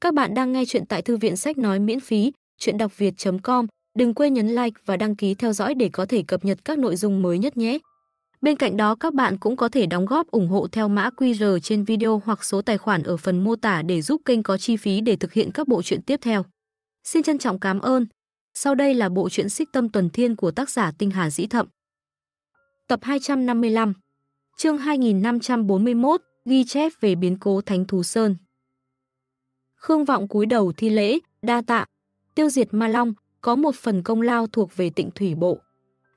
Các bạn đang nghe chuyện tại thư viện sách nói miễn phí, chuyện đọc việt.com. Đừng quên nhấn like và đăng ký theo dõi để có thể cập nhật các nội dung mới nhất nhé. Bên cạnh đó các bạn cũng có thể đóng góp ủng hộ theo mã QR trên video hoặc số tài khoản ở phần mô tả để giúp kênh có chi phí để thực hiện các bộ truyện tiếp theo. Xin trân trọng cảm ơn. Sau đây là bộ truyện Xích Tâm Tuần Thiên của tác giả Tinh Hà Dĩ Thậm. Tập 255 Chương 2541 Ghi chép về biến cố Thánh Thú Sơn Khương Vọng cúi đầu thi lễ, đa tạ. Tiêu diệt Ma Long, có một phần công lao thuộc về tịnh thủy bộ.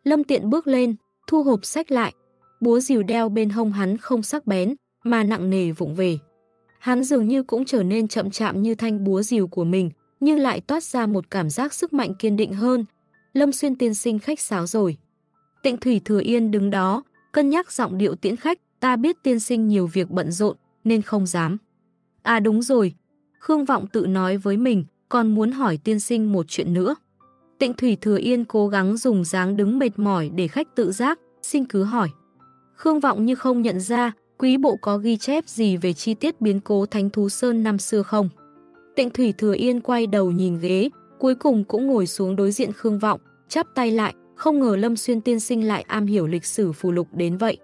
Lâm tiện bước lên, thu hộp sách lại. Búa rìu đeo bên hông hắn không sắc bén, mà nặng nề vụng về. Hắn dường như cũng trở nên chậm chạm như thanh búa rìu của mình, nhưng lại toát ra một cảm giác sức mạnh kiên định hơn. Lâm Xuyên tiên sinh khách sáo rồi. Tịnh Thủy Thừa Yên đứng đó, cân nhắc giọng điệu tiễn khách, ta biết tiên sinh nhiều việc bận rộn, nên không dám. À đúng rồi, Khương Vọng tự nói với mình, còn muốn hỏi tiên sinh một chuyện nữa. Tịnh Thủy Thừa Yên cố gắng dùng dáng đứng mệt mỏi để khách tự giác, xin cứ hỏi. Khương Vọng như không nhận ra, quý bộ có ghi chép gì về chi tiết biến cố Thánh Thú Sơn năm xưa không? Tịnh Thủy Thừa Yên quay đầu nhìn ghế, cuối cùng cũng ngồi xuống đối diện Khương Vọng, chắp tay lại, không ngờ Lâm Xuyên tiên sinh lại am hiểu lịch sử phù lục đến vậy.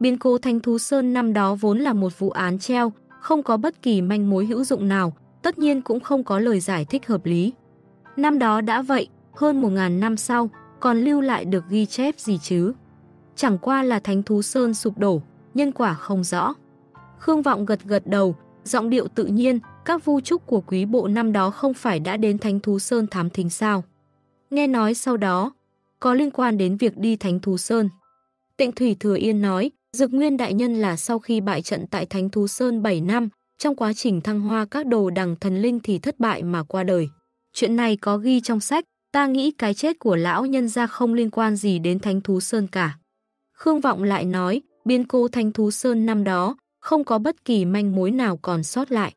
Biến cố Thánh Thú Sơn năm đó vốn là một vụ án treo, không có bất kỳ manh mối hữu dụng nào, tất nhiên cũng không có lời giải thích hợp lý. Năm đó đã vậy, hơn một ngàn năm sau, còn lưu lại được ghi chép gì chứ? Chẳng qua là thánh thú sơn sụp đổ, nhân quả không rõ. Khương Vọng gật gật đầu, giọng điệu tự nhiên, các vu trúc của quý bộ năm đó không phải đã đến thánh thú sơn thám thính sao. Nghe nói sau đó, có liên quan đến việc đi thánh thú sơn. Tịnh Thủy Thừa Yên nói, Dược Nguyên Đại Nhân là sau khi bại trận tại Thánh Thú Sơn 7 năm, trong quá trình thăng hoa các đồ đằng thần linh thì thất bại mà qua đời. Chuyện này có ghi trong sách, ta nghĩ cái chết của lão nhân ra không liên quan gì đến Thánh Thú Sơn cả. Khương Vọng lại nói, biến cố Thánh Thú Sơn năm đó, không có bất kỳ manh mối nào còn sót lại.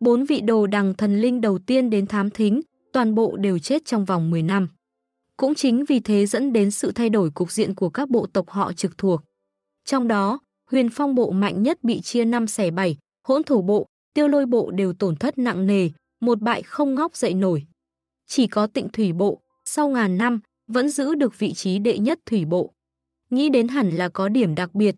Bốn vị đồ đằng thần linh đầu tiên đến thám thính, toàn bộ đều chết trong vòng 10 năm. Cũng chính vì thế dẫn đến sự thay đổi cục diện của các bộ tộc họ trực thuộc. Trong đó, huyền phong bộ mạnh nhất bị chia năm xẻ bảy, hỗn thủ bộ, tiêu lôi bộ đều tổn thất nặng nề, một bại không ngóc dậy nổi. Chỉ có tịnh thủy bộ, sau ngàn năm, vẫn giữ được vị trí đệ nhất thủy bộ. Nghĩ đến hẳn là có điểm đặc biệt.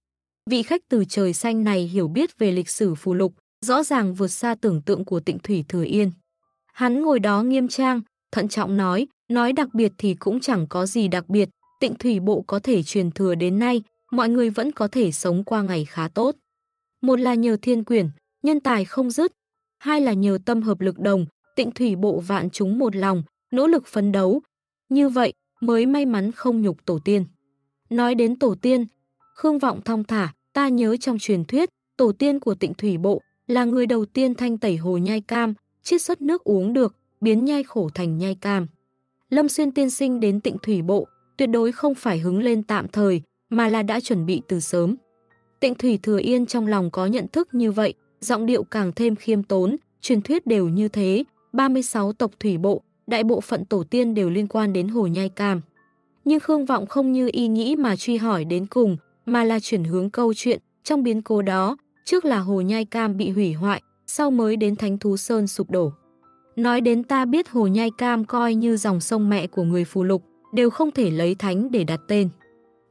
Vị khách từ trời xanh này hiểu biết về lịch sử phù lục, rõ ràng vượt xa tưởng tượng của tịnh thủy thừa yên. Hắn ngồi đó nghiêm trang, thận trọng nói, nói đặc biệt thì cũng chẳng có gì đặc biệt, tịnh thủy bộ có thể truyền thừa đến nay, mọi người vẫn có thể sống qua ngày khá tốt. Một là nhờ thiên quyển, nhân tài không dứt, hai là nhờ tâm hợp lực đồng, tịnh thủy bộ vạn chúng một lòng, nỗ lực phấn đấu. Như vậy mới may mắn không nhục tổ tiên. Nói đến tổ tiên, Khương Vọng thong thả, ta nhớ trong truyền thuyết, tổ tiên của tịnh thủy bộ là người đầu tiên thanh tẩy hồ nhai cam, chiết xuất nước uống được, biến nhai khổ thành nhai cam. Lâm Xuyên tiên sinh đến tịnh thủy bộ, tuyệt đối không phải hứng lên tạm thời, mà là đã chuẩn bị từ sớm. Tịnh Thủy Thừa Yên trong lòng có nhận thức như vậy, giọng điệu càng thêm khiêm tốn, truyền thuyết đều như thế, 36 tộc thủy bộ, đại bộ phận tổ tiên đều liên quan đến hồ nhai cam. Nhưng Khương Vọng không như y nghĩ mà truy hỏi đến cùng, mà là chuyển hướng câu chuyện, trong biến cố đó, trước là hồ nhai cam bị hủy hoại, sau mới đến Thánh Thú Sơn sụp đổ. Nói đến ta biết hồ nhai cam coi như dòng sông mẹ của người phù lục, đều không thể lấy thánh để đặt tên.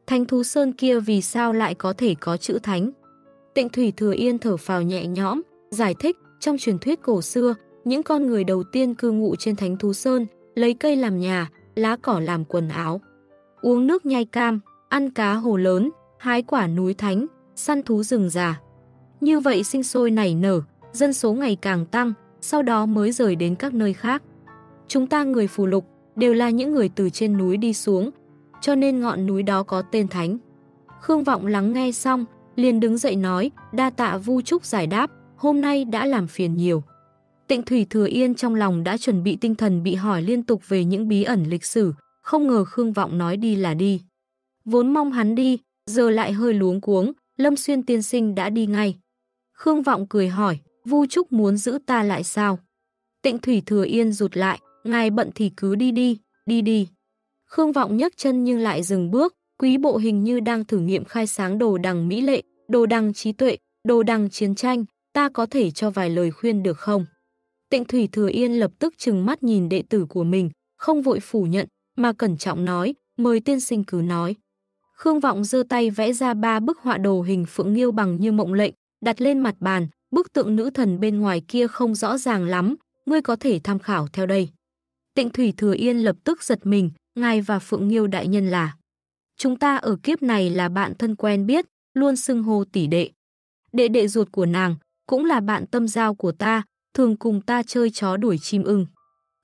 Thánh thú sơn kia vì sao lại có thể có chữ thánh? Tịnh Thủy Thừa Yên thở phào nhẹ nhõm, giải thích trong truyền thuyết cổ xưa, những con người đầu tiên cư ngụ trên thánh thú sơn, lấy cây làm nhà, lá cỏ làm quần áo. Uống nước nhai cam, ăn cá hồ lớn, hái quả núi thánh, săn thú rừng già. Như vậy sinh sôi nảy nở, dân số ngày càng tăng, sau đó mới rời đến các nơi khác. Chúng ta người phù lục đều là những người từ trên núi đi xuống, cho nên ngọn núi đó có tên thánh. Khương Vọng lắng nghe xong, liền đứng dậy nói, đa tạ Vu Trúc giải đáp, hôm nay đã làm phiền nhiều. Tịnh Thủy Thừa Yên trong lòng đã chuẩn bị tinh thần bị hỏi liên tục về những bí ẩn lịch sử, không ngờ Khương Vọng nói đi là đi. Vốn mong hắn đi, giờ lại hơi luống cuống, Lâm Xuyên tiên sinh đã đi ngay. Khương Vọng cười hỏi, Vu Trúc muốn giữ ta lại sao? Tịnh Thủy Thừa Yên rụt lại, ngài bận thì cứ đi đi, đi đi. Khương Vọng nhấc chân nhưng lại dừng bước, quý bộ hình như đang thử nghiệm khai sáng đồ đằng mỹ lệ, đồ đằng trí tuệ, đồ đằng chiến tranh, ta có thể cho vài lời khuyên được không? Tịnh Thủy Thừa Yên lập tức trừng mắt nhìn đệ tử của mình, không vội phủ nhận, mà cẩn trọng nói, mời tiên sinh cứ nói. Khương Vọng giơ tay vẽ ra ba bức họa đồ hình phượng nghiêu bằng như mộng lệnh, đặt lên mặt bàn, bức tượng nữ thần bên ngoài kia không rõ ràng lắm, ngươi có thể tham khảo theo đây. Tịnh Thủy Thừa Yên lập tức giật mình, ngài và Phượng Nghiêu đại nhân là. Chúng ta ở kiếp này là bạn thân quen biết, luôn xưng hô tỷ đệ. Đệ đệ ruột của nàng, cũng là bạn tâm giao của ta, thường cùng ta chơi chó đuổi chim ưng.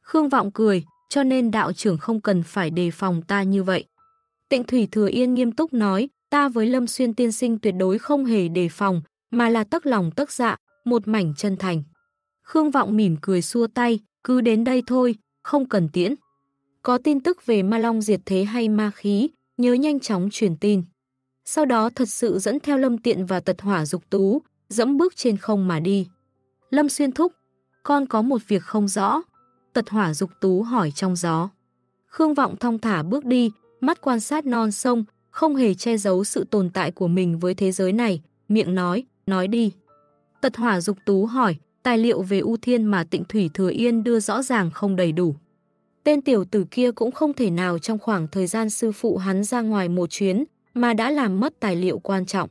Khương Vọng cười, cho nên đạo trưởng không cần phải đề phòng ta như vậy. Tịnh Thủy Thừa Yên nghiêm túc nói, ta với Lâm Xuyên tiên sinh tuyệt đối không hề đề phòng, mà là tất lòng tất dạ, một mảnh chân thành. Khương Vọng mỉm cười xua tay, cứ đến đây thôi, không cần tiễn. Có tin tức về ma long diệt thế hay ma khí, nhớ nhanh chóng truyền tin. Sau đó thật sự dẫn theo Lâm Tiện và tật hỏa dục tú, dẫm bước trên không mà đi. Lâm Xuyên thúc, con có một việc không rõ. Tật hỏa dục tú hỏi trong gió. Khương Vọng thong thả bước đi, mắt quan sát non sông, không hề che giấu sự tồn tại của mình với thế giới này, miệng nói, nói đi. Tật hỏa dục tú hỏi, tài liệu về U Thiên mà tịnh Thủy Thừa Yên đưa rõ ràng không đầy đủ. Tên tiểu tử kia cũng không thể nào trong khoảng thời gian sư phụ hắn ra ngoài một chuyến mà đã làm mất tài liệu quan trọng.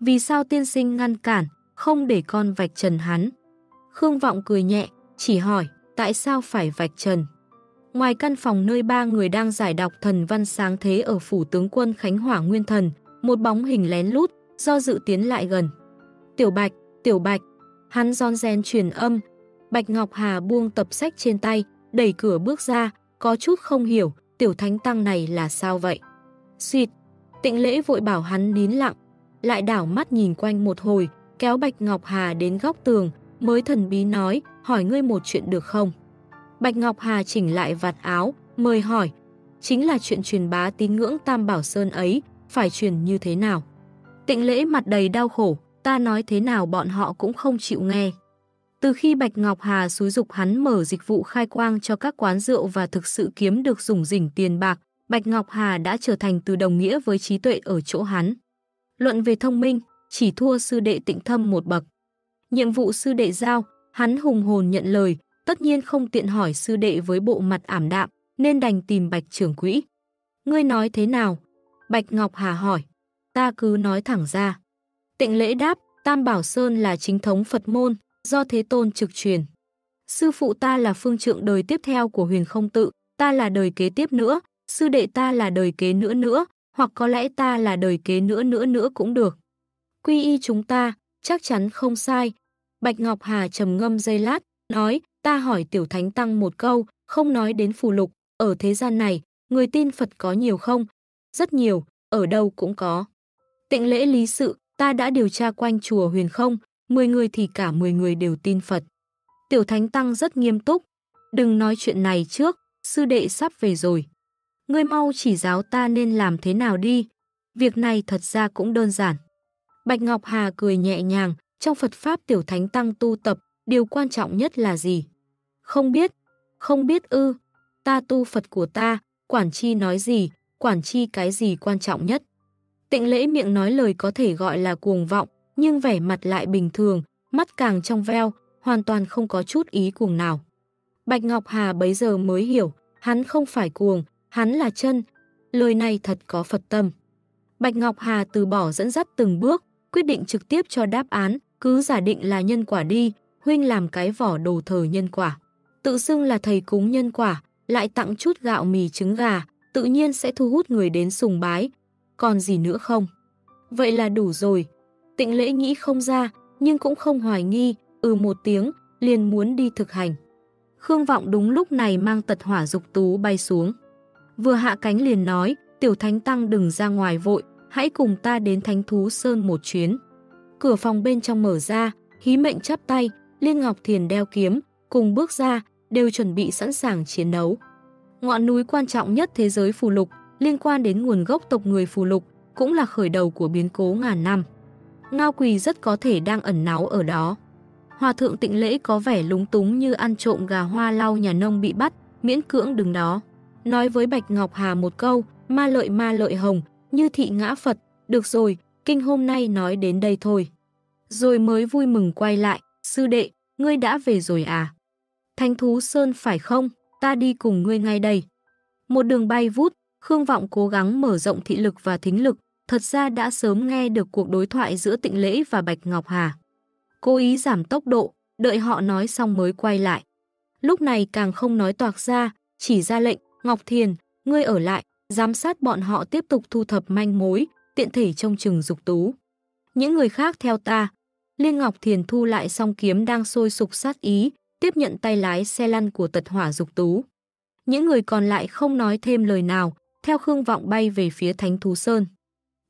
Vì sao tiên sinh ngăn cản, không để con vạch trần hắn? Khương Vọng cười nhẹ, chỉ hỏi, tại sao phải vạch trần? Ngoài căn phòng nơi ba người đang giải đọc thần văn sáng thế ở phủ tướng quân Khánh Hỏa Nguyên Thần, một bóng hình lén lút, do dự tiến lại gần. Tiểu Bạch, Tiểu Bạch, hắn giòn rèn truyền âm. Bạch Ngọc Hà buông tập sách trên tay, đẩy cửa bước ra, có chút không hiểu, tiểu thánh tăng này là sao vậy? Xịt, tịnh lễ vội bảo hắn nín lặng, lại đảo mắt nhìn quanh một hồi, kéo Bạch Ngọc Hà đến góc tường, mới thần bí nói, hỏi ngươi một chuyện được không? Bạch Ngọc Hà chỉnh lại vạt áo, mời hỏi, chính là chuyện truyền bá tín ngưỡng Tam Bảo Sơn ấy, phải truyền như thế nào? Tịnh lễ mặt đầy đau khổ, ta nói thế nào bọn họ cũng không chịu nghe. Từ khi Bạch Ngọc Hà xúi dục hắn mở dịch vụ khai quang cho các quán rượu và thực sự kiếm được dùng rỉnh tiền bạc, Bạch Ngọc Hà đã trở thành từ đồng nghĩa với trí tuệ ở chỗ hắn. Luận về thông minh, chỉ thua sư đệ tịnh thâm một bậc. Nhiệm vụ sư đệ giao, hắn hùng hồn nhận lời, tất nhiên không tiện hỏi sư đệ với bộ mặt ảm đạm, nên đành tìm Bạch trưởng quỹ. Ngươi nói thế nào? Bạch Ngọc Hà hỏi. Ta cứ nói thẳng ra. Tịnh lễ đáp, Tam Bảo Sơn là chính thống Phật môn, do Thế Tôn trực truyền. Sư phụ ta là phương trượng đời tiếp theo của huyền không tự, ta là đời kế tiếp nữa, sư đệ ta là đời kế nữa nữa, hoặc có lẽ ta là đời kế nữa nữa nữa cũng được. Quy y chúng ta, chắc chắn không sai. Bạch Ngọc Hà trầm ngâm giây lát, nói, ta hỏi tiểu thánh tăng một câu, không nói đến phù lục, ở thế gian này, người tin Phật có nhiều không? Rất nhiều, ở đâu cũng có. Tịnh lễ lý sự, ta đã điều tra quanh chùa huyền không, 10 người thì cả 10 người đều tin Phật. Tiểu Thánh Tăng rất nghiêm túc. Đừng nói chuyện này trước, sư đệ sắp về rồi. Ngươi mau chỉ giáo ta nên làm thế nào đi. Việc này thật ra cũng đơn giản. Bạch Ngọc Hà cười nhẹ nhàng, trong Phật Pháp Tiểu Thánh Tăng tu tập, điều quan trọng nhất là gì? Không biết, không biết ư, ta tu Phật của ta, quản chi nói gì, quản chi cái gì quan trọng nhất. Tịnh lễ miệng nói lời có thể gọi là cuồng vọng, nhưng vẻ mặt lại bình thường, mắt càng trong veo, hoàn toàn không có chút ý cuồng nào. Bạch Ngọc Hà bấy giờ mới hiểu, hắn không phải cuồng, hắn là chân. Lời này thật có Phật tâm. Bạch Ngọc Hà từ bỏ dẫn dắt từng bước, quyết định trực tiếp cho đáp án, cứ giả định là nhân quả đi, huynh làm cái vỏ đồ thờ nhân quả. Tự xưng là thầy cúng nhân quả, lại tặng chút gạo mì trứng gà, tự nhiên sẽ thu hút người đến sùng bái. Còn gì nữa không? Vậy là đủ rồi, Tịnh lễ nghĩ không ra, nhưng cũng không hoài nghi, ừ một tiếng, liền muốn đi thực hành. Khương Vọng đúng lúc này mang tật hỏa dục tú bay xuống. Vừa hạ cánh liền nói, tiểu thánh tăng đừng ra ngoài vội, hãy cùng ta đến thánh thú sơn một chuyến. Cửa phòng bên trong mở ra, hí mệnh chắp tay, Liên Ngọc Thiền đeo kiếm, cùng bước ra, đều chuẩn bị sẵn sàng chiến đấu. Ngọn núi quan trọng nhất thế giới phù lục, liên quan đến nguồn gốc tộc người phù lục, cũng là khởi đầu của biến cố ngàn năm. Ngao Quỳ rất có thể đang ẩn náu ở đó. Hòa thượng tịnh lễ có vẻ lúng túng như ăn trộm gà hoa lau nhà nông bị bắt, miễn cưỡng đứng đó. Nói với Bạch Ngọc Hà một câu, ma lợi ma lợi hồng, như thị ngã Phật, được rồi, kinh hôm nay nói đến đây thôi. Rồi mới vui mừng quay lại, sư đệ, ngươi đã về rồi à? Thanh thú sơn phải không? Ta đi cùng ngươi ngay đây. Một đường bay vút, Khương Vọng cố gắng mở rộng thị lực và thính lực, thật ra đã sớm nghe được cuộc đối thoại giữa Tịnh Lễ và Bạch Ngọc Hà. Cố ý giảm tốc độ, đợi họ nói xong mới quay lại. Lúc này càng không nói toạc ra, chỉ ra lệnh, Ngọc Thiền, ngươi ở lại, giám sát bọn họ tiếp tục thu thập manh mối, tiện thể trông chừng dục tú. Những người khác theo ta. Liên Ngọc Thiền thu lại song kiếm đang sôi sục sát ý, tiếp nhận tay lái xe lăn của tật hỏa dục tú. Những người còn lại không nói thêm lời nào, theo Khương Vọng bay về phía Thánh Thú Sơn.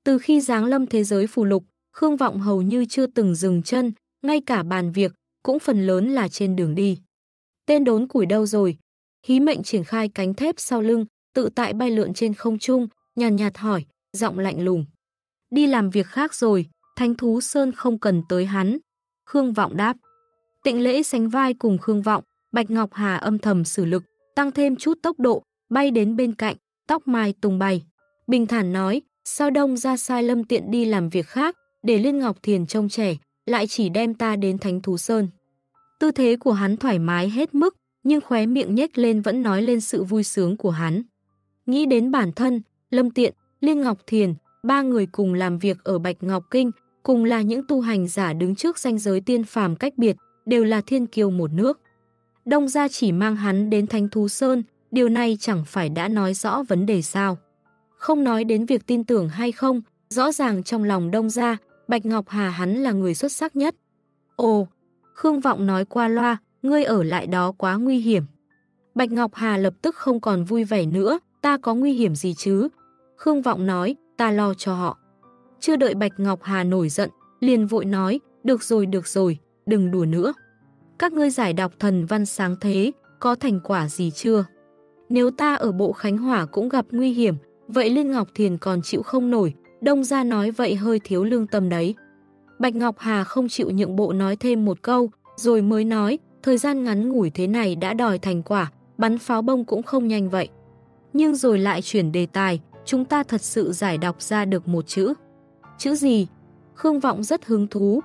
Từ khi giáng lâm thế giới phù lục, Khương Vọng hầu như chưa từng dừng chân, ngay cả bàn việc, cũng phần lớn là trên đường đi. Tên đốn củi đâu rồi? Hí mệnh triển khai cánh thép sau lưng, tự tại bay lượn trên không trung, nhàn nhạt, nhạt hỏi, giọng lạnh lùng. Đi làm việc khác rồi, Thánh Thú Sơn không cần tới hắn. Khương Vọng đáp. Tịnh lễ sánh vai cùng Khương Vọng, Bạch Ngọc Hà âm thầm sử lực, tăng thêm chút tốc độ, bay đến bên cạnh, tóc mai tung bay. Bình thản nói, sao đông ra sai lâm tiện đi làm việc khác, để Liên Ngọc Thiền trông trẻ, lại chỉ đem ta đến Thánh Thú Sơn. Tư thế của hắn thoải mái hết mức, nhưng khóe miệng nhếch lên vẫn nói lên sự vui sướng của hắn. Nghĩ đến bản thân, Lâm Tiện, Liên Ngọc Thiền, ba người cùng làm việc ở Bạch Ngọc Kinh, cùng là những tu hành giả đứng trước danh giới tiên phàm cách biệt, đều là thiên kiêu một nước. Đông gia chỉ mang hắn đến Thánh Thú Sơn, điều này chẳng phải đã nói rõ vấn đề sao. Không nói đến việc tin tưởng hay không, rõ ràng trong lòng Đông gia, Bạch Ngọc Hà hắn là người xuất sắc nhất. Ồ, Khương Vọng nói qua loa, ngươi ở lại đó quá nguy hiểm. Bạch Ngọc Hà lập tức không còn vui vẻ nữa, ta có nguy hiểm gì chứ? Khương Vọng nói, ta lo cho họ. Chưa đợi Bạch Ngọc Hà nổi giận, liền vội nói, được rồi được rồi, đừng đùa nữa. Các ngươi giải đọc thần văn sáng thế, có thành quả gì chưa? Nếu ta ở bộ Khánh Hỏa cũng gặp nguy hiểm, vậy Liên Ngọc Thiền còn chịu không nổi, đông ra nói vậy hơi thiếu lương tâm đấy. Bạch Ngọc Hà không chịu nhượng bộ nói thêm một câu, rồi mới nói, thời gian ngắn ngủi thế này đã đòi thành quả, bắn pháo bông cũng không nhanh vậy. Nhưng rồi lại chuyển đề tài, chúng ta thật sự giải đọc ra được một chữ. Chữ gì? Khương Vọng rất hứng thú.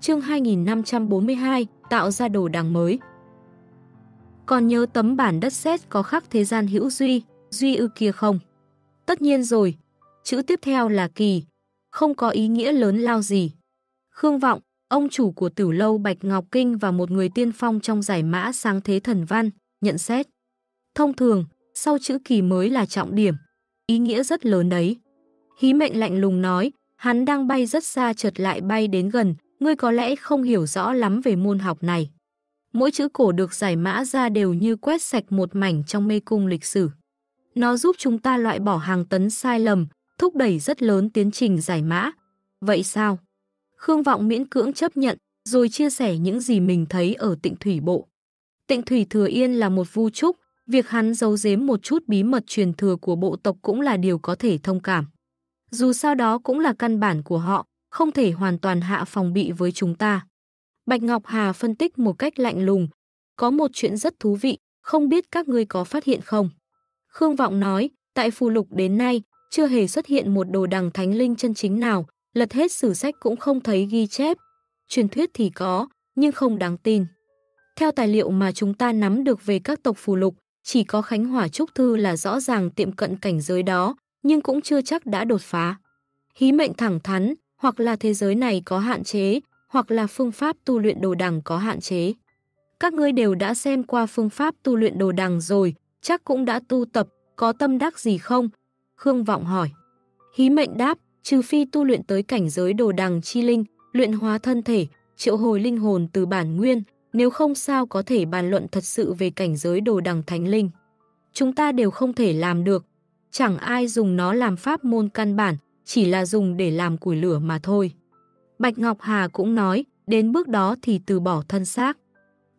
Chương 2542, tạo ra đồ đằng mới. Còn nhớ tấm bản đất sét có khắc thế gian hữu duy, duy ư kia không? Tất nhiên rồi. Chữ tiếp theo là kỳ, không có ý nghĩa lớn lao gì. Khương Vọng, ông chủ của tử lâu Bạch Ngọc Kinh và một người tiên phong trong giải mã sáng thế thần văn, nhận xét. Thông thường, sau chữ kỳ mới là trọng điểm. Ý nghĩa rất lớn đấy. Hí mệnh lạnh lùng nói, hắn đang bay rất xa chợt lại bay đến gần, ngươi có lẽ không hiểu rõ lắm về môn học này. Mỗi chữ cổ được giải mã ra đều như quét sạch một mảnh trong mê cung lịch sử. Nó giúp chúng ta loại bỏ hàng tấn sai lầm, thúc đẩy rất lớn tiến trình giải mã. Vậy sao? Khương Vọng miễn cưỡng chấp nhận, rồi chia sẻ những gì mình thấy ở tịnh thủy bộ. Tịnh thủy thừa yên là một vu trúc, việc hắn giấu giếm một chút bí mật truyền thừa của bộ tộc cũng là điều có thể thông cảm. Dù sao đó cũng là căn bản của họ, không thể hoàn toàn hạ phòng bị với chúng ta. Bạch Ngọc Hà phân tích một cách lạnh lùng. Có một chuyện rất thú vị, không biết các ngươi có phát hiện không? Khương Vọng nói, tại phù lục đến nay, chưa hề xuất hiện một đồ đằng thánh linh chân chính nào, lật hết sử sách cũng không thấy ghi chép. Truyền thuyết thì có, nhưng không đáng tin. Theo tài liệu mà chúng ta nắm được về các tộc phù lục, chỉ có Khánh Hỏa Trúc Thư là rõ ràng tiệm cận cảnh giới đó, nhưng cũng chưa chắc đã đột phá. Hí mệnh thẳng thắn, hoặc là thế giới này có hạn chế, hoặc là phương pháp tu luyện đồ đằng có hạn chế. Các ngươi đều đã xem qua phương pháp tu luyện đồ đằng rồi, chắc cũng đã tu tập, có tâm đắc gì không? Khương Vọng hỏi. Hí mệnh đáp, trừ phi tu luyện tới cảnh giới đồ đằng chi linh, luyện hóa thân thể, triệu hồi linh hồn từ bản nguyên, nếu không sao có thể bàn luận thật sự về cảnh giới đồ đằng thánh linh. Chúng ta đều không thể làm được, chẳng ai dùng nó làm pháp môn căn bản, chỉ là dùng để làm củi lửa mà thôi. Bạch Ngọc Hà cũng nói, đến bước đó thì từ bỏ thân xác.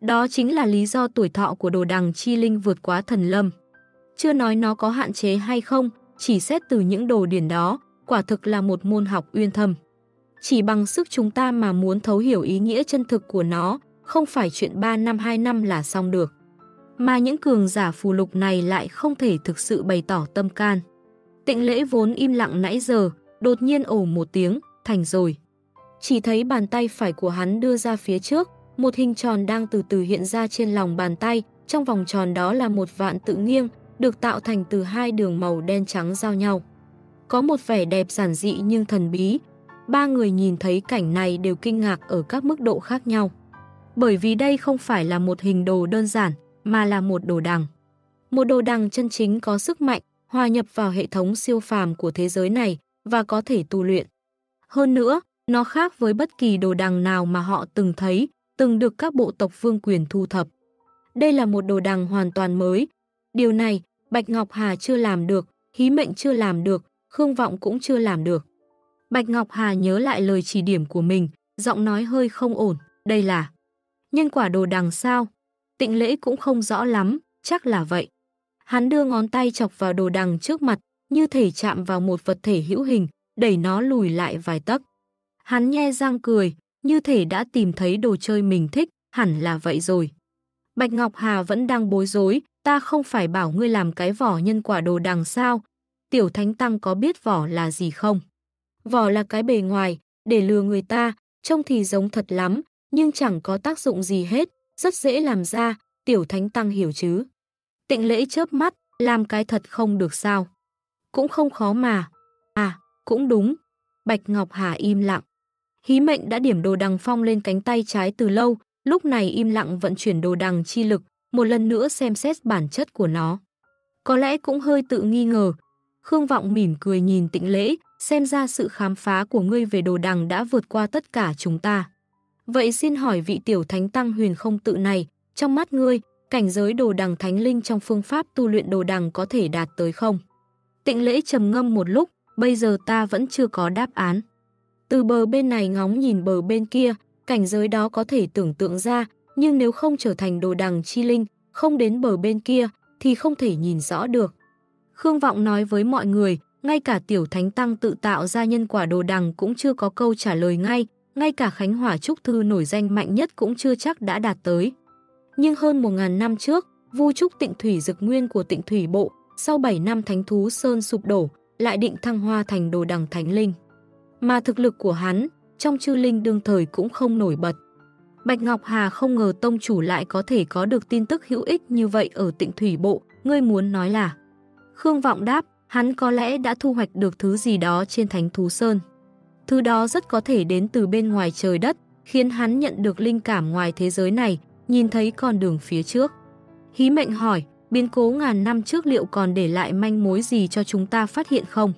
Đó chính là lý do tuổi thọ của đồ đằng chi linh vượt quá thần lâm. Chưa nói nó có hạn chế hay không, chỉ xét từ những đồ điển đó, quả thực là một môn học uyên thâm. Chỉ bằng sức chúng ta mà muốn thấu hiểu ý nghĩa chân thực của nó, không phải chuyện 3 năm 2 năm là xong được. Mà những cường giả phù lục này lại không thể thực sự bày tỏ tâm can. Tịnh lễ vốn im lặng nãy giờ, đột nhiên ổ một tiếng, thành rồi. Chỉ thấy bàn tay phải của hắn đưa ra phía trước, một hình tròn đang từ từ hiện ra trên lòng bàn tay, trong vòng tròn đó là một vạn tự nghiêng, được tạo thành từ hai đường màu đen trắng giao nhau. Có một vẻ đẹp giản dị nhưng thần bí. Ba người nhìn thấy cảnh này đều kinh ngạc ở các mức độ khác nhau. Bởi vì đây không phải là một hình đồ đơn giản, mà là một đồ đằng. Một đồ đằng chân chính có sức mạnh, hòa nhập vào hệ thống siêu phàm của thế giới này và có thể tu luyện. Hơn nữa, nó khác với bất kỳ đồ đằng nào mà họ từng thấy, từng được các bộ tộc vương quyền thu thập. Đây là một đồ đằng hoàn toàn mới. Điều này, Bạch Ngọc Hà chưa làm được, Hí Mệnh chưa làm được, Khương Vọng cũng chưa làm được. Bạch Ngọc Hà nhớ lại lời chỉ điểm của mình, giọng nói hơi không ổn, đây là nhân quả đồ đằng sao? Tịnh lễ cũng không rõ lắm, chắc là vậy. Hắn đưa ngón tay chọc vào đồ đằng trước mặt, như thể chạm vào một vật thể hữu hình, đẩy nó lùi lại vài tấc. Hắn nhe răng cười, như thể đã tìm thấy đồ chơi mình thích, hẳn là vậy rồi. Bạch Ngọc Hà vẫn đang bối rối, ta không phải bảo ngươi làm cái vỏ nhân quả đồ đằng sao. Tiểu Thánh Tăng có biết vỏ là gì không? Vỏ là cái bề ngoài, để lừa người ta, trông thì giống thật lắm, nhưng chẳng có tác dụng gì hết, rất dễ làm ra, Tiểu Thánh Tăng hiểu chứ. Tịnh lễ chớp mắt, làm cái thật không được sao. Cũng không khó mà. À, cũng đúng. Bạch Ngọc Hà im lặng. Hí mệnh đã điểm đồ đằng phong lên cánh tay trái từ lâu, lúc này im lặng vận chuyển đồ đằng chi lực, một lần nữa xem xét bản chất của nó. Có lẽ cũng hơi tự nghi ngờ. Khương Vọng mỉm cười nhìn tịnh lễ, xem ra sự khám phá của ngươi về đồ đằng đã vượt qua tất cả chúng ta. Vậy xin hỏi vị tiểu thánh tăng huyền không tự này, trong mắt ngươi, cảnh giới đồ đằng thánh linh trong phương pháp tu luyện đồ đằng có thể đạt tới không? Tịnh lễ trầm ngâm một lúc, bây giờ ta vẫn chưa có đáp án. Từ bờ bên này ngóng nhìn bờ bên kia, cảnh giới đó có thể tưởng tượng ra, nhưng nếu không trở thành đồ đằng chi linh, không đến bờ bên kia, thì không thể nhìn rõ được. Khương Vọng nói với mọi người, ngay cả tiểu thánh tăng tự tạo ra nhân quả đồ đằng cũng chưa có câu trả lời ngay, ngay cả Khánh Hỏa Trúc Thư nổi danh mạnh nhất cũng chưa chắc đã đạt tới. Nhưng hơn 1.000 năm trước, Vu Trúc Tịnh Thủy Dực Nguyên của Tịnh Thủy Bộ, sau 7 năm Thánh Thú Sơn sụp đổ, lại định thăng hoa thành đồ đằng Thánh Linh. Mà thực lực của hắn, trong chư linh đương thời cũng không nổi bật. Bạch Ngọc Hà không ngờ tông chủ lại có thể có được tin tức hữu ích như vậy ở tịnh thủy bộ, ngươi muốn nói là. Khương Vọng đáp, hắn có lẽ đã thu hoạch được thứ gì đó trên Thánh Thú Sơn. Thứ đó rất có thể đến từ bên ngoài trời đất, khiến hắn nhận được linh cảm ngoài thế giới này, nhìn thấy con đường phía trước. Hí mệnh hỏi, biến cố ngàn năm trước liệu còn để lại manh mối gì cho chúng ta phát hiện không?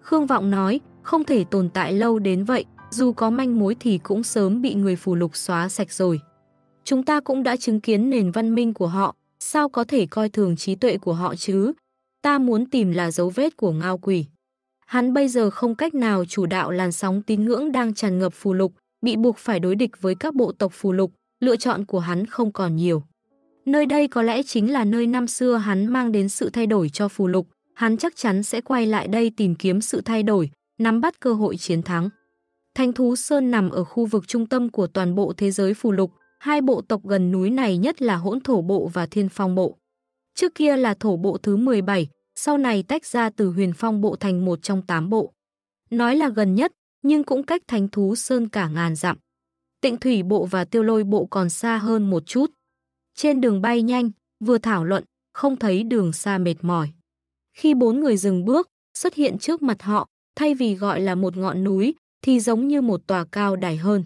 Khương Vọng nói, không thể tồn tại lâu đến vậy, dù có manh mối thì cũng sớm bị người phù lục xóa sạch rồi. Chúng ta cũng đã chứng kiến nền văn minh của họ, sao có thể coi thường trí tuệ của họ chứ? Ta muốn tìm là dấu vết của ngao quỷ. Hắn bây giờ không cách nào chủ đạo làn sóng tín ngưỡng đang tràn ngập phù lục, bị buộc phải đối địch với các bộ tộc phù lục, lựa chọn của hắn không còn nhiều. Nơi đây có lẽ chính là nơi năm xưa hắn mang đến sự thay đổi cho phù lục, hắn chắc chắn sẽ quay lại đây tìm kiếm sự thay đổi, nắm bắt cơ hội chiến thắng. Thanh Thú Sơn nằm ở khu vực trung tâm của toàn bộ thế giới phù lục, hai bộ tộc gần núi này nhất là hỗn thổ bộ và thiên phong bộ. Trước kia là thổ bộ thứ 17, sau này tách ra từ huyền phong bộ thành một trong tám bộ. Nói là gần nhất, nhưng cũng cách thánh Thú Sơn cả ngàn dặm. Tịnh thủy bộ và tiêu lôi bộ còn xa hơn một chút. Trên đường bay nhanh, vừa thảo luận, không thấy đường xa mệt mỏi. Khi bốn người dừng bước, xuất hiện trước mặt họ, thay vì gọi là một ngọn núi, thì giống như một tòa cao đài hơn.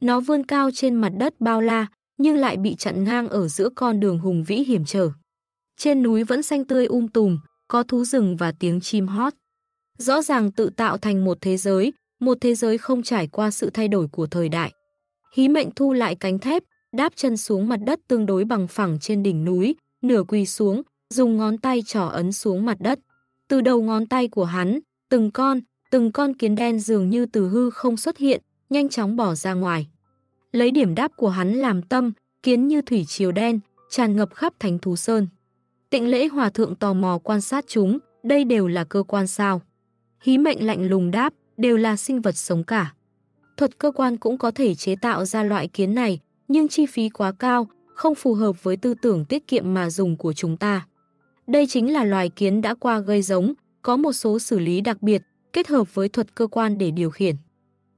Nó vươn cao trên mặt đất bao la, nhưng lại bị chặn ngang ở giữa con đường hùng vĩ hiểm trở. Trên núi vẫn xanh tươi um tùm, có thú rừng và tiếng chim hót. Rõ ràng tự tạo thành một thế giới, một thế giới không trải qua sự thay đổi của thời đại. Hí mệnh thu lại cánh thép, đáp chân xuống mặt đất tương đối bằng phẳng trên đỉnh núi, nửa quỳ xuống, dùng ngón tay trỏ ấn xuống mặt đất. Từ đầu ngón tay của hắn, từng con, từng con kiến đen dường như từ hư không xuất hiện, nhanh chóng bỏ ra ngoài. Lấy điểm đáp của hắn làm tâm, kiến như thủy triều đen, tràn ngập khắp thánh thú sơn. Tịnh lễ hòa thượng tò mò quan sát chúng, đây đều là cơ quan sao. Hí mệnh lạnh lùng đáp, đều là sinh vật sống cả. Thuật cơ quan cũng có thể chế tạo ra loại kiến này, nhưng chi phí quá cao, không phù hợp với tư tưởng tiết kiệm mà dùng của chúng ta. Đây chính là loài kiến đã qua gây giống, có một số xử lý đặc biệt, kết hợp với thuật cơ quan để điều khiển.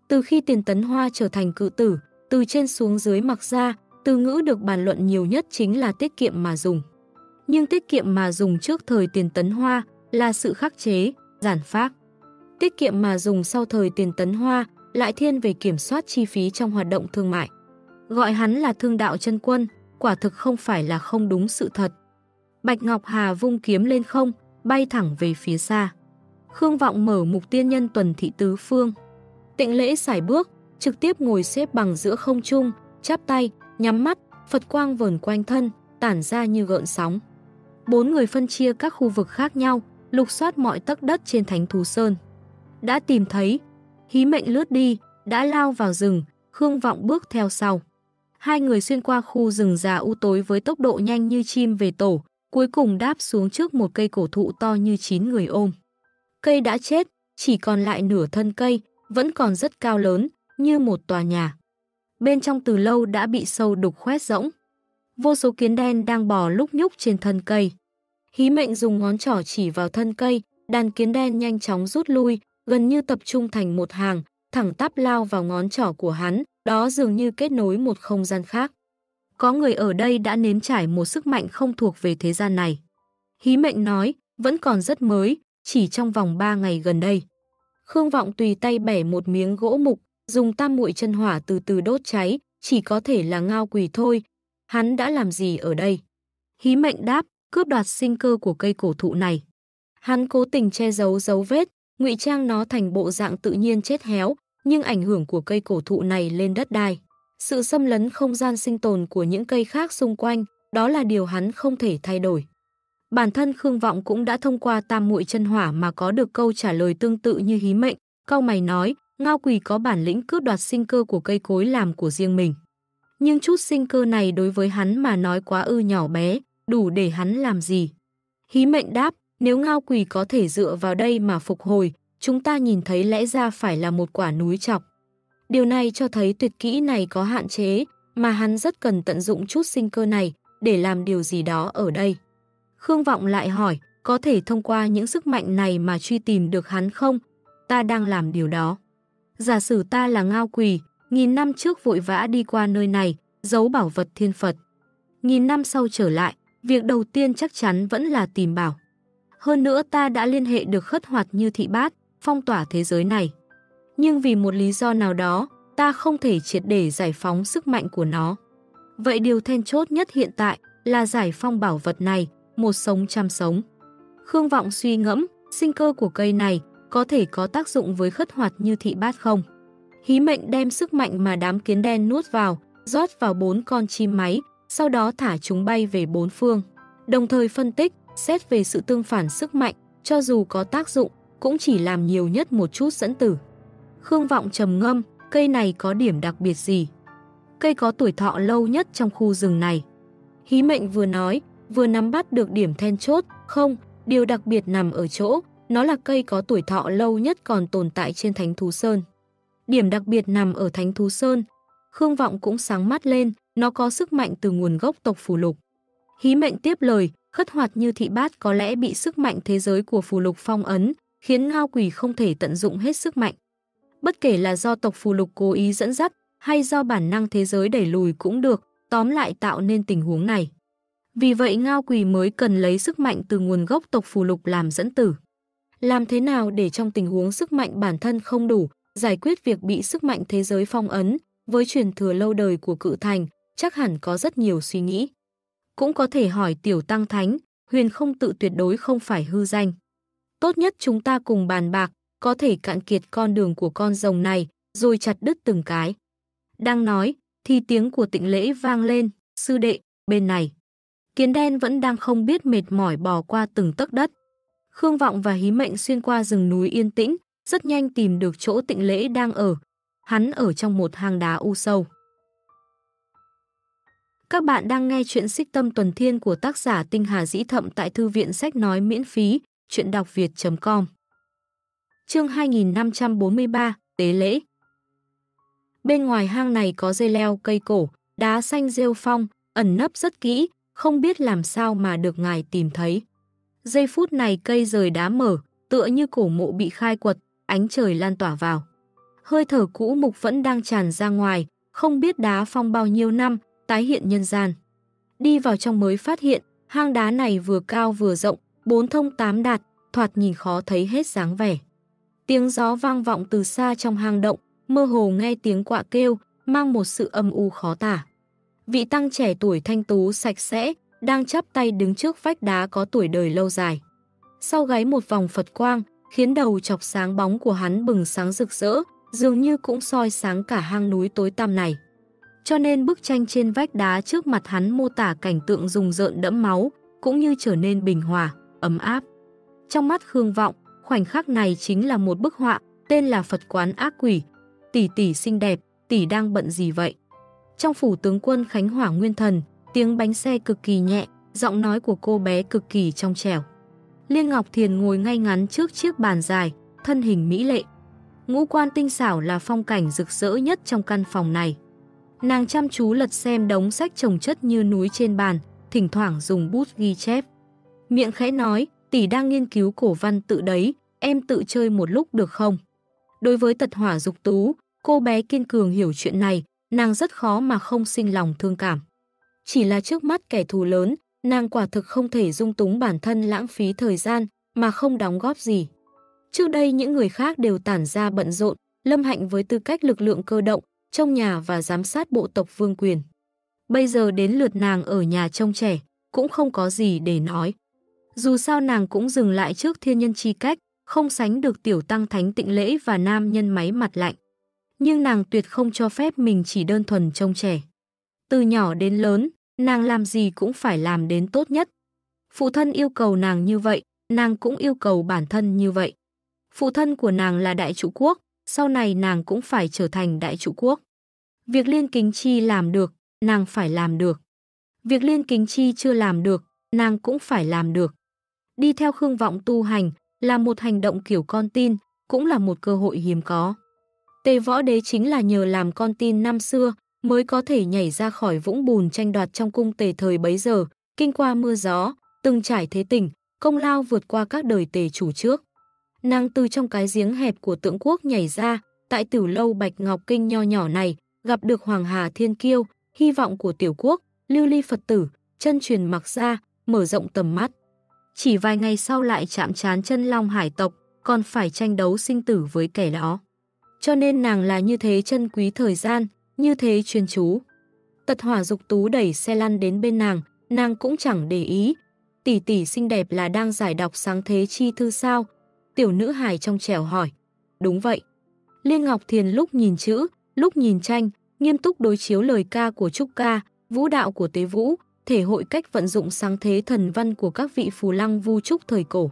Từ khi tiền tấn hoa trở thành cự tử, từ trên xuống dưới mặc ra, từ ngữ được bàn luận nhiều nhất chính là tiết kiệm mà dùng. Nhưng tiết kiệm mà dùng trước thời tiền tấn hoa là sự khắc chế, giản pháp Tiết kiệm mà dùng sau thời tiền tấn hoa lại thiên về kiểm soát chi phí trong hoạt động thương mại. Gọi hắn là thương đạo chân quân, quả thực không phải là không đúng sự thật. Bạch Ngọc Hà vung kiếm lên không, bay thẳng về phía xa. Khương Vọng mở mục tiên nhân tuần thị tứ phương. Tịnh lễ xài bước, trực tiếp ngồi xếp bằng giữa không trung, chắp tay, nhắm mắt, Phật quang vờn quanh thân, tản ra như gợn sóng. Bốn người phân chia các khu vực khác nhau, lục soát mọi tấc đất trên Thánh Thú Sơn. Đã tìm thấy, hí mệnh lướt đi, đã lao vào rừng, Khương Vọng bước theo sau. Hai người xuyên qua khu rừng già u tối với tốc độ nhanh như chim về tổ, cuối cùng đáp xuống trước một cây cổ thụ to như chín người ôm. Cây đã chết, chỉ còn lại nửa thân cây, vẫn còn rất cao lớn, như một tòa nhà. Bên trong từ lâu đã bị sâu đục khoét rỗng. Vô số kiến đen đang bò lúc nhúc trên thân cây. Hí mệnh dùng ngón trỏ chỉ vào thân cây, đàn kiến đen nhanh chóng rút lui, gần như tập trung thành một hàng, thẳng tắp lao vào ngón trỏ của hắn, đó dường như kết nối một không gian khác. Có người ở đây đã nếm trải một sức mạnh không thuộc về thế gian này. Hí mệnh nói, vẫn còn rất mới, chỉ trong vòng 3 ngày gần đây. Khương Vọng tùy tay bẻ một miếng gỗ mục, dùng tam muội chân hỏa từ từ đốt cháy, chỉ có thể là ngao quỷ thôi. Hắn đã làm gì ở đây? Hí mệnh đáp, cướp đoạt sinh cơ của cây cổ thụ này. Hắn cố tình che giấu dấu vết, ngụy trang nó thành bộ dạng tự nhiên chết héo, nhưng ảnh hưởng của cây cổ thụ này lên đất đai. Sự xâm lấn không gian sinh tồn của những cây khác xung quanh, đó là điều hắn không thể thay đổi. Bản thân Khương Vọng cũng đã thông qua tam muội chân hỏa mà có được câu trả lời tương tự như hí mệnh. Câu mày nói, ngao quỷ có bản lĩnh cướp đoạt sinh cơ của cây cối làm của riêng mình. Nhưng chút sinh cơ này đối với hắn mà nói quá ư nhỏ bé, đủ để hắn làm gì. Hí mệnh đáp, nếu ngao quỷ có thể dựa vào đây mà phục hồi, chúng ta nhìn thấy lẽ ra phải là một quả núi chọc. Điều này cho thấy tuyệt kỹ này có hạn chế, mà hắn rất cần tận dụng chút sinh cơ này để làm điều gì đó ở đây. Khương Vọng lại hỏi, có thể thông qua những sức mạnh này mà truy tìm được hắn không? Ta đang làm điều đó. Giả sử ta là ngao quỳ, nghìn năm trước vội vã đi qua nơi này, giấu bảo vật thiên Phật. Nghìn năm sau trở lại, việc đầu tiên chắc chắn vẫn là tìm bảo. Hơn nữa ta đã liên hệ được khất hoạt như thị bát, phong tỏa thế giới này. Nhưng vì một lý do nào đó, ta không thể triệt để giải phóng sức mạnh của nó. Vậy điều then chốt nhất hiện tại là giải phong bảo vật này, một sống trăm sống. Khương Vọng suy ngẫm, sinh cơ của cây này có thể có tác dụng với khất hoạt như thị bát không? Hí mệnh đem sức mạnh mà đám kiến đen nuốt vào, rót vào bốn con chim máy, sau đó thả chúng bay về bốn phương. Đồng thời phân tích, xét về sự tương phản sức mạnh, cho dù có tác dụng, cũng chỉ làm nhiều nhất một chút dẫn tử. Khương Vọng trầm ngâm, cây này có điểm đặc biệt gì? Cây có tuổi thọ lâu nhất trong khu rừng này. Hí mệnh vừa nói, vừa nắm bắt được điểm then chốt, không, điều đặc biệt nằm ở chỗ, nó là cây có tuổi thọ lâu nhất còn tồn tại trên Thánh Thú Sơn. Điểm đặc biệt nằm ở Thánh Thú Sơn. Khương Vọng cũng sáng mắt lên, nó có sức mạnh từ nguồn gốc tộc phù lục. Hí mệnh tiếp lời, khất hoạt như thị bát có lẽ bị sức mạnh thế giới của phù lục phong ấn, khiến ngao quỷ không thể tận dụng hết sức mạnh. Bất kể là do tộc phù lục cố ý dẫn dắt hay do bản năng thế giới đẩy lùi cũng được, tóm lại tạo nên tình huống này. Vì vậy ngao quỷ mới cần lấy sức mạnh từ nguồn gốc tộc phù lục làm dẫn tử. Làm thế nào để trong tình huống sức mạnh bản thân không đủ, giải quyết việc bị sức mạnh thế giới phong ấn, với truyền thừa lâu đời của cự thành, chắc hẳn có rất nhiều suy nghĩ. Cũng có thể hỏi tiểu tăng thánh, huyền không tự tuyệt đối không phải hư danh. Tốt nhất chúng ta cùng bàn bạc, có thể cạn kiệt con đường của con rồng này, rồi chặt đứt từng cái. Đang nói, thì tiếng của tịnh lễ vang lên, sư đệ, bên này. Kiến đen vẫn đang không biết mệt mỏi bò qua từng tấc đất. Khương Vọng và Hí Mệnh xuyên qua rừng núi yên tĩnh, rất nhanh tìm được chỗ tịnh lễ đang ở. Hắn ở trong một hang đá u sâu. Các bạn đang nghe chuyện xích tâm tuần thiên của tác giả Tinh Hà Dĩ Thậm tại Thư viện Sách Nói miễn phí, chuyện đọc việt.com Chương 2543, Tế lễ Bên ngoài hang này có dây leo cây cổ, đá xanh rêu phong, ẩn nấp rất kỹ, không biết làm sao mà được ngài tìm thấy. Giây phút này cây rời đá mở, tựa như cổ mộ bị khai quật, ánh trời lan tỏa vào. Hơi thở cũ mục vẫn đang tràn ra ngoài, không biết đá phong bao nhiêu năm, tái hiện nhân gian. Đi vào trong mới phát hiện, hang đá này vừa cao vừa rộng, bốn thông tám đạt, thoạt nhìn khó thấy hết dáng vẻ. Tiếng gió vang vọng từ xa trong hang động, mơ hồ nghe tiếng quạ kêu, mang một sự âm u khó tả. Vị tăng trẻ tuổi thanh tú sạch sẽ, đang chắp tay đứng trước vách đá có tuổi đời lâu dài. Sau gáy một vòng Phật quang, khiến đầu chọc sáng bóng của hắn bừng sáng rực rỡ, dường như cũng soi sáng cả hang núi tối tăm này. Cho nên bức tranh trên vách đá trước mặt hắn mô tả cảnh tượng rùng rợn đẫm máu, cũng như trở nên bình hòa, ấm áp. Trong mắt Khương Vọng, khoảnh khắc này chính là một bức họa, tên là Phật quán ác quỷ. Tỷ tỷ xinh đẹp, tỷ đang bận gì vậy? Trong phủ tướng quân Khánh Hỏa Nguyên Thần, tiếng bánh xe cực kỳ nhẹ, giọng nói của cô bé cực kỳ trong trẻo. Liên Ngọc Thiền ngồi ngay ngắn trước chiếc bàn dài, thân hình mỹ lệ. Ngũ quan tinh xảo là phong cảnh rực rỡ nhất trong căn phòng này. Nàng chăm chú lật xem đống sách trồng chất như núi trên bàn, thỉnh thoảng dùng bút ghi chép. Miệng khẽ nói, tỷ đang nghiên cứu cổ văn tự đấy, em tự chơi một lúc được không? Đối với tật hỏa dục tú, cô bé kiên cường hiểu chuyện này, nàng rất khó mà không sinh lòng thương cảm. Chỉ là trước mắt kẻ thù lớn, nàng quả thực không thể dung túng bản thân lãng phí thời gian mà không đóng góp gì. Trước đây những người khác đều tản ra bận rộn, Lâm Hạnh với tư cách lực lượng cơ động, trong nhà và giám sát bộ tộc vương quyền. Bây giờ đến lượt nàng ở nhà trông trẻ, cũng không có gì để nói. Dù sao nàng cũng dừng lại trước thiên nhân chi cách, không sánh được tiểu tăng thánh tịnh lễ và nam nhân máy mặt lạnh. Nhưng nàng tuyệt không cho phép mình chỉ đơn thuần trông trẻ. Từ nhỏ đến lớn, nàng làm gì cũng phải làm đến tốt nhất. Phụ thân yêu cầu nàng như vậy, nàng cũng yêu cầu bản thân như vậy. Phụ thân của nàng là đại trụ quốc, sau này nàng cũng phải trở thành đại trụ quốc. Việc Liên Kính Chi làm được, nàng phải làm được. Việc Liên Kính Chi chưa làm được, nàng cũng phải làm được. Đi theo Khương Vọng tu hành là một hành động kiểu con tin, cũng là một cơ hội hiếm có. Tề võ đế chính là nhờ làm con tin năm xưa mới có thể nhảy ra khỏi vũng bùn tranh đoạt trong cung tề thời bấy giờ, kinh qua mưa gió, từng trải thế tình, công lao vượt qua các đời tề chủ trước. Nàng từ trong cái giếng hẹp của tượng quốc nhảy ra, tại tử lâu Bạch Ngọc Kinh nho nhỏ này, gặp được Hoàng Hà Thiên Kiêu, hy vọng của tiểu quốc, lưu ly Phật tử, chân truyền mặc ra, mở rộng tầm mắt. Chỉ vài ngày sau lại chạm trán chân long hải tộc, còn phải tranh đấu sinh tử với kẻ đó. Cho nên nàng là như thế chân quý thời gian, như thế chuyên chú. Tật hỏa dục tú đẩy xe lăn đến bên nàng, nàng cũng chẳng để ý. Tỷ tỷ xinh đẹp là đang giải đọc sáng thế chi thư sao? Tiểu nữ hài trong trẻo hỏi. Đúng vậy. Liên Ngọc Thiền lúc nhìn chữ, lúc nhìn tranh, nghiêm túc đối chiếu lời ca của Trúc Ca, vũ đạo của Tế Vũ, thể hội cách vận dụng sáng thế thần văn của các vị phù lăng vu trúc thời cổ.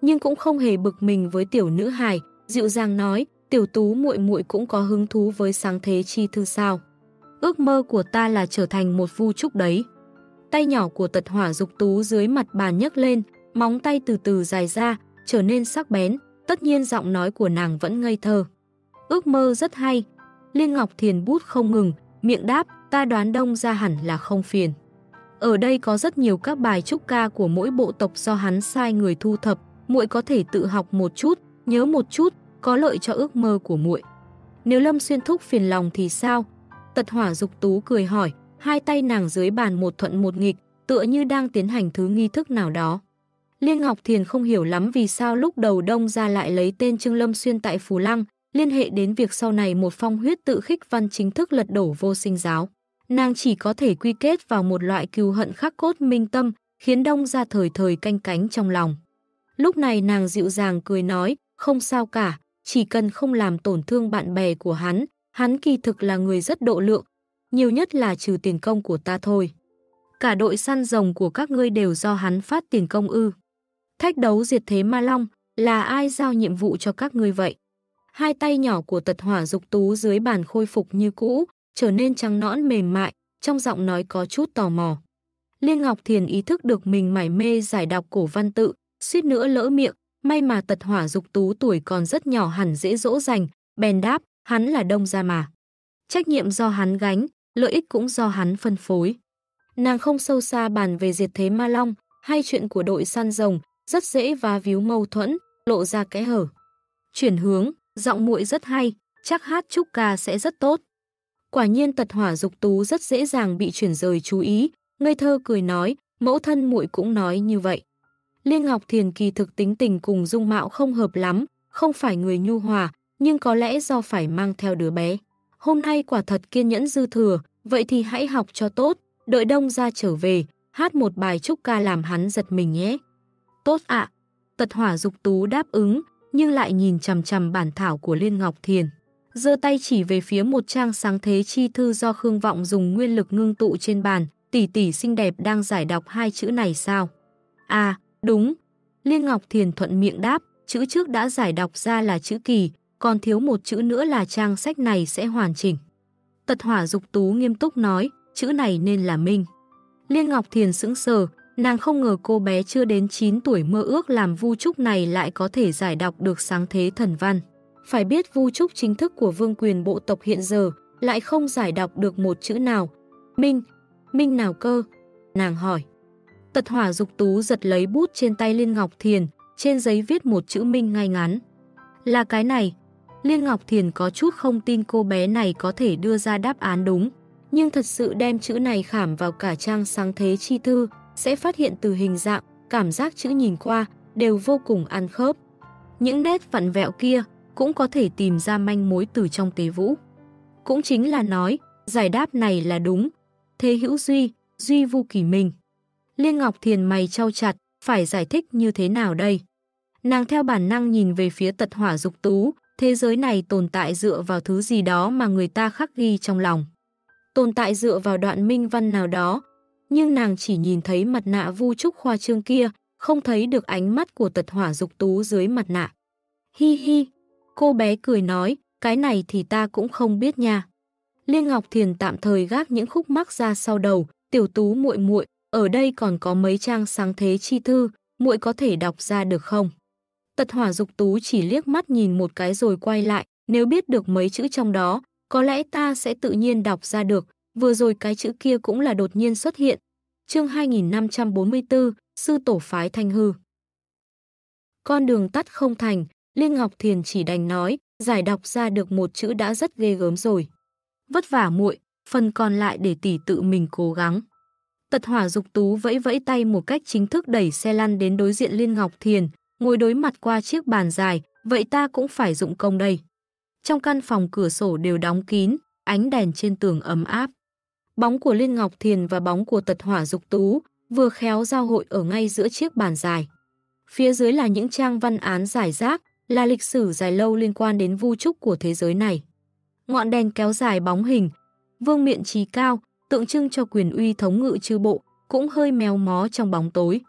Nhưng cũng không hề bực mình với tiểu nữ hài, dịu dàng nói, tiểu tú muội muội cũng có hứng thú với sáng thế chi thư sao. Ước mơ của ta là trở thành một vu trúc đấy. Tay nhỏ của tật hỏa dục tú dưới mặt bàn nhấc lên, móng tay từ từ dài ra, trở nên sắc bén, tất nhiên giọng nói của nàng vẫn ngây thơ. Ước mơ rất hay. Liên Ngọc Thiền bút không ngừng, miệng đáp, ta đoán đông ra hẳn là không phiền. Ở đây có rất nhiều các bài trúc ca của mỗi bộ tộc do hắn sai người thu thập, muội có thể tự học một chút, nhớ một chút, có lợi cho ước mơ của muội. Nếu Lâm Xuyên Thúc phiền lòng thì sao? Tật hỏa dục tú cười hỏi, hai tay nàng dưới bàn một thuận một nghịch, tựa như đang tiến hành thứ nghi thức nào đó. Liên Ngọc Thiền không hiểu lắm vì sao lúc đầu đông ra lại lấy tên Trương Lâm Xuyên tại Phú Lăng, liên hệ đến việc sau này một phong huyết tự khích văn chính thức lật đổ vô sinh giáo. Nàng chỉ có thể quy kết vào một loại cừu hận khắc cốt minh tâm, khiến đông ra thời thời canh cánh trong lòng. Lúc này nàng dịu dàng cười nói, không sao cả, chỉ cần không làm tổn thương bạn bè của hắn, hắn kỳ thực là người rất độ lượng, nhiều nhất là trừ tiền công của ta thôi. Cả đội săn rồng của các ngươi đều do hắn phát tiền công ư. Thách đấu diệt thế ma long, là ai giao nhiệm vụ cho các ngươi vậy? Hai tay nhỏ của tật hỏa dục tú dưới bàn khôi phục như cũ, trở nên trắng nõn mềm mại, trong giọng nói có chút tò mò. Liên Ngọc Thiền ý thức được mình mải mê giải đọc cổ văn tự, suýt nữa lỡ miệng, may mà tật hỏa dục tú tuổi còn rất nhỏ hẳn dễ dỗ dành, bèn đáp, hắn là đông gia mà. Trách nhiệm do hắn gánh, lợi ích cũng do hắn phân phối. Nàng không sâu xa bàn về diệt thế ma long hay chuyện của đội săn rồng, rất dễ và víu mâu thuẫn, lộ ra kẽ hở. Chuyển hướng, giọng muội rất hay, chắc hát chúc ca sẽ rất tốt. Quả nhiên tật hỏa dục tú rất dễ dàng bị chuyển rời chú ý, ngây thơ cười nói, mẫu thân muội cũng nói như vậy. Liên Ngọc Thiền kỳ thực tính tình cùng dung mạo không hợp lắm, không phải người nhu hòa, nhưng có lẽ do phải mang theo đứa bé. Hôm nay quả thật kiên nhẫn dư thừa, vậy thì hãy học cho tốt, đợi đông ra trở về, hát một bài chúc ca làm hắn giật mình nhé. Tốt ạ. Tật hỏa dục tú đáp ứng, nhưng lại nhìn chằm chằm bản thảo của Liên Ngọc Thiền giơ tay chỉ về phía một trang sáng thế chi thư do Khương Vọng dùng nguyên lực ngưng tụ trên bàn, tỷ tỷ xinh đẹp đang giải đọc hai chữ này sao? À, đúng. Liên Ngọc Thiền thuận miệng đáp, chữ trước đã giải đọc ra là chữ kỳ, còn thiếu một chữ nữa là trang sách này sẽ hoàn chỉnh. Tật hỏa dục tú nghiêm túc nói, chữ này nên là Minh. Liên Ngọc Thiền sững sờ, nàng không ngờ cô bé chưa đến 9 tuổi mơ ước làm vu trúc này lại có thể giải đọc được sáng thế thần văn. Phải biết vu trúc chính thức của vương quyền bộ tộc hiện giờ lại không giải đọc được một chữ nào. Minh, Minh nào cơ? Nàng hỏi. Tật hỏa dục tú giật lấy bút trên tay Liên Ngọc Thiền, trên giấy viết một chữ Minh ngay ngắn. Là cái này. Liên Ngọc Thiền có chút không tin cô bé này có thể đưa ra đáp án đúng nhưng thật sự đem chữ này khảm vào cả trang sáng thế chi thư, sẽ phát hiện từ hình dạng, cảm giác chữ nhìn qua, đều vô cùng ăn khớp. Những nét vặn vẹo kia cũng có thể tìm ra manh mối từ trong tế vũ. Cũng chính là nói, giải đáp này là đúng. Thế hữu duy, duy vu kỳ mình. Liên Ngọc Thiền mày trao chặt, phải giải thích như thế nào đây? Nàng theo bản năng nhìn về phía tật hỏa dục tú, thế giới này tồn tại dựa vào thứ gì đó mà người ta khắc ghi trong lòng tồn tại dựa vào đoạn minh văn nào đó. Nhưng nàng chỉ nhìn thấy mặt nạ vu trúc khoa trương kia, không thấy được ánh mắt của tật hỏa dục tú dưới mặt nạ. Hi hi, cô bé cười nói, cái này thì ta cũng không biết nha. Liên Ngọc Thiền tạm thời gác những khúc mắc ra sau đầu, tiểu tú muội muội, ở đây còn có mấy trang sáng thế chi thư, muội có thể đọc ra được không? Tật hỏa dục tú chỉ liếc mắt nhìn một cái rồi quay lại, nếu biết được mấy chữ trong đó, có lẽ ta sẽ tự nhiên đọc ra được, vừa rồi cái chữ kia cũng là đột nhiên xuất hiện. Chương 2544, Sư Tổ Phái Thanh Hư Con đường tắt không thành, Liên Ngọc Thiền chỉ đành nói, giải đọc ra được một chữ đã rất ghê gớm rồi. Vất vả muội, phần còn lại để tỷ tự mình cố gắng. Tật hỏa dục tú vẫy vẫy tay một cách chính thức đẩy xe lăn đến đối diện Liên Ngọc Thiền, ngồi đối mặt qua chiếc bàn dài, vậy ta cũng phải dụng công đây. Trong căn phòng cửa sổ đều đóng kín, ánh đèn trên tường ấm áp. Bóng của Liên Ngọc Thiền và bóng của Tật Hỏa Dục Tú vừa khéo giao hội ở ngay giữa chiếc bàn dài. Phía dưới là những trang văn án giải rác, là lịch sử dài lâu liên quan đến vu trúc của thế giới này. Ngọn đèn kéo dài bóng hình, vương miện trí cao, tượng trưng cho quyền uy thống ngự chư bộ, cũng hơi méo mó trong bóng tối.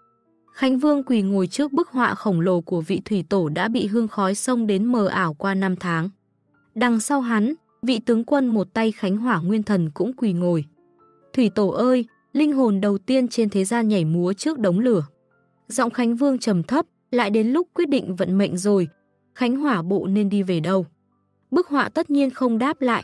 Khánh Vương quỳ ngồi trước bức họa khổng lồ của vị thủy tổ đã bị hương khói sông đến mờ ảo qua năm tháng. Đằng sau hắn, vị tướng quân một tay Khánh Hỏa Nguyên Thần cũng quỳ ngồi. Thủy tổ ơi, linh hồn đầu tiên trên thế gian nhảy múa trước đống lửa. Giọng Khánh Vương trầm thấp, lại đến lúc quyết định vận mệnh rồi. Khánh Hỏa bộ nên đi về đâu? Bức họa tất nhiên không đáp lại.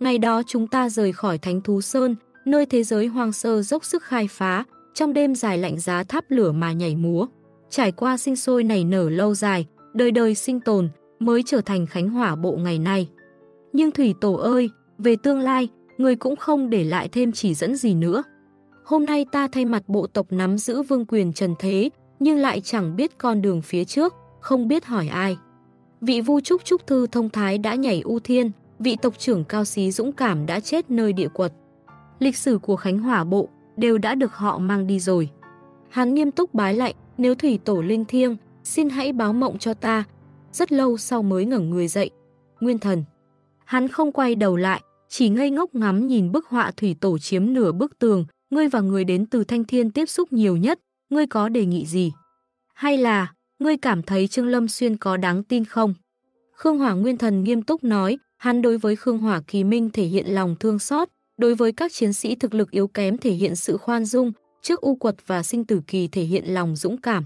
Ngày đó chúng ta rời khỏi Thánh Thú Sơn, nơi thế giới hoang sơ dốc sức khai phá, trong đêm dài lạnh giá tháp lửa mà nhảy múa. Trải qua sinh sôi nảy nở lâu dài, đời đời sinh tồn, mới trở thành Khánh Hỏa bộ ngày nay. Nhưng Thủy Tổ ơi, về tương lai, người cũng không để lại thêm chỉ dẫn gì nữa. Hôm nay ta thay mặt bộ tộc nắm giữ vương quyền trần thế, nhưng lại chẳng biết con đường phía trước, không biết hỏi ai. Vị vu trúc trúc thư thông thái đã nhảy ưu thiên, vị tộc trưởng cao xí dũng cảm đã chết nơi địa quật. Lịch sử của Khánh Hỏa bộ đều đã được họ mang đi rồi. Hắn nghiêm túc bái lạnh. nếu thủy tổ linh thiêng, xin hãy báo mộng cho ta. Rất lâu sau mới ngẩng người dậy. Nguyên thần. Hắn không quay đầu lại, chỉ ngây ngốc ngắm nhìn bức họa thủy tổ chiếm nửa bức tường, ngươi và người đến từ Thanh Thiên tiếp xúc nhiều nhất, ngươi có đề nghị gì? Hay là, ngươi cảm thấy Trương Lâm Xuyên có đáng tin không? Khương Hỏa Nguyên Thần nghiêm túc nói, hắn đối với Khương Hỏa Kỳ Minh thể hiện lòng thương xót, đối với các chiến sĩ thực lực yếu kém thể hiện sự khoan dung, trước u quật và sinh tử kỳ thể hiện lòng dũng cảm.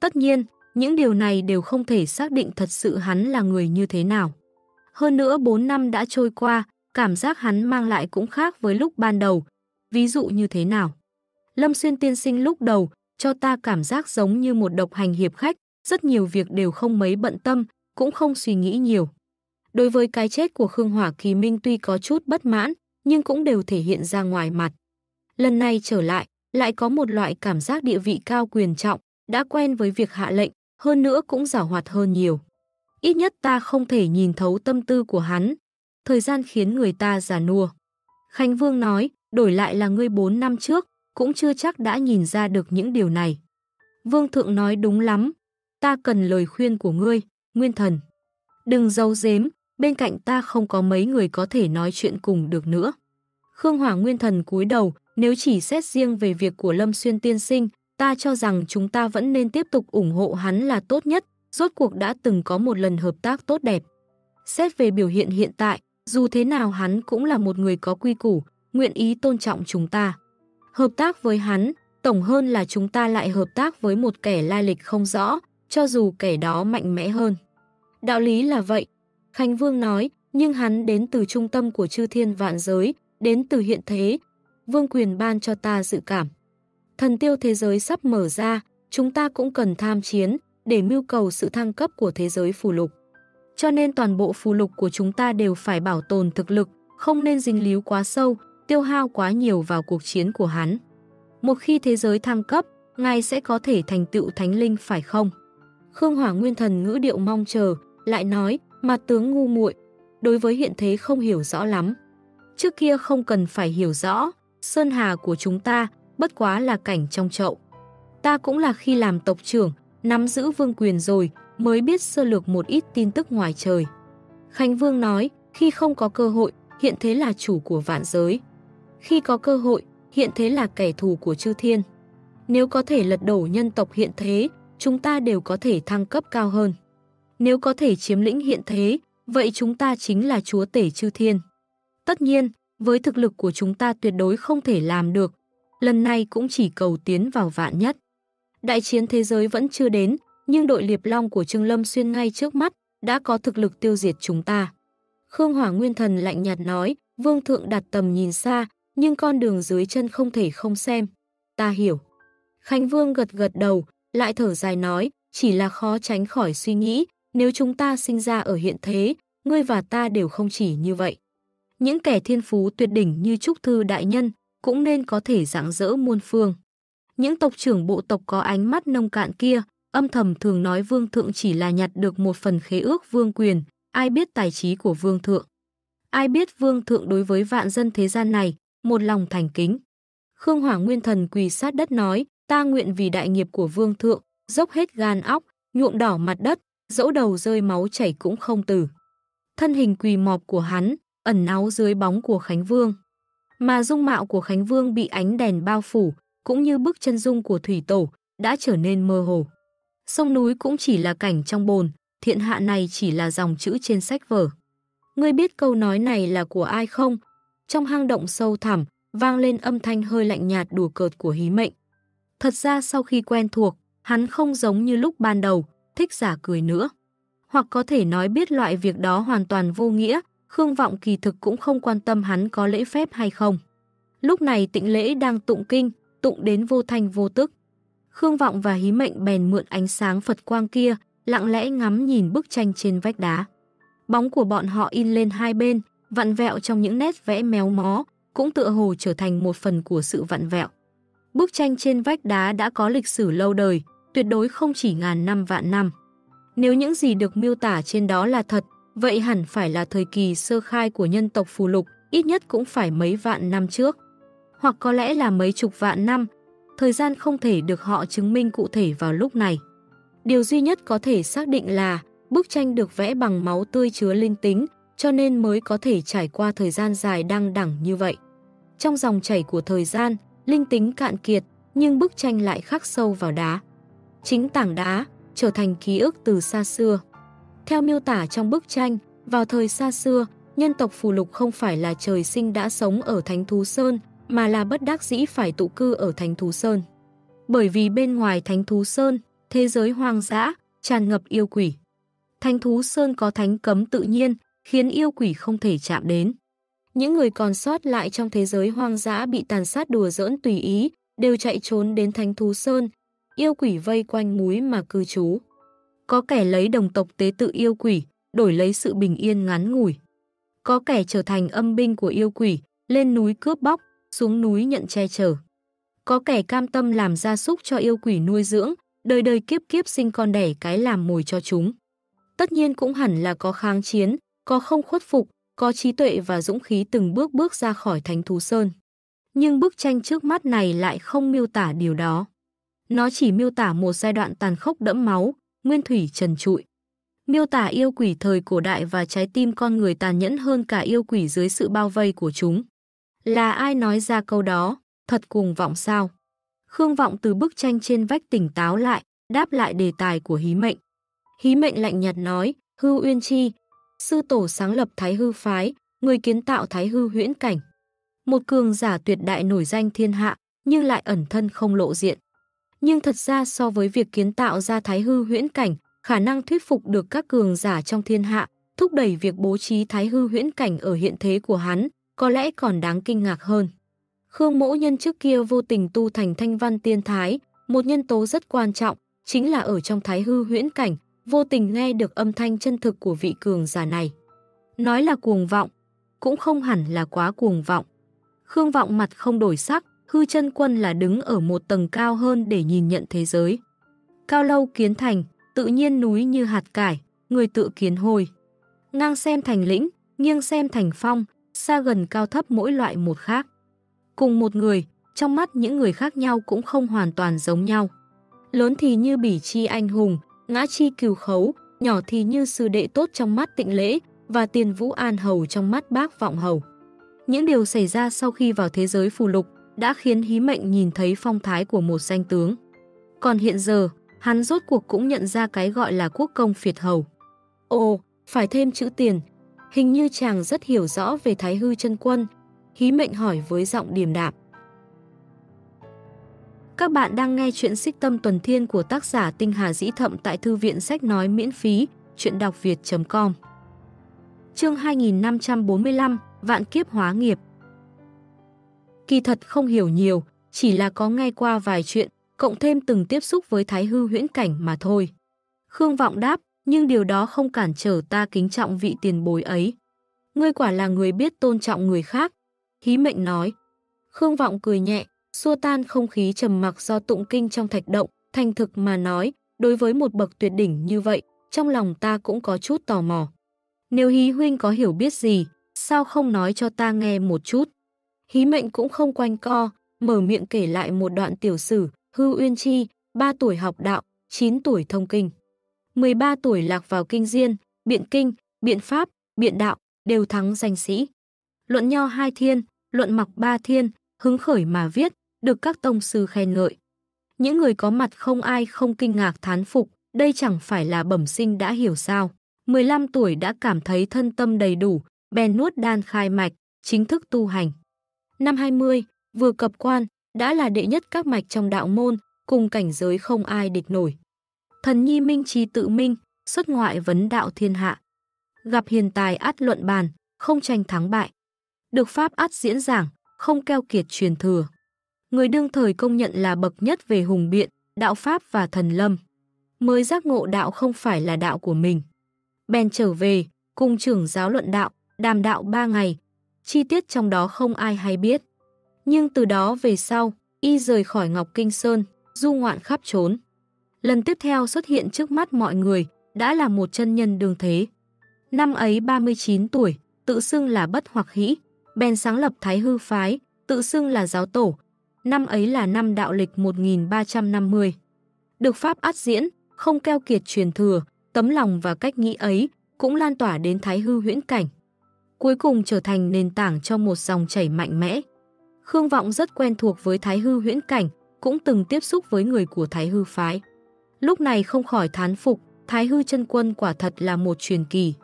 Tất nhiên, những điều này đều không thể xác định thật sự hắn là người như thế nào. Hơn nữa 4 năm đã trôi qua, cảm giác hắn mang lại cũng khác với lúc ban đầu. Ví dụ như thế nào? Lâm Xuyên tiên sinh lúc đầu cho ta cảm giác giống như một độc hành hiệp khách, rất nhiều việc đều không mấy bận tâm, cũng không suy nghĩ nhiều. Đối với cái chết của Khương Hỏa Kỳ Minh tuy có chút bất mãn, nhưng cũng đều thể hiện ra ngoài mặt. Lần này trở lại, lại có một loại cảm giác địa vị cao quyền trọng, đã quen với việc hạ lệnh, hơn nữa cũng giảo hoạt hơn nhiều. Ít nhất ta không thể nhìn thấu tâm tư của hắn. Thời gian khiến người ta già nua. Khánh Vương nói, đổi lại là ngươi 4 năm trước, cũng chưa chắc đã nhìn ra được những điều này. Vương Thượng nói đúng lắm, ta cần lời khuyên của ngươi, Nguyên Thần. Đừng giấu giếm, bên cạnh ta không có mấy người có thể nói chuyện cùng được nữa. Khương Hỏa Nguyên Thần cúi đầu, nếu chỉ xét riêng về việc của Lâm Xuyên tiên sinh, ta cho rằng chúng ta vẫn nên tiếp tục ủng hộ hắn là tốt nhất, rốt cuộc đã từng có một lần hợp tác tốt đẹp. Xét về biểu hiện hiện tại, dù thế nào hắn cũng là một người có quy củ, nguyện ý tôn trọng chúng ta. Hợp tác với hắn, tổng hơn là chúng ta lại hợp tác với một kẻ lai lịch không rõ, cho dù kẻ đó mạnh mẽ hơn. Đạo lý là vậy, Khánh Vương nói, nhưng hắn đến từ trung tâm của chư thiên vạn giới, đến từ hiện thế. Vương quyền ban cho ta dự cảm. Thần tiêu thế giới sắp mở ra, chúng ta cũng cần tham chiến để mưu cầu sự thăng cấp của thế giới phù lục. Cho nên toàn bộ phù lục của chúng ta đều phải bảo tồn thực lực, không nên dính líu quá sâu, tiêu hao quá nhiều vào cuộc chiến của hắn. Một khi thế giới thăng cấp, ngài sẽ có thể thành tựu thánh linh phải không? Khương Hỏa Nguyên Thần ngữ điệu mong chờ, lại nói, mà tướng ngu muội đối với hiện thế không hiểu rõ lắm. Trước kia không cần phải hiểu rõ, Sơn Hà của chúng ta bất quá là cảnh trong chậu. Ta cũng là khi làm tộc trưởng, nắm giữ vương quyền rồi, mới biết sơ lược một ít tin tức ngoài trời. Khánh Vương nói, khi không có cơ hội, hiện thế là chủ của vạn giới. Khi có cơ hội, hiện thế là kẻ thù của chư thiên. Nếu có thể lật đổ nhân tộc hiện thế, chúng ta đều có thể thăng cấp cao hơn. Nếu có thể chiếm lĩnh hiện thế, vậy chúng ta chính là chúa tể chư thiên. Tất nhiên, với thực lực của chúng ta tuyệt đối không thể làm được. Lần này cũng chỉ cầu tiến vào vạn nhất. Đại chiến thế giới vẫn chưa đến, nhưng đội liệp long của Trương Lâm Xuyên ngay trước mắt đã có thực lực tiêu diệt chúng ta. Khương Hỏa Nguyên Thần lạnh nhạt nói, Vương Thượng đặt tầm nhìn xa, nhưng con đường dưới chân không thể không xem. Ta hiểu. Khánh Vương gật gật đầu, lại thở dài nói, chỉ là khó tránh khỏi suy nghĩ, nếu chúng ta sinh ra ở hiện thế, ngươi và ta đều không chỉ như vậy. Những kẻ thiên phú tuyệt đỉnh như Trúc Thư Đại Nhân cũng nên có thể rạng rỡ muôn phương. Những tộc trưởng bộ tộc có ánh mắt nông cạn kia, âm thầm thường nói vương thượng chỉ là nhặt được một phần khế ước vương quyền, ai biết tài trí của vương thượng. Ai biết vương thượng đối với vạn dân thế gian này, một lòng thành kính. Khương Hỏa Nguyên Thần quỳ sát đất nói, ta nguyện vì đại nghiệp của vương thượng, dốc hết gan óc, nhuộm đỏ mặt đất, dẫu đầu rơi máu chảy cũng không từ. Thân hình quỳ mọp của hắn, ẩn náu dưới bóng của Khánh Vương. Mà dung mạo của Khánh Vương bị ánh đèn bao phủ, cũng như bức chân dung của Thủy Tổ, đã trở nên mơ hồ. Sông núi cũng chỉ là cảnh trong bồn, thiện hạ này chỉ là dòng chữ trên sách vở. Ngươi biết câu nói này là của ai không? Trong hang động sâu thẳm, vang lên âm thanh hơi lạnh nhạt đùa cợt của hí mệnh. Thật ra sau khi quen thuộc, hắn không giống như lúc ban đầu, thích giả cười nữa. Hoặc có thể nói biết loại việc đó hoàn toàn vô nghĩa, Khương Vọng kỳ thực cũng không quan tâm hắn có lễ phép hay không. Lúc này tịnh lễ đang tụng kinh, tụng đến vô thanh vô tức. Khương Vọng và Hí Mệnh bèn mượn ánh sáng Phật quang kia, lặng lẽ ngắm nhìn bức tranh trên vách đá. Bóng của bọn họ in lên hai bên, vặn vẹo trong những nét vẽ méo mó, cũng tựa hồ trở thành một phần của sự vặn vẹo. Bức tranh trên vách đá đã có lịch sử lâu đời, tuyệt đối không chỉ ngàn năm vạn năm. Nếu những gì được miêu tả trên đó là thật, vậy hẳn phải là thời kỳ sơ khai của nhân tộc phù lục, ít nhất cũng phải mấy vạn năm trước. Hoặc có lẽ là mấy chục vạn năm, thời gian không thể được họ chứng minh cụ thể vào lúc này. Điều duy nhất có thể xác định là bức tranh được vẽ bằng máu tươi chứa linh tính, cho nên mới có thể trải qua thời gian dài đăng đẳng như vậy. Trong dòng chảy của thời gian, linh tính cạn kiệt, nhưng bức tranh lại khắc sâu vào đá. Chính tảng đá trở thành ký ức từ xa xưa. Theo miêu tả trong bức tranh, vào thời xa xưa, nhân tộc phù lục không phải là trời sinh đã sống ở Thánh Thú Sơn, mà là bất đắc dĩ phải tụ cư ở Thánh Thú Sơn. Bởi vì bên ngoài Thánh Thú Sơn, thế giới hoang dã, tràn ngập yêu quỷ. Thánh Thú Sơn có thánh cấm tự nhiên, khiến yêu quỷ không thể chạm đến. Những người còn sót lại trong thế giới hoang dã bị tàn sát đùa giỡn tùy ý, đều chạy trốn đến Thánh Thú Sơn, yêu quỷ vây quanh múi mà cư trú. Có kẻ lấy đồng tộc tế tự yêu quỷ, đổi lấy sự bình yên ngắn ngủi. Có kẻ trở thành âm binh của yêu quỷ, lên núi cướp bóc, xuống núi nhận che chở. Có kẻ cam tâm làm gia súc cho yêu quỷ nuôi dưỡng, đời đời kiếp kiếp sinh con đẻ cái làm mồi cho chúng. Tất nhiên cũng hẳn là có kháng chiến, có không khuất phục, có trí tuệ và dũng khí từng bước bước ra khỏi thánh thú sơn. Nhưng bức tranh trước mắt này lại không miêu tả điều đó. Nó chỉ miêu tả một giai đoạn tàn khốc đẫm máu, nguyên thủy trần trụi. Miêu tả yêu quỷ thời cổ đại và trái tim con người tàn nhẫn hơn cả yêu quỷ dưới sự bao vây của chúng. Là ai nói ra câu đó, thật cuồng vọng sao? Khương Vọng từ bức tranh trên vách tỉnh táo lại, đáp lại đề tài của hí mệnh. Hí mệnh lạnh nhạt nói, hư uyên chi, sư tổ sáng lập thái hư phái, người kiến tạo thái hư huyễn cảnh. Một cường giả tuyệt đại nổi danh thiên hạ, nhưng lại ẩn thân không lộ diện. Nhưng thật ra so với việc kiến tạo ra thái hư huyễn cảnh, khả năng thuyết phục được các cường giả trong thiên hạ, thúc đẩy việc bố trí thái hư huyễn cảnh ở hiện thế của hắn, có lẽ còn đáng kinh ngạc hơn. Khương Mỗ Nhân trước kia vô tình tu thành thanh văn tiên thái, một nhân tố rất quan trọng, chính là ở trong thái hư huyễn cảnh, vô tình nghe được âm thanh chân thực của vị cường giả này. Nói là cuồng vọng, cũng không hẳn là quá cuồng vọng. Khương Vọng mặt không đổi sắc, hư chân quân là đứng ở một tầng cao hơn để nhìn nhận thế giới. Cao lâu kiến thành, tự nhiên núi như hạt cải, người tự kiến hồi. Ngang xem thành lĩnh, nghiêng xem thành phong, xa gần cao thấp mỗi loại một khác. Cùng một người, trong mắt những người khác nhau cũng không hoàn toàn giống nhau. Lớn thì như bỉ chi anh hùng, ngã chi cừu khấu, nhỏ thì như sư đệ tốt trong mắt tịnh lễ và tiền vũ an hầu trong mắt bác vọng hầu. Những điều xảy ra sau khi vào thế giới phù lục đã khiến hí mệnh nhìn thấy phong thái của một danh tướng. Còn hiện giờ, hắn rốt cuộc cũng nhận ra cái gọi là quốc công phiệt hầu. Ồ, phải thêm chữ tiền. Hình như chàng rất hiểu rõ về Thái Hư chân Quân. Hí mệnh hỏi với giọng điềm đạm. Các bạn đang nghe chuyện xích tâm tuần thiên của tác giả Tinh Hà Dĩ Thậm tại Thư viện Sách Nói miễn phí, chuyện đọc việt.com Chương 2545, Vạn Kiếp Hóa Nghiệp Kỳ thật không hiểu nhiều, chỉ là có nghe qua vài chuyện, cộng thêm từng tiếp xúc với thái hư huyễn cảnh mà thôi. Khương Vọng đáp, nhưng điều đó không cản trở ta kính trọng vị tiền bối ấy. Ngươi quả là người biết tôn trọng người khác. Hí mệnh nói. Khương Vọng cười nhẹ, xua tan không khí trầm mặc do tụng kinh trong thạch động, thành thực mà nói, đối với một bậc tuyệt đỉnh như vậy, trong lòng ta cũng có chút tò mò. Nếu hí huynh có hiểu biết gì, sao không nói cho ta nghe một chút? Hí mệnh cũng không quanh co, mở miệng kể lại một đoạn tiểu sử, Hư Uyên Chi, 3 tuổi học đạo, 9 tuổi thông kinh. 13 tuổi lạc vào kinh diên, biện kinh, biện pháp, biện đạo, đều thắng danh sĩ. Luận nho hai thiên, luận mặc ba thiên, hứng khởi mà viết, được các tông sư khen ngợi. Những người có mặt không ai không kinh ngạc thán phục, đây chẳng phải là bẩm sinh đã hiểu sao. 15 tuổi đã cảm thấy thân tâm đầy đủ, bèn nuốt đan khai mạch, chính thức tu hành. Năm 20, vừa cập quan, đã là đệ nhất các mạch trong đạo môn, cùng cảnh giới không ai địch nổi. Thần nhi minh trí tự minh, xuất ngoại vấn đạo thiên hạ. Gặp hiền tài át luận bàn, không tranh thắng bại. Được pháp át diễn giảng, không keo kiệt truyền thừa. Người đương thời công nhận là bậc nhất về hùng biện, đạo pháp và thần lâm. Mới giác ngộ đạo không phải là đạo của mình. Bèn trở về, cùng trưởng giáo luận đạo, đàm đạo ba ngày. Chi tiết trong đó không ai hay biết. Nhưng từ đó về sau, y rời khỏi Ngọc Kinh Sơn, du ngoạn khắp trốn. Lần tiếp theo xuất hiện trước mắt mọi người đã là một chân nhân đường thế. Năm ấy 39 tuổi, tự xưng là bất hoặc hĩ, bèn sáng lập Thái Hư Phái, tự xưng là giáo tổ. Năm ấy là năm đạo lịch 1350. Được Pháp át diễn, không keo kiệt truyền thừa, tấm lòng và cách nghĩ ấy cũng lan tỏa đến Thái Hư huyễn cảnh. Cuối cùng trở thành nền tảng cho một dòng chảy mạnh mẽ. Khương Vọng rất quen thuộc với Thái Hư huyễn cảnh, cũng từng tiếp xúc với người của Thái Hư phái. Lúc này không khỏi thán phục, Thái Hư chân quân quả thật là một truyền kỳ.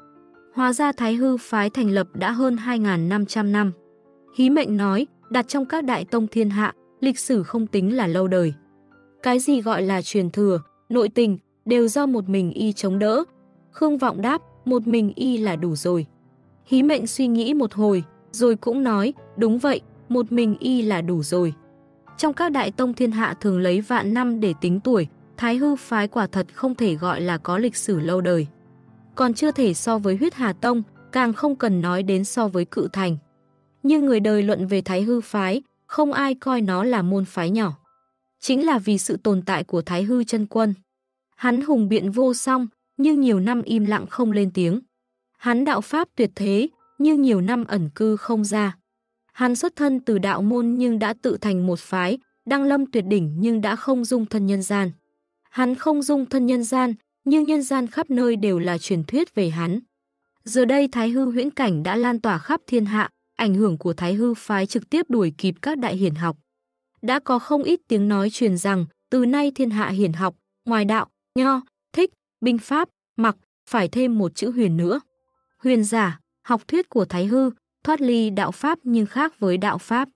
Hóa ra Thái Hư phái thành lập đã hơn 2.500 năm. Hí mệnh nói, đặt trong các đại tông thiên hạ, lịch sử không tính là lâu đời. Cái gì gọi là truyền thừa, nội tình, đều do một mình y chống đỡ. Khương Vọng đáp, một mình y là đủ rồi. Hí mệnh suy nghĩ một hồi, rồi cũng nói, đúng vậy, một mình y là đủ rồi. Trong các đại tông thiên hạ thường lấy vạn năm để tính tuổi, Thái hư phái quả thật không thể gọi là có lịch sử lâu đời. Còn chưa thể so với huyết hà tông, càng không cần nói đến so với cự thành. Như người đời luận về Thái Hư phái, không ai coi nó là môn phái nhỏ. Chính là vì sự tồn tại của Thái Hư chân quân. Hắn hùng biện vô song, nhưng nhiều năm im lặng không lên tiếng. Hắn đạo pháp tuyệt thế, nhưng nhiều năm ẩn cư không ra. Hắn xuất thân từ đạo môn nhưng đã tự thành một phái, đăng lâm tuyệt đỉnh nhưng đã không dung thân nhân gian. Hắn không dung thân nhân gian, nhưng nhân gian khắp nơi đều là truyền thuyết về hắn. Giờ đây Thái Hư huyễn cảnh đã lan tỏa khắp thiên hạ, ảnh hưởng của Thái Hư phái trực tiếp đuổi kịp các đại hiển học. Đã có không ít tiếng nói truyền rằng, từ nay thiên hạ hiển học, ngoài đạo, nho, thích, binh pháp, mặc, phải thêm một chữ huyền nữa. Huyền giả, học thuyết của Thái Hư, thoát ly đạo Pháp nhưng khác với đạo Pháp.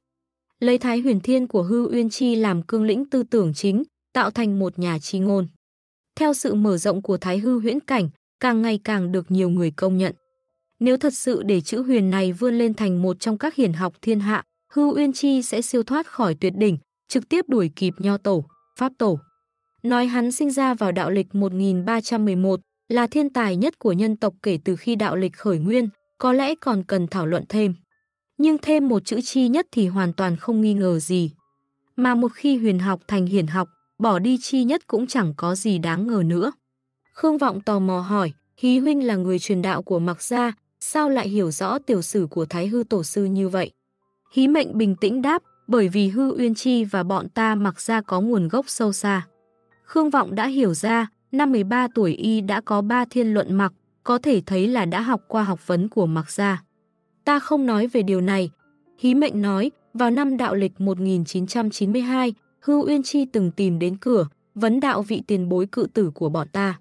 Lấy Thái huyền thiên của Hư Uyên Chi làm cương lĩnh tư tưởng chính, tạo thành một nhà chi ngôn. Theo sự mở rộng của Thái Hư huyễn cảnh, càng ngày càng được nhiều người công nhận. Nếu thật sự để chữ huyền này vươn lên thành một trong các hiển học thiên hạ, Hư Uyên Chi sẽ siêu thoát khỏi tuyệt đỉnh, trực tiếp đuổi kịp Nho Tổ, Pháp Tổ. Nói hắn sinh ra vào đạo lịch 1311, là thiên tài nhất của nhân tộc kể từ khi đạo lịch khởi nguyên, có lẽ còn cần thảo luận thêm. Nhưng thêm một chữ chi nhất thì hoàn toàn không nghi ngờ gì. Mà một khi huyền học thành hiển học, bỏ đi chi nhất cũng chẳng có gì đáng ngờ nữa. Khương Vọng tò mò hỏi, Hí huynh là người truyền đạo của Mạc Gia, sao lại hiểu rõ tiểu sử của Thái Hư Tổ Sư như vậy? Hí mệnh bình tĩnh đáp, bởi vì Hư Uyên Chi và bọn ta mặc Gia có nguồn gốc sâu xa. Khương Vọng đã hiểu ra, năm 13 tuổi y đã có ba thiên luận mặc, có thể thấy là đã học qua học vấn của mặc gia. Ta không nói về điều này. Hí mệnh nói, vào năm đạo lịch 1992, hư Uyên Chi từng tìm đến cửa, vấn đạo vị tiền bối cự tử của bọn ta.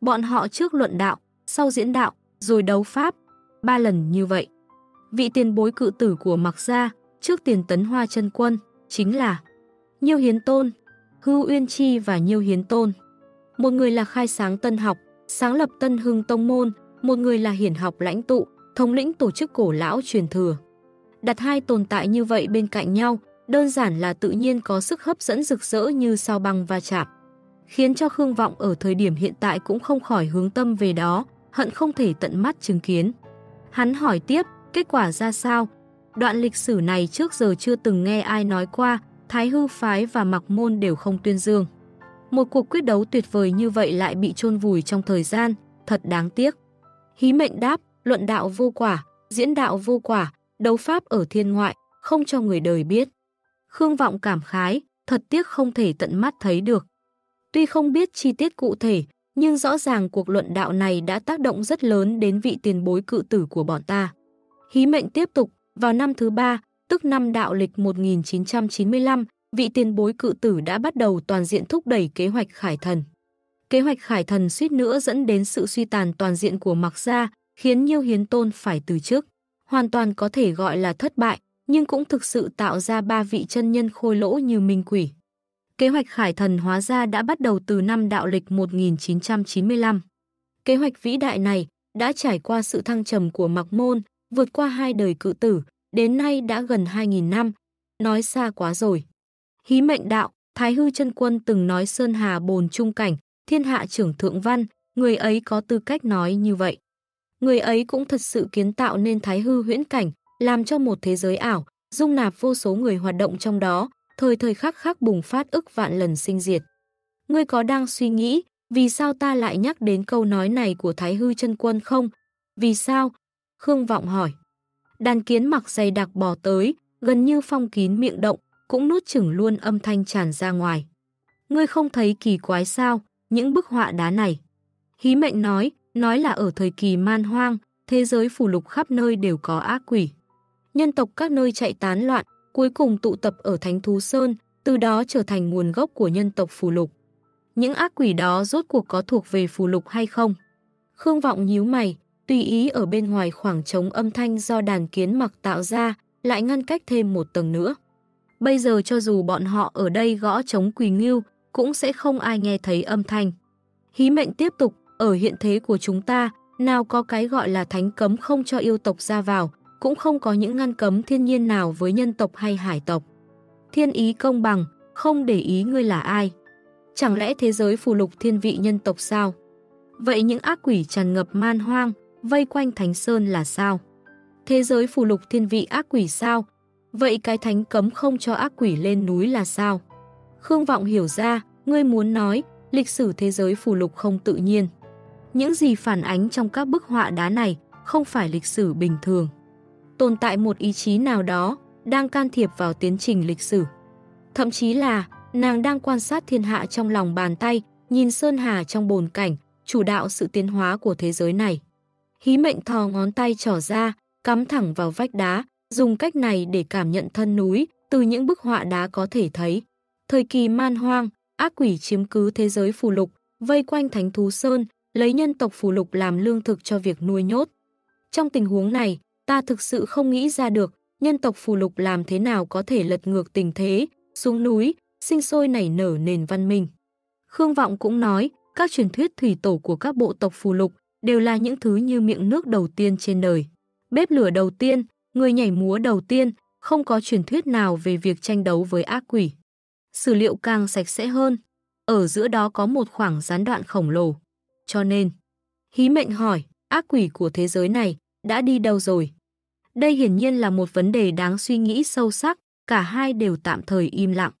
Bọn họ trước luận đạo, sau diễn đạo, rồi đấu pháp, ba lần như vậy. Vị tiền bối cự tử của mặc gia, trước tiền tấn hoa chân quân, chính là Nhiêu Hiến Tôn, Hưu Uyên Chi và Nhiêu Hiến Tôn. Một người là khai sáng tân học, sáng lập tân hưng tông môn, một người là hiển học lãnh tụ, thống lĩnh tổ chức cổ lão truyền thừa. Đặt hai tồn tại như vậy bên cạnh nhau, đơn giản là tự nhiên có sức hấp dẫn rực rỡ như sao băng va chạm. Khiến cho Khương Vọng ở thời điểm hiện tại cũng không khỏi hướng tâm về đó, hận không thể tận mắt chứng kiến. Hắn hỏi tiếp, kết quả ra sao? Đoạn lịch sử này trước giờ chưa từng nghe ai nói qua, Thái Hư Phái và Mặc Môn đều không tuyên dương. Một cuộc quyết đấu tuyệt vời như vậy lại bị chôn vùi trong thời gian, thật đáng tiếc. Hí mệnh đáp, luận đạo vô quả, diễn đạo vô quả, đấu pháp ở thiên ngoại, không cho người đời biết. Khương Vọng cảm khái, thật tiếc không thể tận mắt thấy được. Tuy không biết chi tiết cụ thể, nhưng rõ ràng cuộc luận đạo này đã tác động rất lớn đến vị tiền bối cự tử của bọn ta. Hí mệnh tiếp tục, vào năm thứ ba, tức năm đạo lịch 1995, vị tiền bối cự tử đã bắt đầu toàn diện thúc đẩy kế hoạch khải thần. Kế hoạch khải thần suýt nữa dẫn đến sự suy tàn toàn diện của Mạc Gia, khiến Nhiêu Hiến Tôn phải từ chức. Hoàn toàn có thể gọi là thất bại, nhưng cũng thực sự tạo ra ba vị chân nhân khôi lỗ như minh quỷ. Kế hoạch khải thần hóa ra đã bắt đầu từ năm đạo lịch 1995. Kế hoạch vĩ đại này đã trải qua sự thăng trầm của Mạc Môn, vượt qua hai đời cự tử, đến nay đã gần 2.000 năm. Nói xa quá rồi. Hí mệnh đạo, Thái Hư chân Quân từng nói Sơn Hà bồn trung cảnh, thiên hạ trưởng thượng văn, người ấy có tư cách nói như vậy. Người ấy cũng thật sự kiến tạo nên Thái Hư huyễn cảnh, làm cho một thế giới ảo, dung nạp vô số người hoạt động trong đó, thời thời khắc khắc bùng phát ức vạn lần sinh diệt. Ngươi có đang suy nghĩ, vì sao ta lại nhắc đến câu nói này của Thái Hư chân Quân không? Vì sao? Khương Vọng hỏi. Đàn kiến mặc dày đặc bò tới, gần như phong kín miệng động, cũng nuốt chửng luôn âm thanh tràn ra ngoài. Ngươi không thấy kỳ quái sao, những bức họa đá này. Hí mệnh nói, nói là ở thời kỳ man hoang, thế giới phù lục khắp nơi đều có ác quỷ. Nhân tộc các nơi chạy tán loạn, cuối cùng tụ tập ở Thánh Thú Sơn, từ đó trở thành nguồn gốc của nhân tộc phù lục. Những ác quỷ đó rốt cuộc có thuộc về phù lục hay không? Khương Vọng nhíu mày, tùy ý ở bên ngoài khoảng trống âm thanh do đàn kiến mặc tạo ra, lại ngăn cách thêm một tầng nữa. Bây giờ cho dù bọn họ ở đây gõ chống quỳ ngưu, cũng sẽ không ai nghe thấy âm thanh. Hí mệnh tiếp tục, ở hiện thế của chúng ta, nào có cái gọi là thánh cấm không cho yêu tộc ra vào, cũng không có những ngăn cấm thiên nhiên nào với nhân tộc hay hải tộc. Thiên ý công bằng, không để ý ngươi là ai. Chẳng lẽ thế giới phù lục thiên vị nhân tộc sao? Vậy những ác quỷ tràn ngập man hoang, vây quanh Thánh Sơn là sao? Thế giới phù lục thiên vị ác quỷ sao? Vậy cái thánh cấm không cho ác quỷ lên núi là sao? Khương Vọng hiểu ra, ngươi muốn nói, lịch sử thế giới phù lục không tự nhiên. Những gì phản ánh trong các bức họa đá này không phải lịch sử bình thường. Tồn tại một ý chí nào đó đang can thiệp vào tiến trình lịch sử. Thậm chí là nàng đang quan sát thiên hạ trong lòng bàn tay, nhìn Sơn Hà trong bồn cảnh, chủ đạo sự tiến hóa của thế giới này. Hí mệnh thò ngón tay trỏ ra, cắm thẳng vào vách đá, dùng cách này để cảm nhận thân núi, từ những bức họa đá có thể thấy. Thời kỳ man hoang, ác quỷ chiếm cứ thế giới phù lục, vây quanh thánh thú sơn, lấy nhân tộc phù lục làm lương thực cho việc nuôi nhốt. Trong tình huống này, ta thực sự không nghĩ ra được nhân tộc phù lục làm thế nào có thể lật ngược tình thế, xuống núi, sinh sôi nảy nở nền văn minh. Khương Vọng cũng nói, các truyền thuyết thủy tổ của các bộ tộc phù lục đều là những thứ như miệng nước đầu tiên trên đời. Bếp lửa đầu tiên, người nhảy múa đầu tiên, không có truyền thuyết nào về việc tranh đấu với ác quỷ. Sử liệu càng sạch sẽ hơn, ở giữa đó có một khoảng gián đoạn khổng lồ. Cho nên, hí mệnh hỏi, ác quỷ của thế giới này đã đi đâu rồi? Đây hiển nhiên là một vấn đề đáng suy nghĩ sâu sắc, cả hai đều tạm thời im lặng.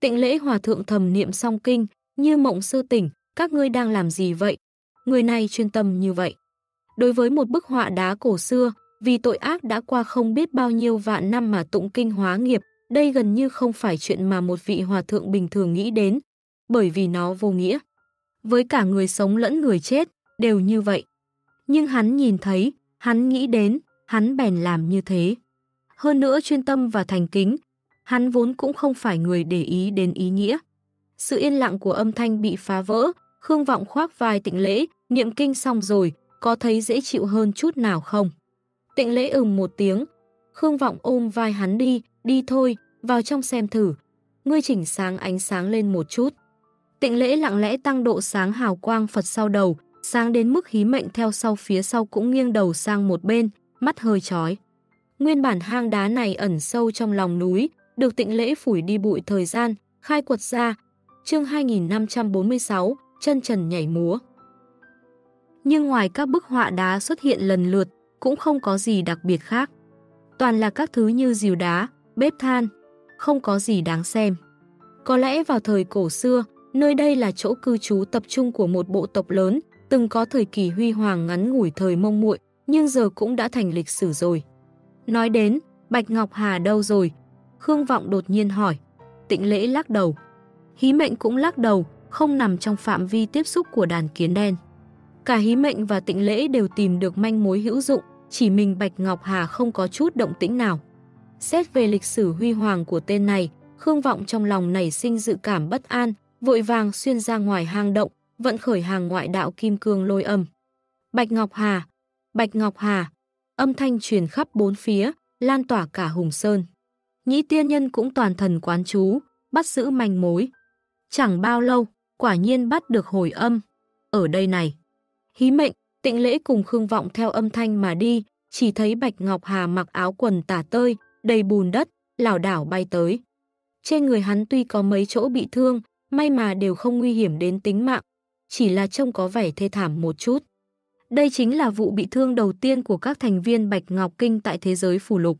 Tịnh lễ hòa thượng thầm niệm song kinh, như mộng sơ tỉnh, các ngươi đang làm gì vậy? Người này chuyên tâm như vậy. Đối với một bức họa đá cổ xưa, vì tội ác đã qua không biết bao nhiêu vạn năm mà tụng kinh hóa nghiệp, đây gần như không phải chuyện mà một vị hòa thượng bình thường nghĩ đến, bởi vì nó vô nghĩa. Với cả người sống lẫn người chết, đều như vậy. Nhưng hắn nhìn thấy, hắn nghĩ đến, hắn bèn làm như thế. Hơn nữa chuyên tâm và thành kính, hắn vốn cũng không phải người để ý đến ý nghĩa. Sự yên lặng của âm thanh bị phá vỡ, Khương Vọng khoác vai tịnh lễ, niệm kinh xong rồi, có thấy dễ chịu hơn chút nào không? Tịnh lễ ừm một tiếng, Khương Vọng ôm vai hắn đi, đi thôi, vào trong xem thử. Ngươi chỉnh sáng ánh sáng lên một chút. Tịnh lễ lặng lẽ tăng độ sáng hào quang Phật sau đầu, sáng đến mức hí mệnh theo sau phía sau cũng nghiêng đầu sang một bên, mắt hơi chói. Nguyên bản hang đá này ẩn sâu trong lòng núi, được tịnh lễ phủi đi bụi thời gian, khai quật ra. Chương 2546, chân trần nhảy múa. Nhưng ngoài các bức họa đá xuất hiện lần lượt, cũng không có gì đặc biệt khác. Toàn là các thứ như rìu đá, bếp than, không có gì đáng xem. Có lẽ vào thời cổ xưa, nơi đây là chỗ cư trú tập trung của một bộ tộc lớn, từng có thời kỳ huy hoàng ngắn ngủi thời mông muội, nhưng giờ cũng đã thành lịch sử rồi. Nói đến, Bạch Ngọc Hà đâu rồi? Khương Vọng đột nhiên hỏi. Tịnh lễ lắc đầu. Hí mệnh cũng lắc đầu, không nằm trong phạm vi tiếp xúc của đàn kiến đen. Cả hí mệnh và tịnh lễ đều tìm được manh mối hữu dụng, chỉ mình Bạch Ngọc Hà không có chút động tĩnh nào. Xét về lịch sử huy hoàng của tên này, Khương Vọng trong lòng nảy sinh dự cảm bất an, vội vàng xuyên ra ngoài hang động, vận khởi hàng ngoại đạo kim cương lôi âm. Bạch Ngọc Hà, Bạch Ngọc Hà, âm thanh truyền khắp bốn phía, lan tỏa cả Hùng Sơn. Nhĩ tiên nhân cũng toàn thần quán chú, bắt giữ manh mối. Chẳng bao lâu, quả nhiên bắt được hồi âm. Ở đây này, hí mệnh, tịnh lễ cùng Khương Vọng theo âm thanh mà đi, chỉ thấy Bạch Ngọc Hà mặc áo quần tả tơi, đầy bùn đất, lảo đảo bay tới. Trên người hắn tuy có mấy chỗ bị thương, may mà đều không nguy hiểm đến tính mạng, chỉ là trông có vẻ thê thảm một chút. Đây chính là vụ bị thương đầu tiên của các thành viên Bạch Ngọc Kinh tại thế giới phù lục.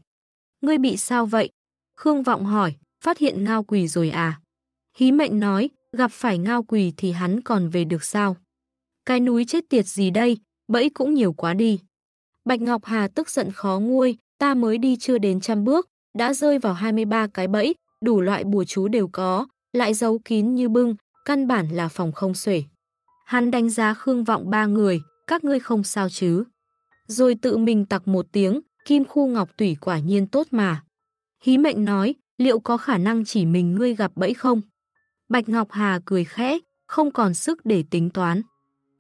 Ngươi bị sao vậy? Khương Vọng hỏi, phát hiện ngao quỳ rồi à? Hí mệnh nói, gặp phải ngao quỳ thì hắn còn về được sao? Cái núi chết tiệt gì đây, bẫy cũng nhiều quá đi. Bạch Ngọc Hà tức giận khó nguôi, ta mới đi chưa đến trăm bước, đã rơi vào 23 cái bẫy, đủ loại bùa chú đều có, lại giấu kín như bưng, căn bản là phòng không xuể. Hắn đánh giá Khương Vọng ba người, các ngươi không sao chứ. Rồi tự mình tặc một tiếng, kim khu ngọc tủy quả nhiên tốt mà. Hí mệnh nói, liệu có khả năng chỉ mình ngươi gặp bẫy không? Bạch Ngọc Hà cười khẽ, không còn sức để tính toán.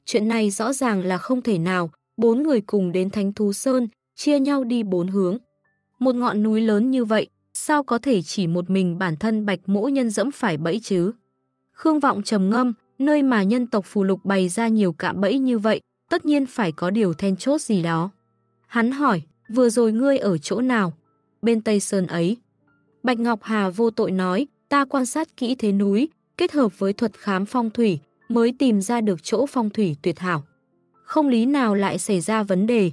Chuyện này rõ ràng là không thể nào, bốn người cùng đến Thánh Thú Sơn, chia nhau đi bốn hướng. Một ngọn núi lớn như vậy, sao có thể chỉ một mình bản thân bạch mỗ nhân dẫm phải bẫy chứ? Khương Vọng trầm ngâm, nơi mà nhân tộc phù lục bày ra nhiều cạm bẫy như vậy, tất nhiên phải có điều then chốt gì đó. Hắn hỏi, vừa rồi ngươi ở chỗ nào? Bên Tây Sơn ấy. Bạch Ngọc Hà vô tội nói, ta quan sát kỹ thế núi, kết hợp với thuật khám phong thủy, mới tìm ra được chỗ phong thủy tuyệt hảo. Không lý nào lại xảy ra vấn đề.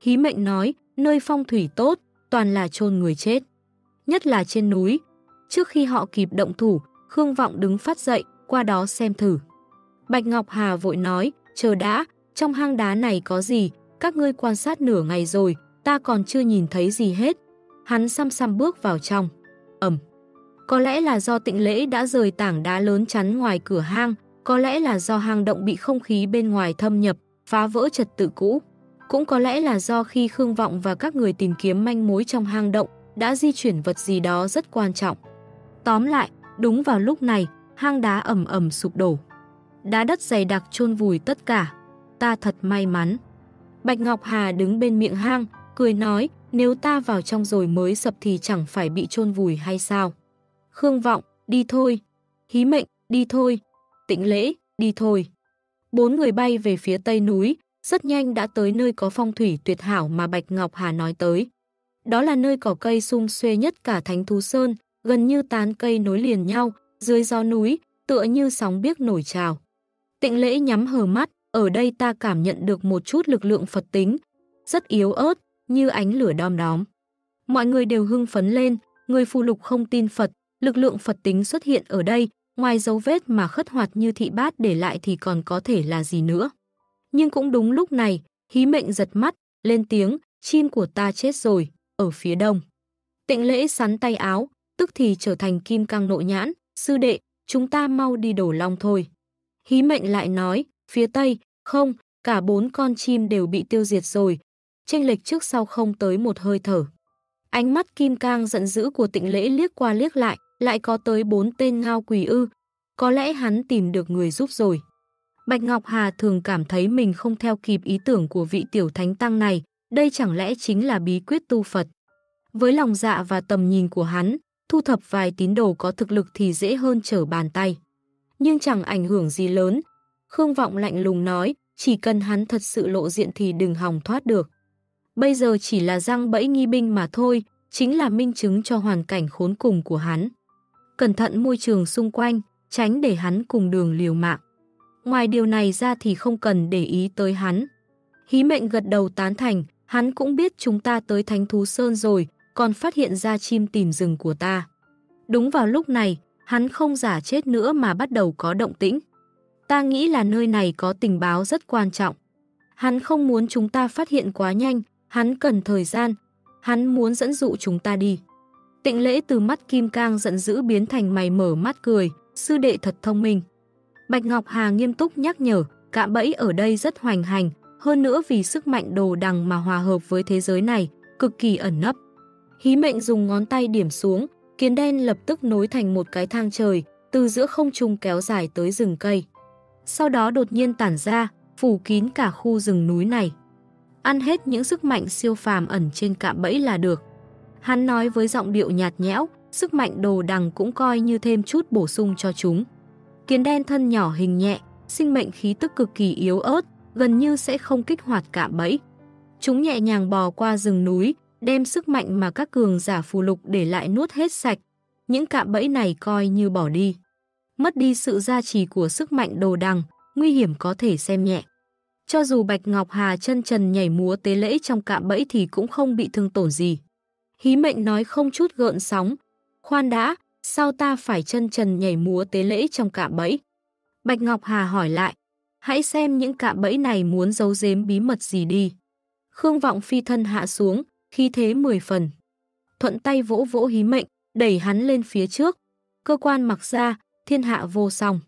Hí mệnh nói, nơi phong thủy tốt, toàn là chôn người chết. Nhất là trên núi. Trước khi họ kịp động thủ, Khương Vọng đứng phát dậy, qua đó xem thử. Bạch Ngọc Hà vội nói, chờ đã, trong hang đá này có gì, các ngươi quan sát nửa ngày rồi, ta còn chưa nhìn thấy gì hết. Hắn xăm xăm bước vào trong. Ẩm. Có lẽ là do tịnh lễ đã rời tảng đá lớn chắn ngoài cửa hang, có lẽ là do hang động bị không khí bên ngoài thâm nhập, phá vỡ trật tự cũ. Cũng có lẽ là do khi Khương Vọng và các người tìm kiếm manh mối trong hang động đã di chuyển vật gì đó rất quan trọng. Tóm lại, đúng vào lúc này, hang đá ẩm ẩm sụp đổ. Đá đất dày đặc chôn vùi tất cả. Ta thật may mắn. Bạch Ngọc Hà đứng bên miệng hang, cười nói, nếu ta vào trong rồi mới sập thì chẳng phải bị chôn vùi hay sao. Khương Vọng, đi thôi. Hí mệnh, đi thôi. Tịnh lễ, đi thôi. Bốn người bay về phía tây núi, rất nhanh đã tới nơi có phong thủy tuyệt hảo mà Bạch Ngọc Hà nói tới. Đó là nơi cỏ cây sum xuê nhất cả Thánh Thú Sơn, gần như tán cây nối liền nhau, dưới gió núi, tựa như sóng biếc nổi trào. Tịnh lễ nhắm hờ mắt, ở đây ta cảm nhận được một chút lực lượng Phật tính, rất yếu ớt, như ánh lửa đom đóm. Mọi người đều hưng phấn lên, người phù lục không tin Phật, lực lượng Phật tính xuất hiện ở đây, ngoài dấu vết mà khất hoạt như thị bát để lại thì còn có thể là gì nữa. Nhưng cũng đúng lúc này, hí mệnh giật mắt, lên tiếng, chim của ta chết rồi, ở phía đông. Tịnh lễ sắn tay áo, tức thì trở thành kim cang nội nhãn, sư đệ, chúng ta mau đi đổ long thôi. Hí mệnh lại nói, phía tây, không, cả bốn con chim đều bị tiêu diệt rồi, tranh lệch trước sau không tới một hơi thở. Ánh mắt kim cang giận dữ của tịnh lễ liếc qua liếc lại, lại có tới bốn tên ngao quỳ ư. Có lẽ hắn tìm được người giúp rồi. Bạch Ngọc Hà thường cảm thấy mình không theo kịp ý tưởng của vị tiểu thánh tăng này, đây chẳng lẽ chính là bí quyết tu Phật. Với lòng dạ và tầm nhìn của hắn, thu thập vài tín đồ có thực lực thì dễ hơn trở bàn tay. Nhưng chẳng ảnh hưởng gì lớn. Khương Vọng lạnh lùng nói, chỉ cần hắn thật sự lộ diện thì đừng hòng thoát được. Bây giờ chỉ là răng bẫy nghi binh mà thôi, chính là minh chứng cho hoàn cảnh khốn cùng của hắn. Cẩn thận môi trường xung quanh, tránh để hắn cùng đường liều mạng. Ngoài điều này ra thì không cần để ý tới hắn. Hí mệnh gật đầu tán thành, hắn cũng biết chúng ta tới Thánh Thú Sơn rồi, còn phát hiện ra chim tìm rừng của ta. Đúng vào lúc này, hắn không giả chết nữa mà bắt đầu có động tĩnh. Ta nghĩ là nơi này có tình báo rất quan trọng. Hắn không muốn chúng ta phát hiện quá nhanh, hắn cần thời gian, hắn muốn dẫn dụ chúng ta đi. Tịnh lễ từ mắt kim cang giận dữ biến thành mày mở mắt cười, sư đệ thật thông minh. Bạch Ngọc Hà nghiêm túc nhắc nhở, cạm bẫy ở đây rất hoành hành, hơn nữa vì sức mạnh đồ đằng mà hòa hợp với thế giới này, cực kỳ ẩn nấp. Hí mệnh dùng ngón tay điểm xuống, kiến đen lập tức nối thành một cái thang trời, từ giữa không trung kéo dài tới rừng cây. Sau đó đột nhiên tản ra, phủ kín cả khu rừng núi này. Ăn hết những sức mạnh siêu phàm ẩn trên cạm bẫy là được. Hắn nói với giọng điệu nhạt nhẽo, sức mạnh đồ đằng cũng coi như thêm chút bổ sung cho chúng. Kiến đen thân nhỏ hình nhẹ, sinh mệnh khí tức cực kỳ yếu ớt, gần như sẽ không kích hoạt cạm bẫy. Chúng nhẹ nhàng bò qua rừng núi, đem sức mạnh mà các cường giả phù lục để lại nuốt hết sạch. Những cạm bẫy này coi như bỏ đi. Mất đi sự gia trì của sức mạnh đồ đằng, nguy hiểm có thể xem nhẹ. Cho dù Bạch Ngọc Hà chân trần nhảy múa tế lễ trong cạm bẫy thì cũng không bị thương tổn gì. Hí mệnh nói không chút gợn sóng. Khoan đã, sao ta phải chân trần nhảy múa tế lễ trong cạm bẫy? Bạch Ngọc Hà hỏi lại, hãy xem những cạm bẫy này muốn giấu giếm bí mật gì đi. Khương Vọng phi thân hạ xuống, khi thế 10 phần. Thuận tay vỗ vỗ hí mệnh, đẩy hắn lên phía trước. Cơ quan mặc ra, thiên hạ vô song.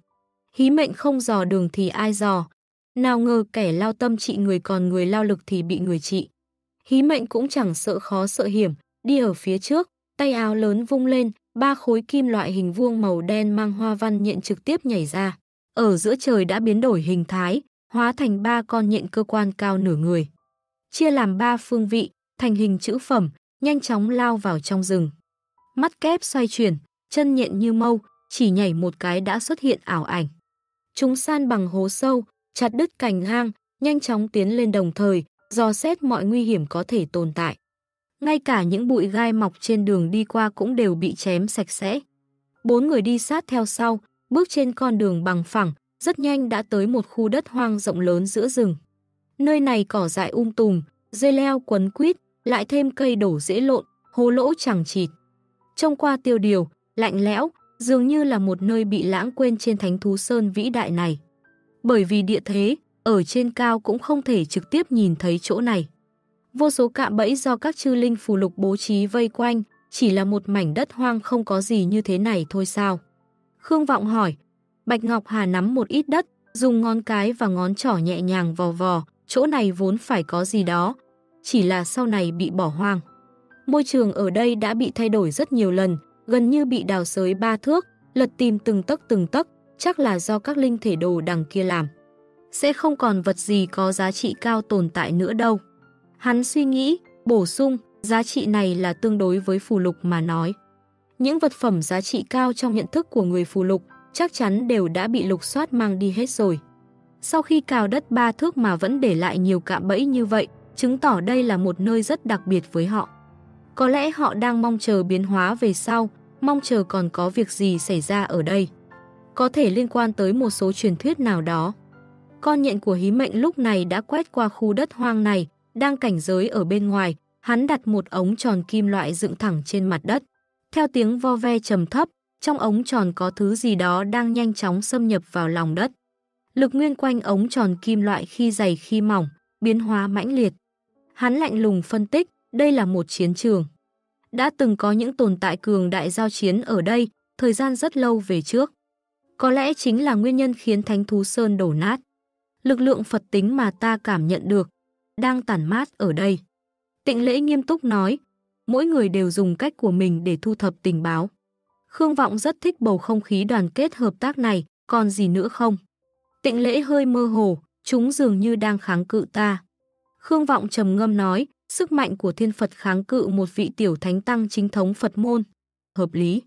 Hí mệnh không dò đường thì ai dò. Nào ngờ kẻ lao tâm trị người còn người lao lực thì bị người trị. Hí mệnh cũng chẳng sợ khó sợ hiểm, đi ở phía trước, tay áo lớn vung lên, ba khối kim loại hình vuông màu đen mang hoa văn nhện trực tiếp nhảy ra. Ở giữa trời đã biến đổi hình thái, hóa thành ba con nhện cơ quan cao nửa người. Chia làm ba phương vị, thành hình chữ phẩm, nhanh chóng lao vào trong rừng. Mắt kép xoay chuyển, chân nhện như mâu, chỉ nhảy một cái đã xuất hiện ảo ảnh. Chúng san bằng hố sâu, chặt đứt cành hang, nhanh chóng tiến lên đồng thời, dò xét mọi nguy hiểm có thể tồn tại. Ngay cả những bụi gai mọc trên đường đi qua cũng đều bị chém sạch sẽ. Bốn người đi sát theo sau, bước trên con đường bằng phẳng, rất nhanh đã tới một khu đất hoang rộng lớn giữa rừng. Nơi này cỏ dại um tùm, dây leo quấn quýt, lại thêm cây đổ dễ lộn, hố lỗ chẳng chịt. Trông qua tiêu điều, lạnh lẽo, dường như là một nơi bị lãng quên trên thánh thú sơn vĩ đại này. Bởi vì địa thế, ở trên cao cũng không thể trực tiếp nhìn thấy chỗ này. Vô số cạm bẫy do các chư linh phù lục bố trí vây quanh, chỉ là một mảnh đất hoang không có gì như thế này thôi sao? Khương Vọng hỏi. Bạch Ngọc Hà nắm một ít đất, dùng ngón cái và ngón trỏ nhẹ nhàng vò vò, chỗ này vốn phải có gì đó, chỉ là sau này bị bỏ hoang. Môi trường ở đây đã bị thay đổi rất nhiều lần, gần như bị đào sới ba thước, lật tìm từng tấc từng tấc, chắc là do các linh thể đồ đằng kia làm. Sẽ không còn vật gì có giá trị cao tồn tại nữa đâu. Hắn suy nghĩ, bổ sung, giá trị này là tương đối với phù lục mà nói. Những vật phẩm giá trị cao trong nhận thức của người phù lục chắc chắn đều đã bị lục soát mang đi hết rồi. Sau khi cào đất ba thước mà vẫn để lại nhiều cạm bẫy như vậy, chứng tỏ đây là một nơi rất đặc biệt với họ. Có lẽ họ đang mong chờ biến hóa về sau, mong chờ còn có việc gì xảy ra ở đây. Có thể liên quan tới một số truyền thuyết nào đó. Con nhện của hí mệnh lúc này đã quét qua khu đất hoang này, đang cảnh giới ở bên ngoài, hắn đặt một ống tròn kim loại dựng thẳng trên mặt đất. Theo tiếng vo ve trầm thấp, trong ống tròn có thứ gì đó đang nhanh chóng xâm nhập vào lòng đất. Lực nguyên quanh ống tròn kim loại khi dày khi mỏng, biến hóa mãnh liệt. Hắn lạnh lùng phân tích, đây là một chiến trường. Đã từng có những tồn tại cường đại giao chiến ở đây, thời gian rất lâu về trước. Có lẽ chính là nguyên nhân khiến Thánh Thú Sơn đổ nát. Lực lượng Phật tính mà ta cảm nhận được, đang tản mát ở đây. Tịnh lễ nghiêm túc nói, mỗi người đều dùng cách của mình để thu thập tình báo. Khương Vọng rất thích bầu không khí đoàn kết hợp tác này, còn gì nữa không? Tịnh lễ hơi mơ hồ, chúng dường như đang kháng cự ta. Khương Vọng trầm ngâm nói, sức mạnh của thiên Phật kháng cự một vị tiểu thánh tăng chính thống Phật môn. Hợp lý.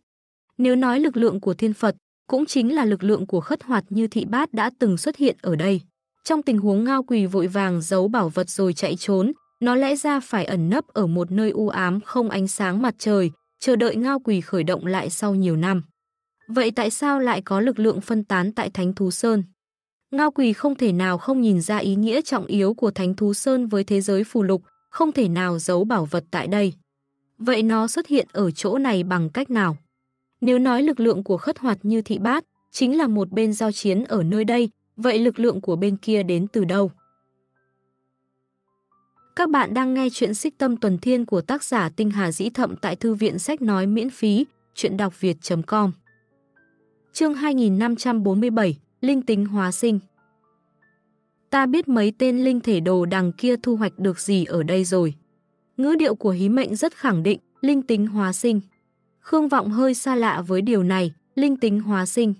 Nếu nói lực lượng của thiên Phật, cũng chính là lực lượng của khất hoạt như thị bát đã từng xuất hiện ở đây. Trong tình huống ngao quỳ vội vàng giấu bảo vật rồi chạy trốn, nó lẽ ra phải ẩn nấp ở một nơi u ám không ánh sáng mặt trời, chờ đợi ngao quỳ khởi động lại sau nhiều năm. Vậy tại sao lại có lực lượng phân tán tại Thánh Thú Sơn? Ngao quỳ không thể nào không nhìn ra ý nghĩa trọng yếu của Thánh Thú Sơn với thế giới phù lục, không thể nào giấu bảo vật tại đây. Vậy nó xuất hiện ở chỗ này bằng cách nào? Nếu nói lực lượng của khất hoạt như thị bát, chính là một bên giao chiến ở nơi đây, vậy lực lượng của bên kia đến từ đâu? Các bạn đang nghe chuyện xích tâm tuần thiên của tác giả Tinh Hà Dĩ Thậm tại Thư viện Sách Nói miễn phí, chuyện đọc việt.com Chương 2547, Linh tính hóa sinh Ta biết mấy tên linh thể đồ đằng kia thu hoạch được gì ở đây rồi. Ngữ điệu của hí mệnh rất khẳng định, linh tính hóa sinh. Khương Vọng hơi xa lạ với điều này, linh tính hóa sinh.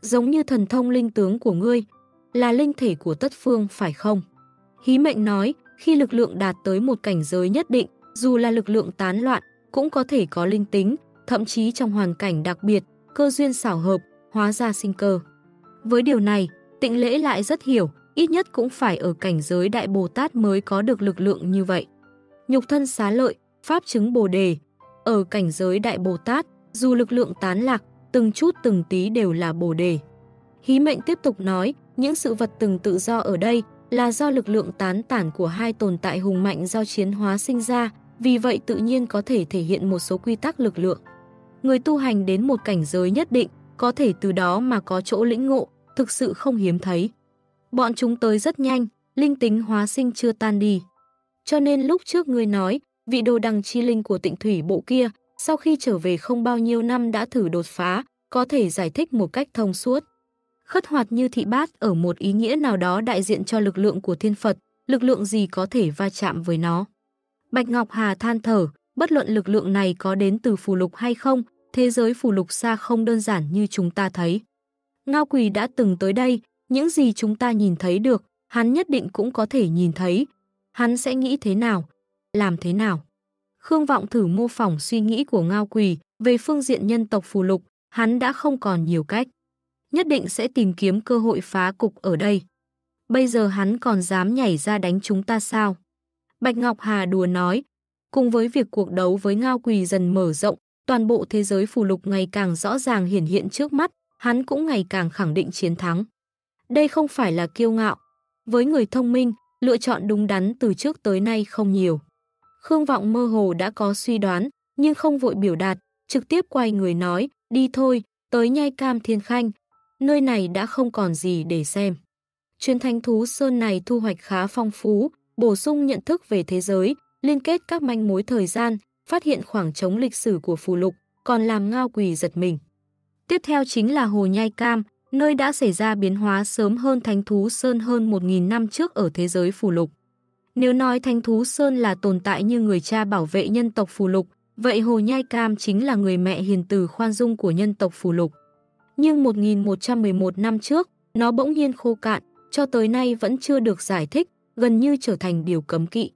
Giống như thần thông linh tướng của ngươi, là linh thể của tất phương phải không? Hí mệnh nói, khi lực lượng đạt tới một cảnh giới nhất định, dù là lực lượng tán loạn, cũng có thể có linh tính, thậm chí trong hoàn cảnh đặc biệt, cơ duyên xảo hợp, hóa ra sinh cơ. Với điều này, tịnh lễ lại rất hiểu, ít nhất cũng phải ở cảnh giới Đại Bồ Tát mới có được lực lượng như vậy. Nhục thân xá lợi, pháp chứng Bồ Đề, ở cảnh giới Đại Bồ Tát, dù lực lượng tán lạc, từng chút từng tí đều là Bồ Đề. Hí mệnh tiếp tục nói, những sự vật từng tự do ở đây là do lực lượng tán tản của hai tồn tại hùng mạnh do chiến hóa sinh ra, vì vậy tự nhiên có thể thể hiện một số quy tắc lực lượng. Người tu hành đến một cảnh giới nhất định, có thể từ đó mà có chỗ lĩnh ngộ, thực sự không hiếm thấy. Bọn chúng tới rất nhanh, linh tính hóa sinh chưa tan đi. Cho nên lúc trước ngươi nói, vị đồ đằng chi linh của tịnh thủy bộ kia, sau khi trở về không bao nhiêu năm đã thử đột phá, có thể giải thích một cách thông suốt. Khất hoạt như thị bát ở một ý nghĩa nào đó đại diện cho lực lượng của thiên Phật, lực lượng gì có thể va chạm với nó. Bạch Ngọc Hà than thở, bất luận lực lượng này có đến từ phù lục hay không, thế giới phù lục xa không đơn giản như chúng ta thấy. Ngao Quỳ đã từng tới đây, những gì chúng ta nhìn thấy được, hắn nhất định cũng có thể nhìn thấy. Hắn sẽ nghĩ thế nào? Làm thế nào? Khương Vọng thử mô phỏng suy nghĩ của Ngao Quỳ về phương diện nhân tộc phù lục, hắn đã không còn nhiều cách. Nhất định sẽ tìm kiếm cơ hội phá cục ở đây. Bây giờ hắn còn dám nhảy ra đánh chúng ta sao? Bạch Ngọc Hà đùa nói, cùng với việc cuộc đấu với Ngao Quỳ dần mở rộng, toàn bộ thế giới phù lục ngày càng rõ ràng hiển hiện trước mắt, hắn cũng ngày càng khẳng định chiến thắng. Đây không phải là kiêu ngạo. Với người thông minh, lựa chọn đúng đắn từ trước tới nay không nhiều. Khương Vọng mơ hồ đã có suy đoán, nhưng không vội biểu đạt, trực tiếp quay người nói, đi thôi, tới nhai cam thiên khanh, nơi này đã không còn gì để xem. Chuyên thanh thú sơn này thu hoạch khá phong phú, bổ sung nhận thức về thế giới, liên kết các manh mối thời gian, phát hiện khoảng trống lịch sử của phù lục, còn làm ngao quỳ giật mình. Tiếp theo chính là Hồ Nhai Cam, nơi đã xảy ra biến hóa sớm hơn Thánh Thú Sơn hơn 1.000 năm trước ở thế giới phù lục. Nếu nói Thánh Thú Sơn là tồn tại như người cha bảo vệ nhân tộc phù lục, vậy Hồ Nhai Cam chính là người mẹ hiền từ khoan dung của nhân tộc phù lục. Nhưng 1111 năm trước, nó bỗng nhiên khô cạn, cho tới nay vẫn chưa được giải thích, gần như trở thành điều cấm kỵ.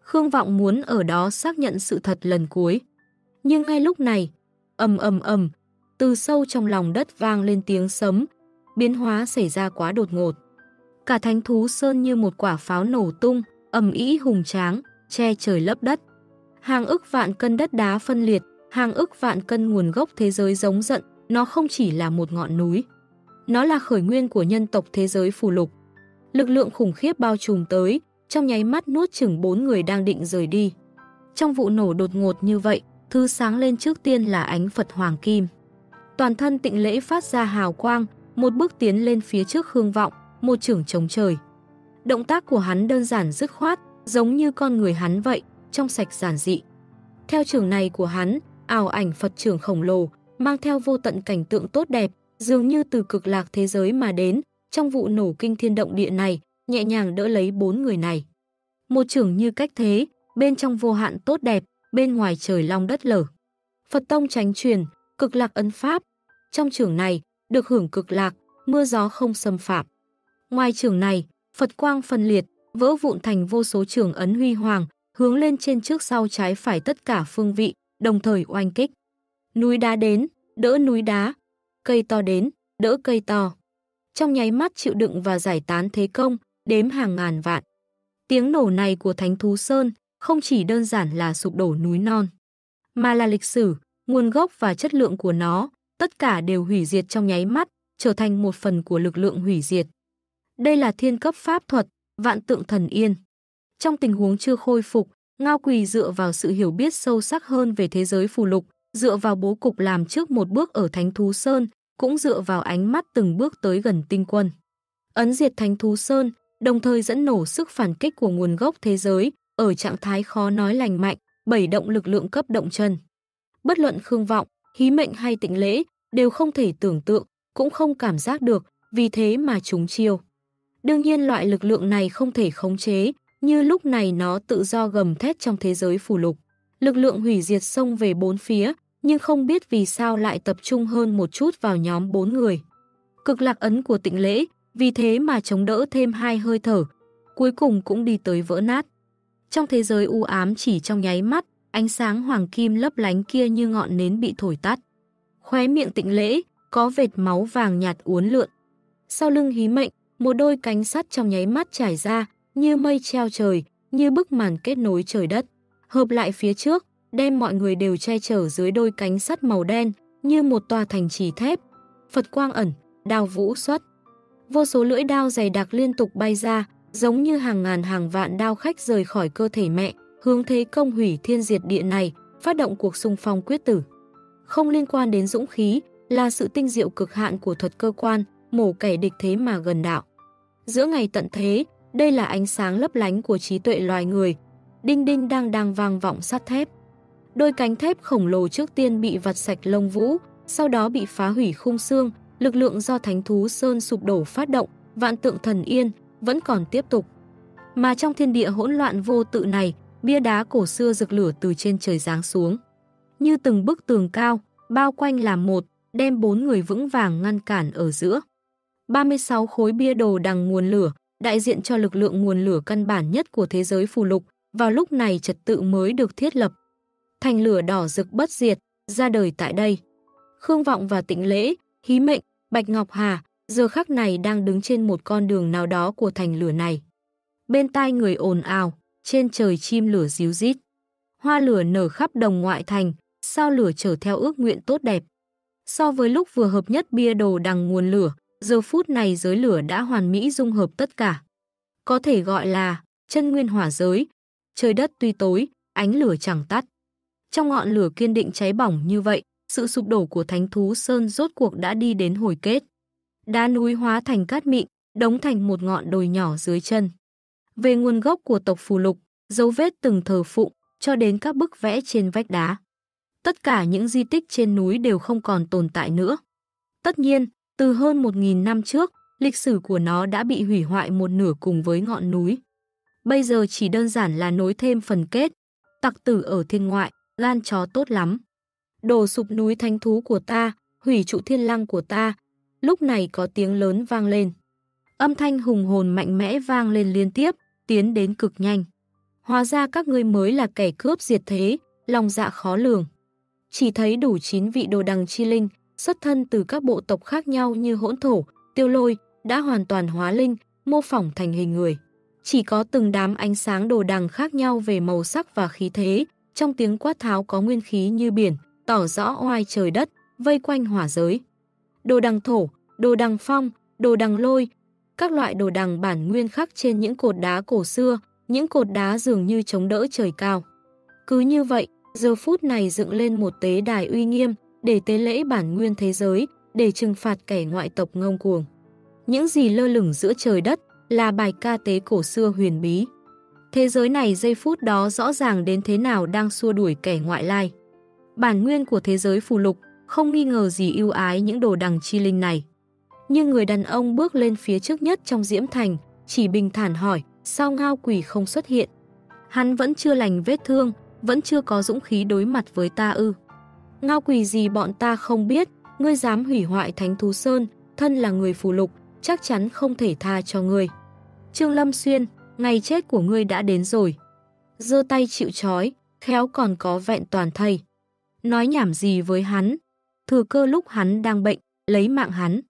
Khương Vọng muốn ở đó xác nhận sự thật lần cuối. Nhưng ngay lúc này, ầm ầm ầm, từ sâu trong lòng đất vang lên tiếng sấm, biến hóa xảy ra quá đột ngột. Cả thánh thú sơn như một quả pháo nổ tung, ầm ĩ hùng tráng, che trời lấp đất. Hàng ức vạn cân đất đá phân liệt, hàng ức vạn cân nguồn gốc thế giới giống giận, nó không chỉ là một ngọn núi. Nó là khởi nguyên của nhân tộc thế giới phù lục. Lực lượng khủng khiếp bao trùm tới, trong nháy mắt nuốt chừng bốn người đang định rời đi. Trong vụ nổ đột ngột như vậy, thứ sáng lên trước tiên là ánh Phật Hoàng Kim. Toàn thân tịnh lễ phát ra hào quang, một bước tiến lên phía trước Khương Vọng, một trưởng chống trời. Động tác của hắn đơn giản dứt khoát, giống như con người hắn vậy, trong sạch giản dị. Theo trường này của hắn, ảo ảnh Phật trưởng khổng lồ, mang theo vô tận cảnh tượng tốt đẹp, dường như từ cực lạc thế giới mà đến, trong vụ nổ kinh thiên động địa này, nhẹ nhàng đỡ lấy bốn người này. Một trưởng như cách thế, bên trong vô hạn tốt đẹp, bên ngoài trời long đất lở. Phật tông tránh truyền, cực lạc ấn pháp. Trong trường này, được hưởng cực lạc, mưa gió không xâm phạm. Ngoài trường này, Phật quang phân liệt, vỡ vụn thành vô số trường ấn huy hoàng, hướng lên trên trước sau trái phải tất cả phương vị, đồng thời oanh kích. Núi đá đến, đỡ núi đá, cây to đến, đỡ cây to. Trong nháy mắt chịu đựng và giải tán thế công, đếm hàng ngàn vạn. Tiếng nổ này của Thánh Thú Sơn không chỉ đơn giản là sụp đổ núi non, mà là lịch sử, nguồn gốc và chất lượng của nó, tất cả đều hủy diệt trong nháy mắt, trở thành một phần của lực lượng hủy diệt. Đây là thiên cấp pháp thuật, vạn tượng thần yên. Trong tình huống chưa khôi phục, Ngao Quỳ dựa vào sự hiểu biết sâu sắc hơn về thế giới phù lục, dựa vào bố cục làm trước một bước ở Thánh Thú Sơn, cũng dựa vào ánh mắt từng bước tới gần tinh quân. Ấn diệt Thánh Thú Sơn, đồng thời dẫn nổ sức phản kích của nguồn gốc thế giới, ở trạng thái khó nói lành mạnh, bảy động lực lượng cấp động chân. Bất luận khương vọng, hí mệnh hay tịnh lễ, đều không thể tưởng tượng, cũng không cảm giác được, vì thế mà chúng chiêu. Đương nhiên loại lực lượng này không thể khống chế, như lúc này nó tự do gầm thét trong thế giới phù lục. Lực lượng hủy diệt xông về bốn phía, nhưng không biết vì sao lại tập trung hơn một chút vào nhóm bốn người. Cực lạc ấn của tịnh lễ, vì thế mà chống đỡ thêm hai hơi thở, cuối cùng cũng đi tới vỡ nát. Trong thế giới u ám chỉ trong nháy mắt, ánh sáng hoàng kim lấp lánh kia như ngọn nến bị thổi tắt. Khóe miệng tịnh lễ, có vệt máu vàng nhạt uốn lượn. Sau lưng hí mệnh, một đôi cánh sắt trong nháy mắt trải ra, như mây treo trời, như bức màn kết nối trời đất. Hợp lại phía trước, đem mọi người đều che chở dưới đôi cánh sắt màu đen, như một tòa thành trì thép. Phật quang ẩn, đào vũ xuất. Vô số lưỡi đao dày đặc liên tục bay ra, giống như hàng ngàn hàng vạn đao khách rời khỏi cơ thể mẹ, hướng thế công hủy thiên diệt địa này, phát động cuộc xung phong quyết tử. Không liên quan đến dũng khí, là sự tinh diệu cực hạn của thuật cơ quan, mổ kẻ địch thế mà gần đạo. Giữa ngày tận thế, đây là ánh sáng lấp lánh của trí tuệ loài người. Đinh đinh đang đang vang vọng sắt thép. Đôi cánh thép khổng lồ trước tiên bị vặt sạch lông vũ, sau đó bị phá hủy khung xương, lực lượng do thánh thú sơn sụp đổ phát động, vạn tượng thần yên vẫn còn tiếp tục. Mà trong thiên địa hỗn loạn vô tự này, bia đá cổ xưa rực lửa từ trên trời giáng xuống. Như từng bức tường cao, bao quanh làm một, đem bốn người vững vàng ngăn cản ở giữa. 36 khối bia đồ đằng nguồn lửa, đại diện cho lực lượng nguồn lửa căn bản nhất của thế giới phù lục, vào lúc này trật tự mới được thiết lập. Thành lửa đỏ rực bất diệt, ra đời tại đây. Khương Vọng và Tịnh Lễ, Hí Mệnh, Bạch Ngọc Hà, giờ khắc này đang đứng trên một con đường nào đó của thành lửa này. Bên tai người ồn ào, trên trời chim lửa díu rít. Hoa lửa nở khắp đồng ngoại thành, sao lửa chở theo ước nguyện tốt đẹp. So với lúc vừa hợp nhất bia đồ đằng nguồn lửa, giờ phút này giới lửa đã hoàn mỹ dung hợp tất cả. Có thể gọi là chân nguyên hỏa giới. Trời đất tuy tối, ánh lửa chẳng tắt. Trong ngọn lửa kiên định cháy bỏng như vậy, sự sụp đổ của Thánh Thú Sơn rốt cuộc đã đi đến hồi kết. Đá núi hóa thành cát mịn, đóng thành một ngọn đồi nhỏ dưới chân. Về nguồn gốc của tộc Phù Lục, dấu vết từng thờ phụng, cho đến các bức vẽ trên vách đá. Tất cả những di tích trên núi đều không còn tồn tại nữa. Tất nhiên, từ hơn 1.000 năm trước, lịch sử của nó đã bị hủy hoại một nửa cùng với ngọn núi. Bây giờ chỉ đơn giản là nối thêm phần kết. Tặc tử ở thiên ngoại, gan chó tốt lắm. Đổ sụp núi thánh thú của ta, hủy trụ thiên lăng của ta. Lúc này có tiếng lớn vang lên. Âm thanh hùng hồn mạnh mẽ vang lên liên tiếp, tiến đến cực nhanh. Hóa ra các ngươi mới là kẻ cướp diệt thế, lòng dạ khó lường. Chỉ thấy đủ 9 vị đồ đằng chi linh, xuất thân từ các bộ tộc khác nhau như hỗn thổ, tiêu lôi, đã hoàn toàn hóa linh, mô phỏng thành hình người. Chỉ có từng đám ánh sáng đồ đằng khác nhau về màu sắc và khí thế, trong tiếng quát tháo có nguyên khí như biển, tỏ rõ oai trời đất, vây quanh hỏa giới. Đồ đằng thổ, đồ đằng phong, đồ đằng lôi, các loại đồ đằng bản nguyên khắc trên những cột đá cổ xưa, những cột đá dường như chống đỡ trời cao. Cứ như vậy, giờ phút này dựng lên một tế đài uy nghiêm để tế lễ bản nguyên thế giới, để trừng phạt kẻ ngoại tộc ngông cuồng. Những gì lơ lửng giữa trời đất là bài ca tế cổ xưa huyền bí. Thế giới này giây phút đó rõ ràng đến thế nào đang xua đuổi kẻ ngoại lai. Bản nguyên của thế giới phù lục không nghi ngờ gì yêu ái những đồ đằng chi linh này. Nhưng người đàn ông bước lên phía trước nhất trong diễm thành, chỉ bình thản hỏi, sao ngao quỷ không xuất hiện? Hắn vẫn chưa lành vết thương, vẫn chưa có dũng khí đối mặt với ta ư. Ngao quỷ gì bọn ta không biết, ngươi dám hủy hoại Thánh Thú Sơn, thân là người phù lục, chắc chắn không thể tha cho ngươi. Trương Lâm Xuyên, ngày chết của ngươi đã đến rồi. Dơ tay chịu trói, khéo còn có vẹn toàn thầy. Nói nhảm gì với hắn? Thừa cơ lúc hắn đang bệnh, lấy mạng hắn.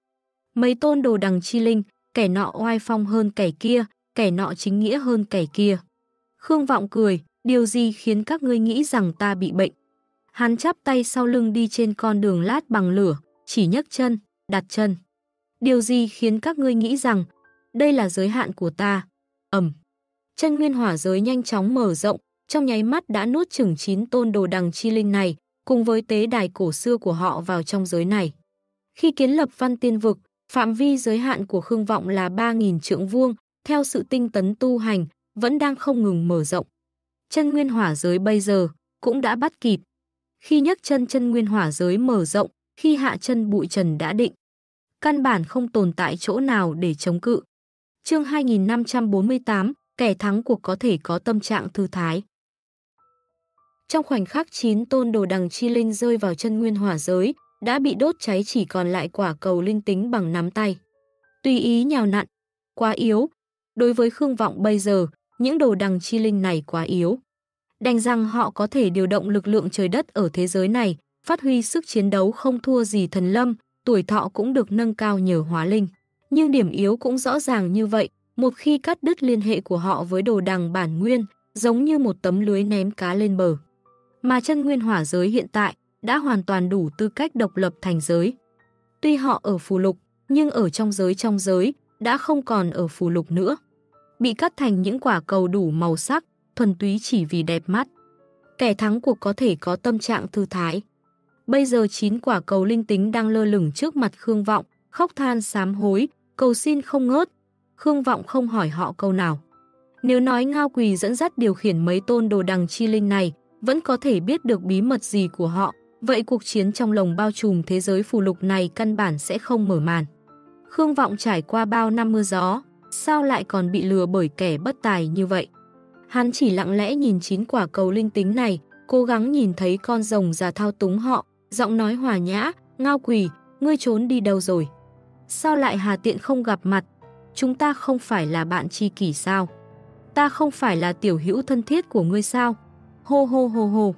Mấy tôn đồ đằng chi linh, kẻ nọ oai phong hơn kẻ kia, kẻ nọ chính nghĩa hơn kẻ kia. Khương Vọng cười, điều gì khiến các ngươi nghĩ rằng ta bị bệnh? Hắn chắp tay sau lưng đi trên con đường lát bằng lửa, chỉ nhấc chân, đặt chân. Điều gì khiến các ngươi nghĩ rằng đây là giới hạn của ta? Ẩm. Chân nguyên hỏa giới nhanh chóng mở rộng, trong nháy mắt đã nuốt chừng chín tôn đồ đằng chi linh này, cùng với tế đài cổ xưa của họ vào trong giới này. Khi kiến lập văn tiên vực, phạm vi giới hạn của Khương Vọng là 3.000 trượng vuông, theo sự tinh tấn tu hành, vẫn đang không ngừng mở rộng. Chân nguyên hỏa giới bây giờ cũng đã bắt kịp. Khi nhấc chân chân nguyên hỏa giới mở rộng, khi hạ chân bụi trần đã định. Căn bản không tồn tại chỗ nào để chống cự. Chương 2548, kẻ thắng cuộc có thể có tâm trạng thư thái. Trong khoảnh khắc chín tôn đồ đằng chi linh rơi vào chân nguyên hỏa giới, đã bị đốt cháy chỉ còn lại quả cầu linh tính bằng nắm tay. Tùy ý nhào nặn, quá yếu. Đối với Khương Vọng bây giờ, những đồ đằng chi linh này quá yếu. Đành rằng họ có thể điều động lực lượng trời đất ở thế giới này, phát huy sức chiến đấu không thua gì thần lâm, tuổi thọ cũng được nâng cao nhờ hóa linh. Nhưng điểm yếu cũng rõ ràng như vậy, một khi cắt đứt liên hệ của họ với đồ đằng bản nguyên, giống như một tấm lưới ném cá lên bờ. Mà chân nguyên hỏa giới hiện tại đã hoàn toàn đủ tư cách độc lập thành giới. Tuy họ ở phù lục, nhưng ở trong giới trong giới đã không còn ở phù lục nữa. Bị cắt thành những quả cầu đủ màu sắc, thuần túy chỉ vì đẹp mắt. Kẻ thắng cuộc có thể có tâm trạng thư thái. Bây giờ chín quả cầu linh tính đang lơ lửng trước mặt Khương Vọng, khóc than sám hối, cầu xin không ngớt. Khương Vọng không hỏi họ câu nào. Nếu nói Ngao Quỳ dẫn dắt điều khiển mấy tôn đồ đằng chi linh này, vẫn có thể biết được bí mật gì của họ, vậy cuộc chiến trong lồng bao trùm thế giới phù lục này căn bản sẽ không mở màn. Khương Vọng trải qua bao năm mưa gió, sao lại còn bị lừa bởi kẻ bất tài như vậy? Hắn chỉ lặng lẽ nhìn chín quả cầu linh tính này, cố gắng nhìn thấy con rồng già thao túng họ, giọng nói hòa nhã, ngao quỳ, ngươi trốn đi đâu rồi? Sao lại hà tiện không gặp mặt? Chúng ta không phải là bạn tri kỷ sao? Ta không phải là tiểu hữu thân thiết của ngươi sao? Hô hô hô hô.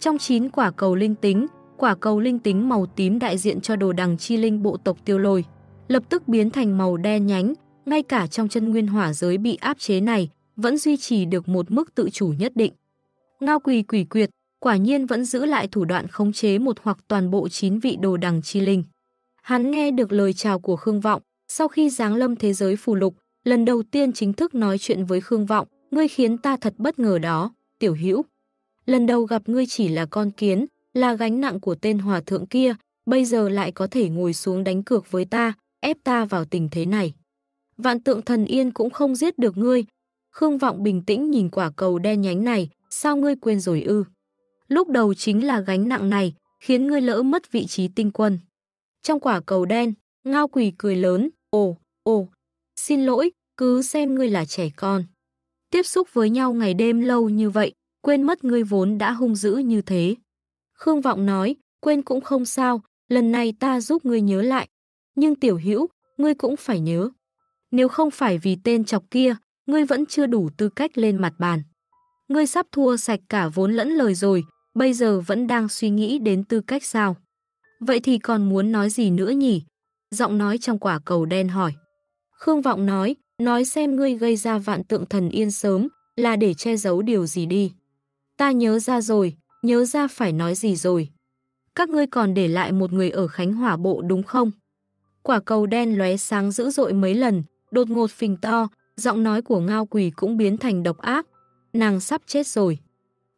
Trong 9 quả cầu linh tính, quả cầu linh tính màu tím đại diện cho đồ đằng chi linh bộ tộc tiêu lôi, lập tức biến thành màu đen nhánh, ngay cả trong chân nguyên hỏa giới bị áp chế này, vẫn duy trì được một mức tự chủ nhất định. Ngao quỳ quỷ quyệt, quả nhiên vẫn giữ lại thủ đoạn khống chế một hoặc toàn bộ 9 vị đồ đằng chi linh. Hắn nghe được lời chào của Khương Vọng, sau khi giáng lâm thế giới phù lục, lần đầu tiên chính thức nói chuyện với Khương Vọng, ngươi khiến ta thật bất ngờ đó, tiểu hữu lần đầu gặp ngươi chỉ là con kiến, là gánh nặng của tên hòa thượng kia, bây giờ lại có thể ngồi xuống đánh cược với ta, ép ta vào tình thế này. Vạn tượng thần yên cũng không giết được ngươi. Khương Vọng bình tĩnh nhìn quả cầu đen nhánh này, sao ngươi quên rồi ư? Lúc đầu chính là gánh nặng này, khiến ngươi lỡ mất vị trí tinh quân. Trong quả cầu đen, ngao quỷ cười lớn, ồ, ồ, xin lỗi, cứ xem ngươi là trẻ con. Tiếp xúc với nhau ngày đêm lâu như vậy, quên mất ngươi vốn đã hung dữ như thế. Khương Vọng nói, quên cũng không sao, lần này ta giúp ngươi nhớ lại. Nhưng tiểu hữu, ngươi cũng phải nhớ. Nếu không phải vì tên chọc kia, ngươi vẫn chưa đủ tư cách lên mặt bàn. Ngươi sắp thua sạch cả vốn lẫn lời rồi, bây giờ vẫn đang suy nghĩ đến tư cách sao. Vậy thì còn muốn nói gì nữa nhỉ? Giọng nói trong quả cầu đen hỏi. Khương Vọng nói, nói xem ngươi gây ra vạn tượng thần yên sớm, là để che giấu điều gì đi. Ta nhớ ra rồi, nhớ ra phải nói gì rồi. Các ngươi còn để lại một người ở Khánh Hỏa Bộ đúng không? Quả cầu đen lóe sáng dữ dội mấy lần, đột ngột phình to, giọng nói của ngao quỷ cũng biến thành độc ác. Nàng sắp chết rồi.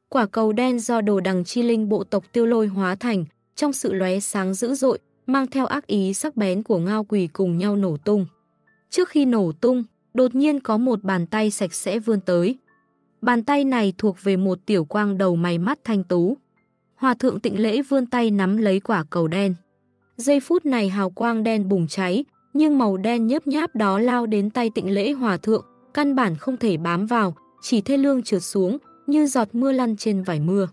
Quả cầu đen do đồ đằng chi linh bộ tộc tiêu lôi hóa thành, trong sự lóe sáng dữ dội, mang theo ác ý sắc bén của ngao quỷ cùng nhau nổ tung. Trước khi nổ tung, đột nhiên có một bàn tay sạch sẽ vươn tới. Bàn tay này thuộc về một tiểu quang đầu mày mắt thanh tú. Hòa thượng tịnh lễ vươn tay nắm lấy quả cầu đen. Giây phút này hào quang đen bùng cháy, nhưng màu đen nhớp nháp đó lao đến tay tịnh lễ hòa thượng, căn bản không thể bám vào, chỉ thê lương trượt xuống, như giọt mưa lăn trên vải mưa.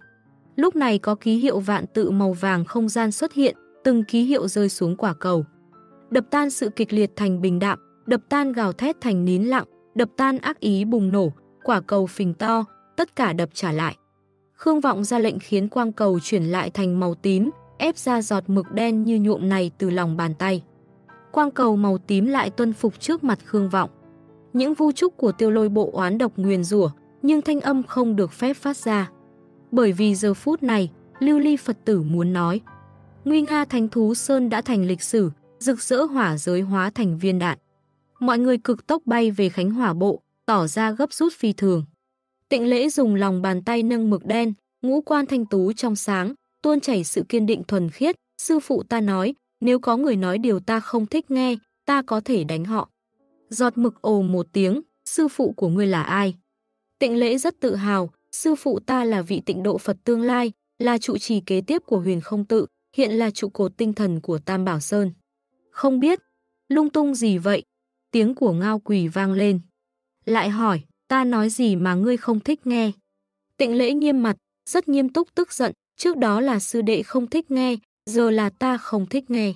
Lúc này có ký hiệu vạn tự màu vàng không gian xuất hiện, từng ký hiệu rơi xuống quả cầu. Đập tan sự kịch liệt thành bình đạm, đập tan gào thét thành nín lặng, đập tan ác ý bùng nổ, quả cầu phình to, tất cả đập trả lại. Khương Vọng ra lệnh khiến quang cầu chuyển lại thành màu tím, ép ra giọt mực đen như nhuộm này từ lòng bàn tay. Quang cầu màu tím lại tuân phục trước mặt Khương Vọng. Những vu trúc của tiêu lôi bộ oán độc nguyền rủa nhưng thanh âm không được phép phát ra. Bởi vì giờ phút này, Lưu Ly Phật tử muốn nói. Nguy Nga Thánh Thú Sơn đã thành lịch sử, rực rỡ hỏa giới hóa thành viên đạn. Mọi người cực tốc bay về Khánh Hỏa Bộ, tỏ ra gấp rút phi thường. Tịnh lễ dùng lòng bàn tay nâng mực đen, ngũ quan thanh tú trong sáng, tuôn chảy sự kiên định thuần khiết. Sư phụ ta nói, nếu có người nói điều ta không thích nghe, ta có thể đánh họ. Giọt mực ồ một tiếng, sư phụ của ngươi là ai? Tịnh lễ rất tự hào, sư phụ ta là vị tịnh độ Phật tương lai, là trụ trì kế tiếp của huyền không tự, hiện là trụ cột tinh thần của Tam Bảo Sơn. Không biết, lung tung gì vậy? Tiếng của ngao quỳ vang lên. Lại hỏi, ta nói gì mà ngươi không thích nghe? Tịnh lễ nghiêm mặt, rất nghiêm túc tức giận, trước đó là sư đệ không thích nghe, giờ là ta không thích nghe.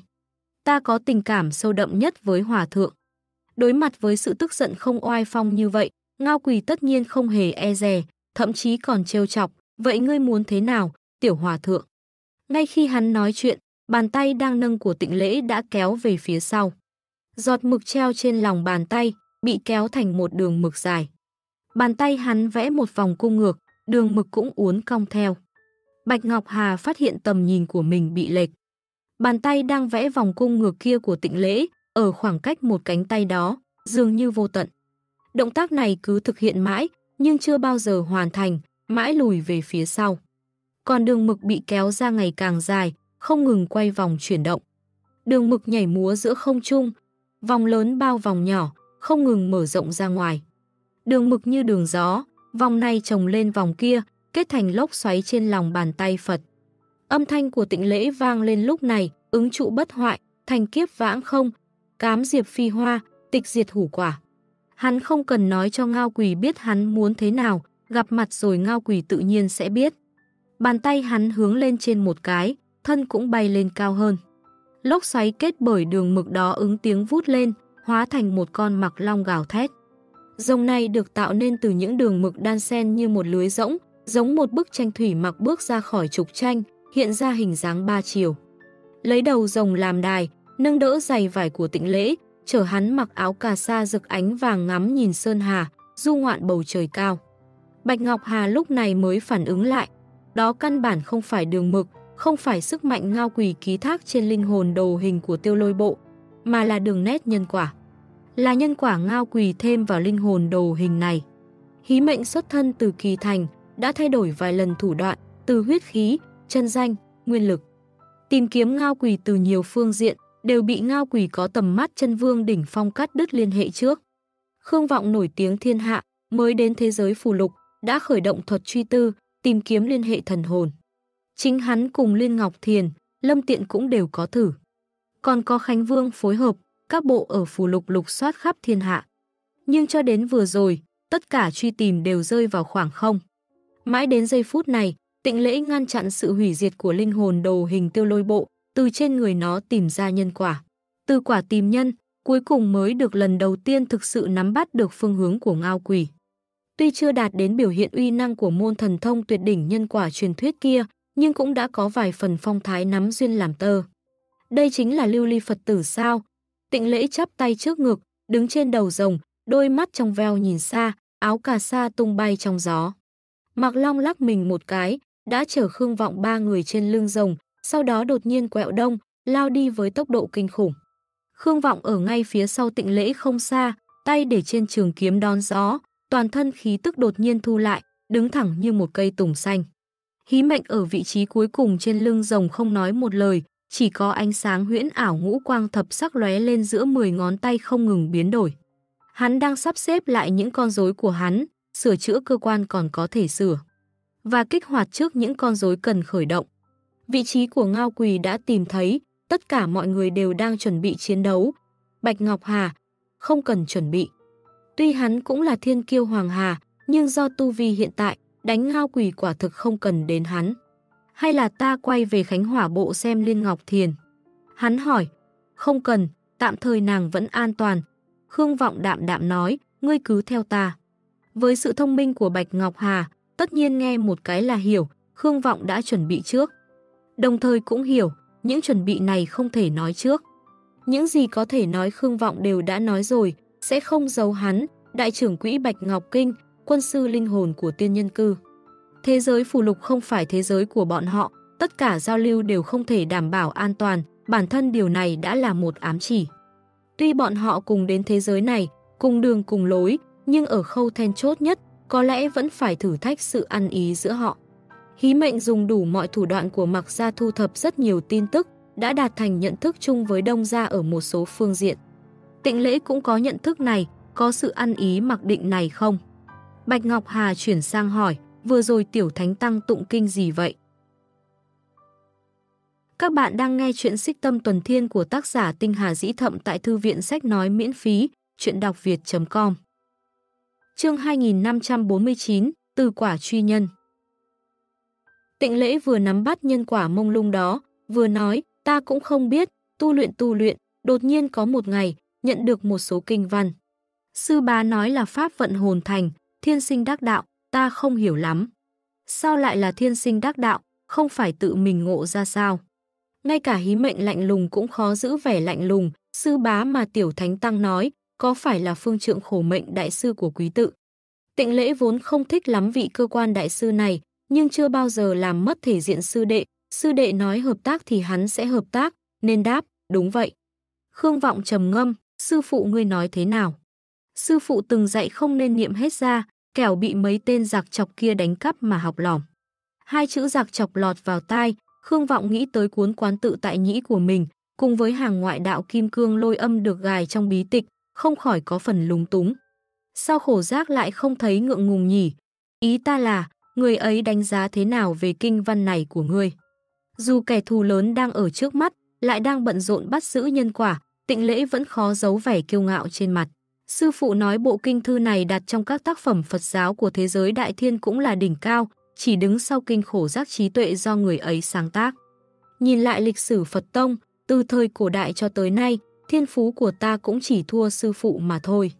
Ta có tình cảm sâu đậm nhất với hòa thượng. Đối mặt với sự tức giận không oai phong như vậy, Ngao Quỳ tất nhiên không hề e dè, thậm chí còn trêu chọc, vậy ngươi muốn thế nào, tiểu hòa thượng? Ngay khi hắn nói chuyện, bàn tay đang nâng của tịnh lễ đã kéo về phía sau. Giọt mực treo trên lòng bàn tay, bị kéo thành một đường mực dài. Bàn tay hắn vẽ một vòng cung ngược, đường mực cũng uốn cong theo. Bạch Ngọc Hà phát hiện tầm nhìn của mình bị lệch. Bàn tay đang vẽ vòng cung ngược kia của tịnh lễ, ở khoảng cách một cánh tay đó, dường như vô tận. Động tác này cứ thực hiện mãi, nhưng chưa bao giờ hoàn thành, mãi lùi về phía sau. Còn đường mực bị kéo ra ngày càng dài, không ngừng quay vòng chuyển động. Đường mực nhảy múa giữa không trung, vòng lớn bao vòng nhỏ, không ngừng mở rộng ra ngoài. Đường mực như đường gió, vòng này trồng lên vòng kia, kết thành lốc xoáy trên lòng bàn tay Phật. Âm thanh của tịnh lễ vang lên lúc này, ứng trụ bất hoại, thành kiếp vãng không, cám diệp phi hoa, tịch diệt hủ quả. Hắn không cần nói cho Ngao Quỳ biết hắn muốn thế nào, gặp mặt rồi Ngao Quỳ tự nhiên sẽ biết. Bàn tay hắn hướng lên trên một cái, thân cũng bay lên cao hơn. Lốc xoáy kết bởi đường mực đó ứng tiếng vút lên, hóa thành một con mặc long gào thét. Rồng này được tạo nên từ những đường mực đan xen như một lưới rỗng, giống một bức tranh thủy mặc bước ra khỏi trục tranh, hiện ra hình dáng ba chiều. Lấy đầu rồng làm đài, nâng đỡ giày vải của tịnh lễ, chở hắn mặc áo cà sa rực ánh vàng ngắm nhìn Sơn Hà, du ngoạn bầu trời cao. Bạch Ngọc Hà lúc này mới phản ứng lại, đó căn bản không phải đường mực, không phải sức mạnh ngao quỷ ký thác trên linh hồn đồ hình của tiêu lôi bộ, mà là đường nét nhân quả. Là nhân quả ngao quỳ thêm vào linh hồn đồ hình này. Hí mệnh xuất thân từ kỳ thành, đã thay đổi vài lần thủ đoạn, từ huyết khí, chân danh, nguyên lực. Tìm kiếm ngao quỷ từ nhiều phương diện, đều bị ngao quỷ có tầm mắt chân vương đỉnh phong cắt đứt liên hệ trước. Khương Vọng nổi tiếng thiên hạ, mới đến thế giới phù lục, đã khởi động thuật truy tư, tìm kiếm liên hệ thần hồn. Chính hắn cùng Liên Ngọc Thiền, Lâm Tiện cũng đều có thử. Còn có Khánh Vương phối hợp, các bộ ở phù lục lục soát khắp thiên hạ. Nhưng cho đến vừa rồi, tất cả truy tìm đều rơi vào khoảng không. Mãi đến giây phút này, tịnh lễ ngăn chặn sự hủy diệt của linh hồn đồ hình tiêu lôi bộ, từ trên người nó tìm ra nhân quả. Từ quả tìm nhân, cuối cùng mới được lần đầu tiên thực sự nắm bắt được phương hướng của ngao quỷ. Tuy chưa đạt đến biểu hiện uy năng của môn thần thông tuyệt đỉnh nhân quả truyền thuyết kia, nhưng cũng đã có vài phần phong thái nắm duyên làm tơ. Đây chính là lưu ly Phật tử sao? Tịnh lễ chắp tay trước ngực, đứng trên đầu rồng, đôi mắt trong veo nhìn xa, áo cà sa tung bay trong gió. Mạc Long lắc mình một cái, đã chở Khương Vọng ba người trên lưng rồng, sau đó đột nhiên quẹo đông, lao đi với tốc độ kinh khủng. Khương Vọng ở ngay phía sau tịnh lễ không xa, tay để trên trường kiếm đón gió, toàn thân khí tức đột nhiên thu lại, đứng thẳng như một cây tùng xanh. Hí mệnh ở vị trí cuối cùng trên lưng rồng không nói một lời, chỉ có ánh sáng huyễn ảo ngũ quang thập sắc lóe lên giữa 10 ngón tay không ngừng biến đổi. Hắn đang sắp xếp lại những con rối của hắn, sửa chữa cơ quan còn có thể sửa. Và kích hoạt trước những con rối cần khởi động. Vị trí của Ngao Quỳ đã tìm thấy, tất cả mọi người đều đang chuẩn bị chiến đấu. Bạch Ngọc Hà, không cần chuẩn bị. Tuy hắn cũng là thiên kiêu Hoàng Hà, nhưng do tu vi hiện tại, đánh Ngao Quỳ quả thực không cần đến hắn. Hay là ta quay về Khánh Hỏa Bộ xem Liên Ngọc Thiền? Hắn hỏi, không cần, tạm thời nàng vẫn an toàn. Khương Vọng đạm đạm nói, ngươi cứ theo ta. Với sự thông minh của Bạch Ngọc Hà, tất nhiên nghe một cái là hiểu, Khương Vọng đã chuẩn bị trước. Đồng thời cũng hiểu, những chuẩn bị này không thể nói trước. Những gì có thể nói Khương Vọng đều đã nói rồi, sẽ không giấu hắn, đại trưởng quỹ Bạch Ngọc Kinh, quân sư linh hồn của tiên nhân cư. Thế giới phù lục không phải thế giới của bọn họ, tất cả giao lưu đều không thể đảm bảo an toàn, bản thân điều này đã là một ám chỉ. Tuy bọn họ cùng đến thế giới này, cùng đường cùng lối, nhưng ở khâu then chốt nhất, có lẽ vẫn phải thử thách sự ăn ý giữa họ. Hí mệnh dùng đủ mọi thủ đoạn của Mạc Gia thu thập rất nhiều tin tức, đã đạt thành nhận thức chung với Đông Gia ở một số phương diện. Tịnh lễ cũng có nhận thức này, có sự ăn ý mặc định này không? Bạch Ngọc Hà chuyển sang hỏi, vừa rồi tiểu thánh tăng tụng kinh gì vậy? Các bạn đang nghe chuyện xích tâm tuần thiên của tác giả Tinh Hà Dĩ Thậm tại Thư viện Sách Nói miễn phí, chuyện đọc việt.com Chương 2549, Từ quả truy nhân Tịnh lễ vừa nắm bắt nhân quả mông lung đó, vừa nói, ta cũng không biết, tu luyện tu luyện, đột nhiên có một ngày, nhận được một số kinh văn. Sư bá nói là pháp vận hồn thành, thiên sinh đắc đạo, ta không hiểu lắm. Sao lại là thiên sinh đắc đạo, không phải tự mình ngộ ra sao? Ngay cả hí mệnh lạnh lùng cũng khó giữ vẻ lạnh lùng, sư bá mà tiểu thánh tăng nói, có phải là phương trượng khổ mệnh đại sư của quý tự. Tịnh lễ vốn không thích lắm vị cơ quan đại sư này, nhưng chưa bao giờ làm mất thể diện sư đệ. Sư đệ nói hợp tác thì hắn sẽ hợp tác, nên đáp, đúng vậy. Khương Vọng trầm ngâm, sư phụ ngươi nói thế nào? Sư phụ từng dạy không nên niệm hết ra, kẻo bị mấy tên giặc chọc kia đánh cắp mà học lỏm. Hai chữ giặc chọc lọt vào tai, Khương Vọng nghĩ tới cuốn quán tự tại nhĩ của mình, cùng với hàng ngoại đạo kim cương lôi âm được gài trong bí tịch, không khỏi có phần lúng túng. Sao khổ giác lại không thấy ngượng ngùng nhỉ? Ý ta là, người ấy đánh giá thế nào về kinh văn này của ngươi? Dù kẻ thù lớn đang ở trước mắt, lại đang bận rộn bắt giữ nhân quả, tịnh lễ vẫn khó giấu vẻ kiêu ngạo trên mặt. Sư phụ nói bộ kinh thư này đặt trong các tác phẩm Phật giáo của thế giới đại thiên cũng là đỉnh cao, chỉ đứng sau kinh khổ giác trí tuệ do người ấy sáng tác. Nhìn lại lịch sử Phật Tông, từ thời cổ đại cho tới nay, thiên phú của ta cũng chỉ thua sư phụ mà thôi.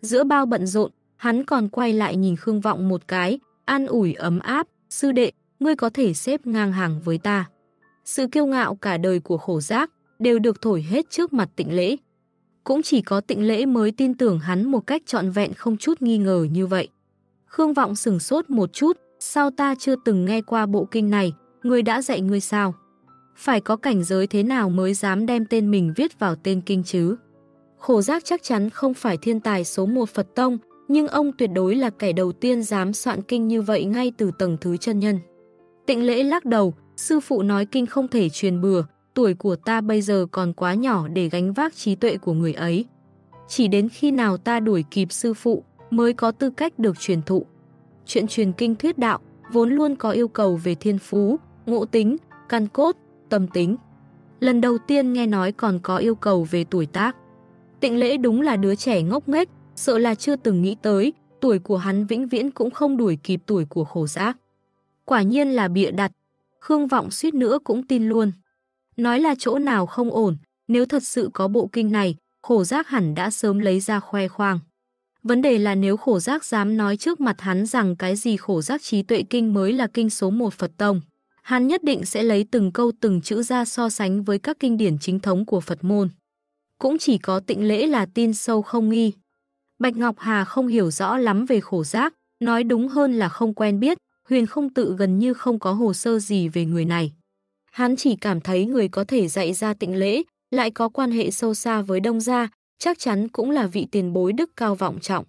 Giữa bao bận rộn, hắn còn quay lại nhìn Khương Vọng một cái, an ủi ấm áp, sư đệ, ngươi có thể xếp ngang hàng với ta. Sự kiêu ngạo cả đời của khổ giác đều được thổi hết trước mặt tịnh lễ. Cũng chỉ có tịnh lễ mới tin tưởng hắn một cách trọn vẹn không chút nghi ngờ như vậy. Khương Vọng sừng sốt một chút, sao ta chưa từng nghe qua bộ kinh này, người đã dạy ngươi sao? Phải có cảnh giới thế nào mới dám đem tên mình viết vào tên kinh chứ? Khổ giác chắc chắn không phải thiên tài số một Phật Tông, nhưng ông tuyệt đối là kẻ đầu tiên dám soạn kinh như vậy ngay từ tầng thứ chân nhân. Tịnh lễ lắc đầu, sư phụ nói kinh không thể truyền bừa, tuổi của ta bây giờ còn quá nhỏ để gánh vác trí tuệ của người ấy. Chỉ đến khi nào ta đuổi kịp sư phụ mới có tư cách được truyền thụ. Chuyện truyền kinh thuyết đạo vốn luôn có yêu cầu về thiên phú, ngộ tính, căn cốt, tâm tính. Lần đầu tiên nghe nói còn có yêu cầu về tuổi tác. Tịnh lễ đúng là đứa trẻ ngốc nghếch, sợ là chưa từng nghĩ tới, tuổi của hắn vĩnh viễn cũng không đuổi kịp tuổi của khổ giác. Quả nhiên là bịa đặt, Khương Vọng suýt nữa cũng tin luôn. Nói là chỗ nào không ổn, nếu thật sự có bộ kinh này, khổ giác hẳn đã sớm lấy ra khoe khoang. Vấn đề là nếu khổ giác dám nói trước mặt hắn rằng cái gì khổ giác trí tuệ kinh mới là kinh số một Phật Tông, hắn nhất định sẽ lấy từng câu từng chữ ra so sánh với các kinh điển chính thống của Phật môn. Cũng chỉ có tịnh lễ là tin sâu không nghi. Bạch Ngọc Hà không hiểu rõ lắm về khổ giác, nói đúng hơn là không quen biết, huyền không tự gần như không có hồ sơ gì về người này. Hắn chỉ cảm thấy người có thể dạy ra tịnh lễ, lại có quan hệ sâu xa với đông gia, chắc chắn cũng là vị tiền bối đức cao vọng trọng.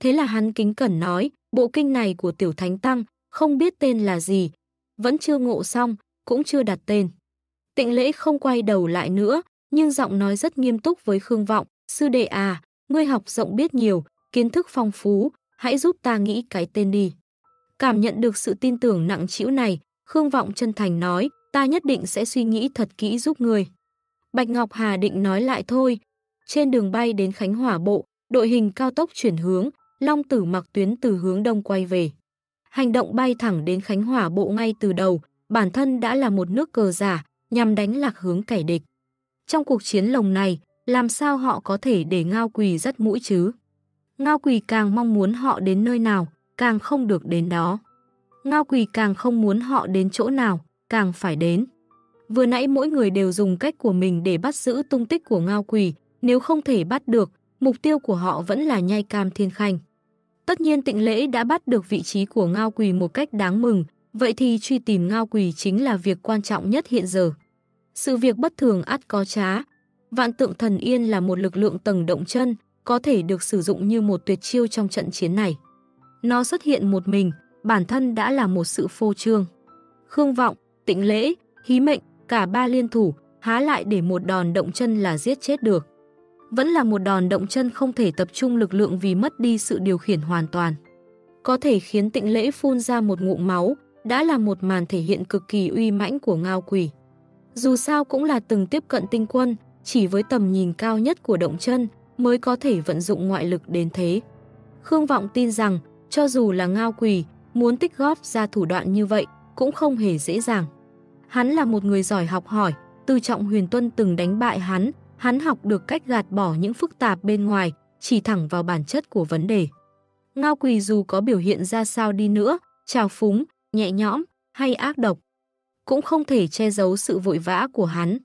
Thế là hắn kính cẩn nói, bộ kinh này của tiểu thánh tăng, không biết tên là gì, vẫn chưa ngộ xong, cũng chưa đặt tên. Tịnh lễ không quay đầu lại nữa, nhưng giọng nói rất nghiêm túc với Khương Vọng, sư đệ à, ngươi học rộng biết nhiều, kiến thức phong phú, hãy giúp ta nghĩ cái tên đi. Cảm nhận được sự tin tưởng nặng trĩu này, Khương Vọng chân thành nói, ta nhất định sẽ suy nghĩ thật kỹ giúp người Bạch Ngọc Hà định nói lại thôi. Trên đường bay đến Khánh Hỏa Bộ, đội hình cao tốc chuyển hướng, Long Tử mặc tuyến từ hướng đông quay về. Hành động bay thẳng đến Khánh Hỏa Bộ ngay từ đầu, bản thân đã là một nước cờ giả, nhằm đánh lạc hướng kẻ địch. Trong cuộc chiến lồng này, làm sao họ có thể để Ngao Quỳ rất mũi chứ? Ngao Quỳ càng mong muốn họ đến nơi nào, càng không được đến đó. Ngao Quỳ càng không muốn họ đến chỗ nào, càng phải đến. Vừa nãy mỗi người đều dùng cách của mình để bắt giữ tung tích của Ngao quỷ nếu không thể bắt được, mục tiêu của họ vẫn là nhai cam thiên khanh. Tất nhiên tịnh lễ đã bắt được vị trí của Ngao quỷ một cách đáng mừng, vậy thì truy tìm Ngao quỷ chính là việc quan trọng nhất hiện giờ. Sự việc bất thường ắt có trá. Vạn tượng thần yên là một lực lượng tầng động chân, có thể được sử dụng như một tuyệt chiêu trong trận chiến này. Nó xuất hiện một mình, bản thân đã là một sự phô trương. Khương Vọng, Tịnh Lễ, Hí Mệnh, cả ba liên thủ, há lại để một đòn động chân là giết chết được. Vẫn là một đòn động chân không thể tập trung lực lượng vì mất đi sự điều khiển hoàn toàn. Có thể khiến tịnh lễ phun ra một ngụm máu, đã là một màn thể hiện cực kỳ uy mãnh của ngao quỷ. Dù sao cũng là từng tiếp cận tinh quân, chỉ với tầm nhìn cao nhất của động chân mới có thể vận dụng ngoại lực đến thế. Khương Vọng tin rằng, cho dù là ngao quỷ, muốn tích góp ra thủ đoạn như vậy cũng không hề dễ dàng. Hắn là một người giỏi học hỏi, từ trọng huyền tuân từng đánh bại hắn, hắn học được cách gạt bỏ những phức tạp bên ngoài, chỉ thẳng vào bản chất của vấn đề. Ngao quỳ dù có biểu hiện ra sao đi nữa, trào phúng, nhẹ nhõm hay ác độc, cũng không thể che giấu sự vội vã của hắn.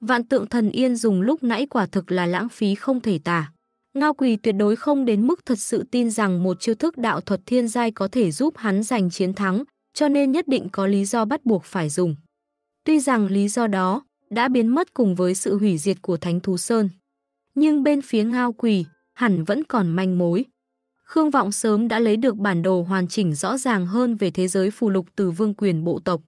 Vạn tượng thần yên dùng lúc nãy quả thực là lãng phí không thể tả. Ngao Quỳ tuyệt đối không đến mức thật sự tin rằng một chiêu thức đạo thuật thiên giai có thể giúp hắn giành chiến thắng, cho nên nhất định có lý do bắt buộc phải dùng. Tuy rằng lý do đó đã biến mất cùng với sự hủy diệt của Thánh Thú Sơn, nhưng bên phía Ngao Quỳ hẳn vẫn còn manh mối. Khương Vọng sớm đã lấy được bản đồ hoàn chỉnh rõ ràng hơn về thế giới phù lục từ vương quyền bộ tộc.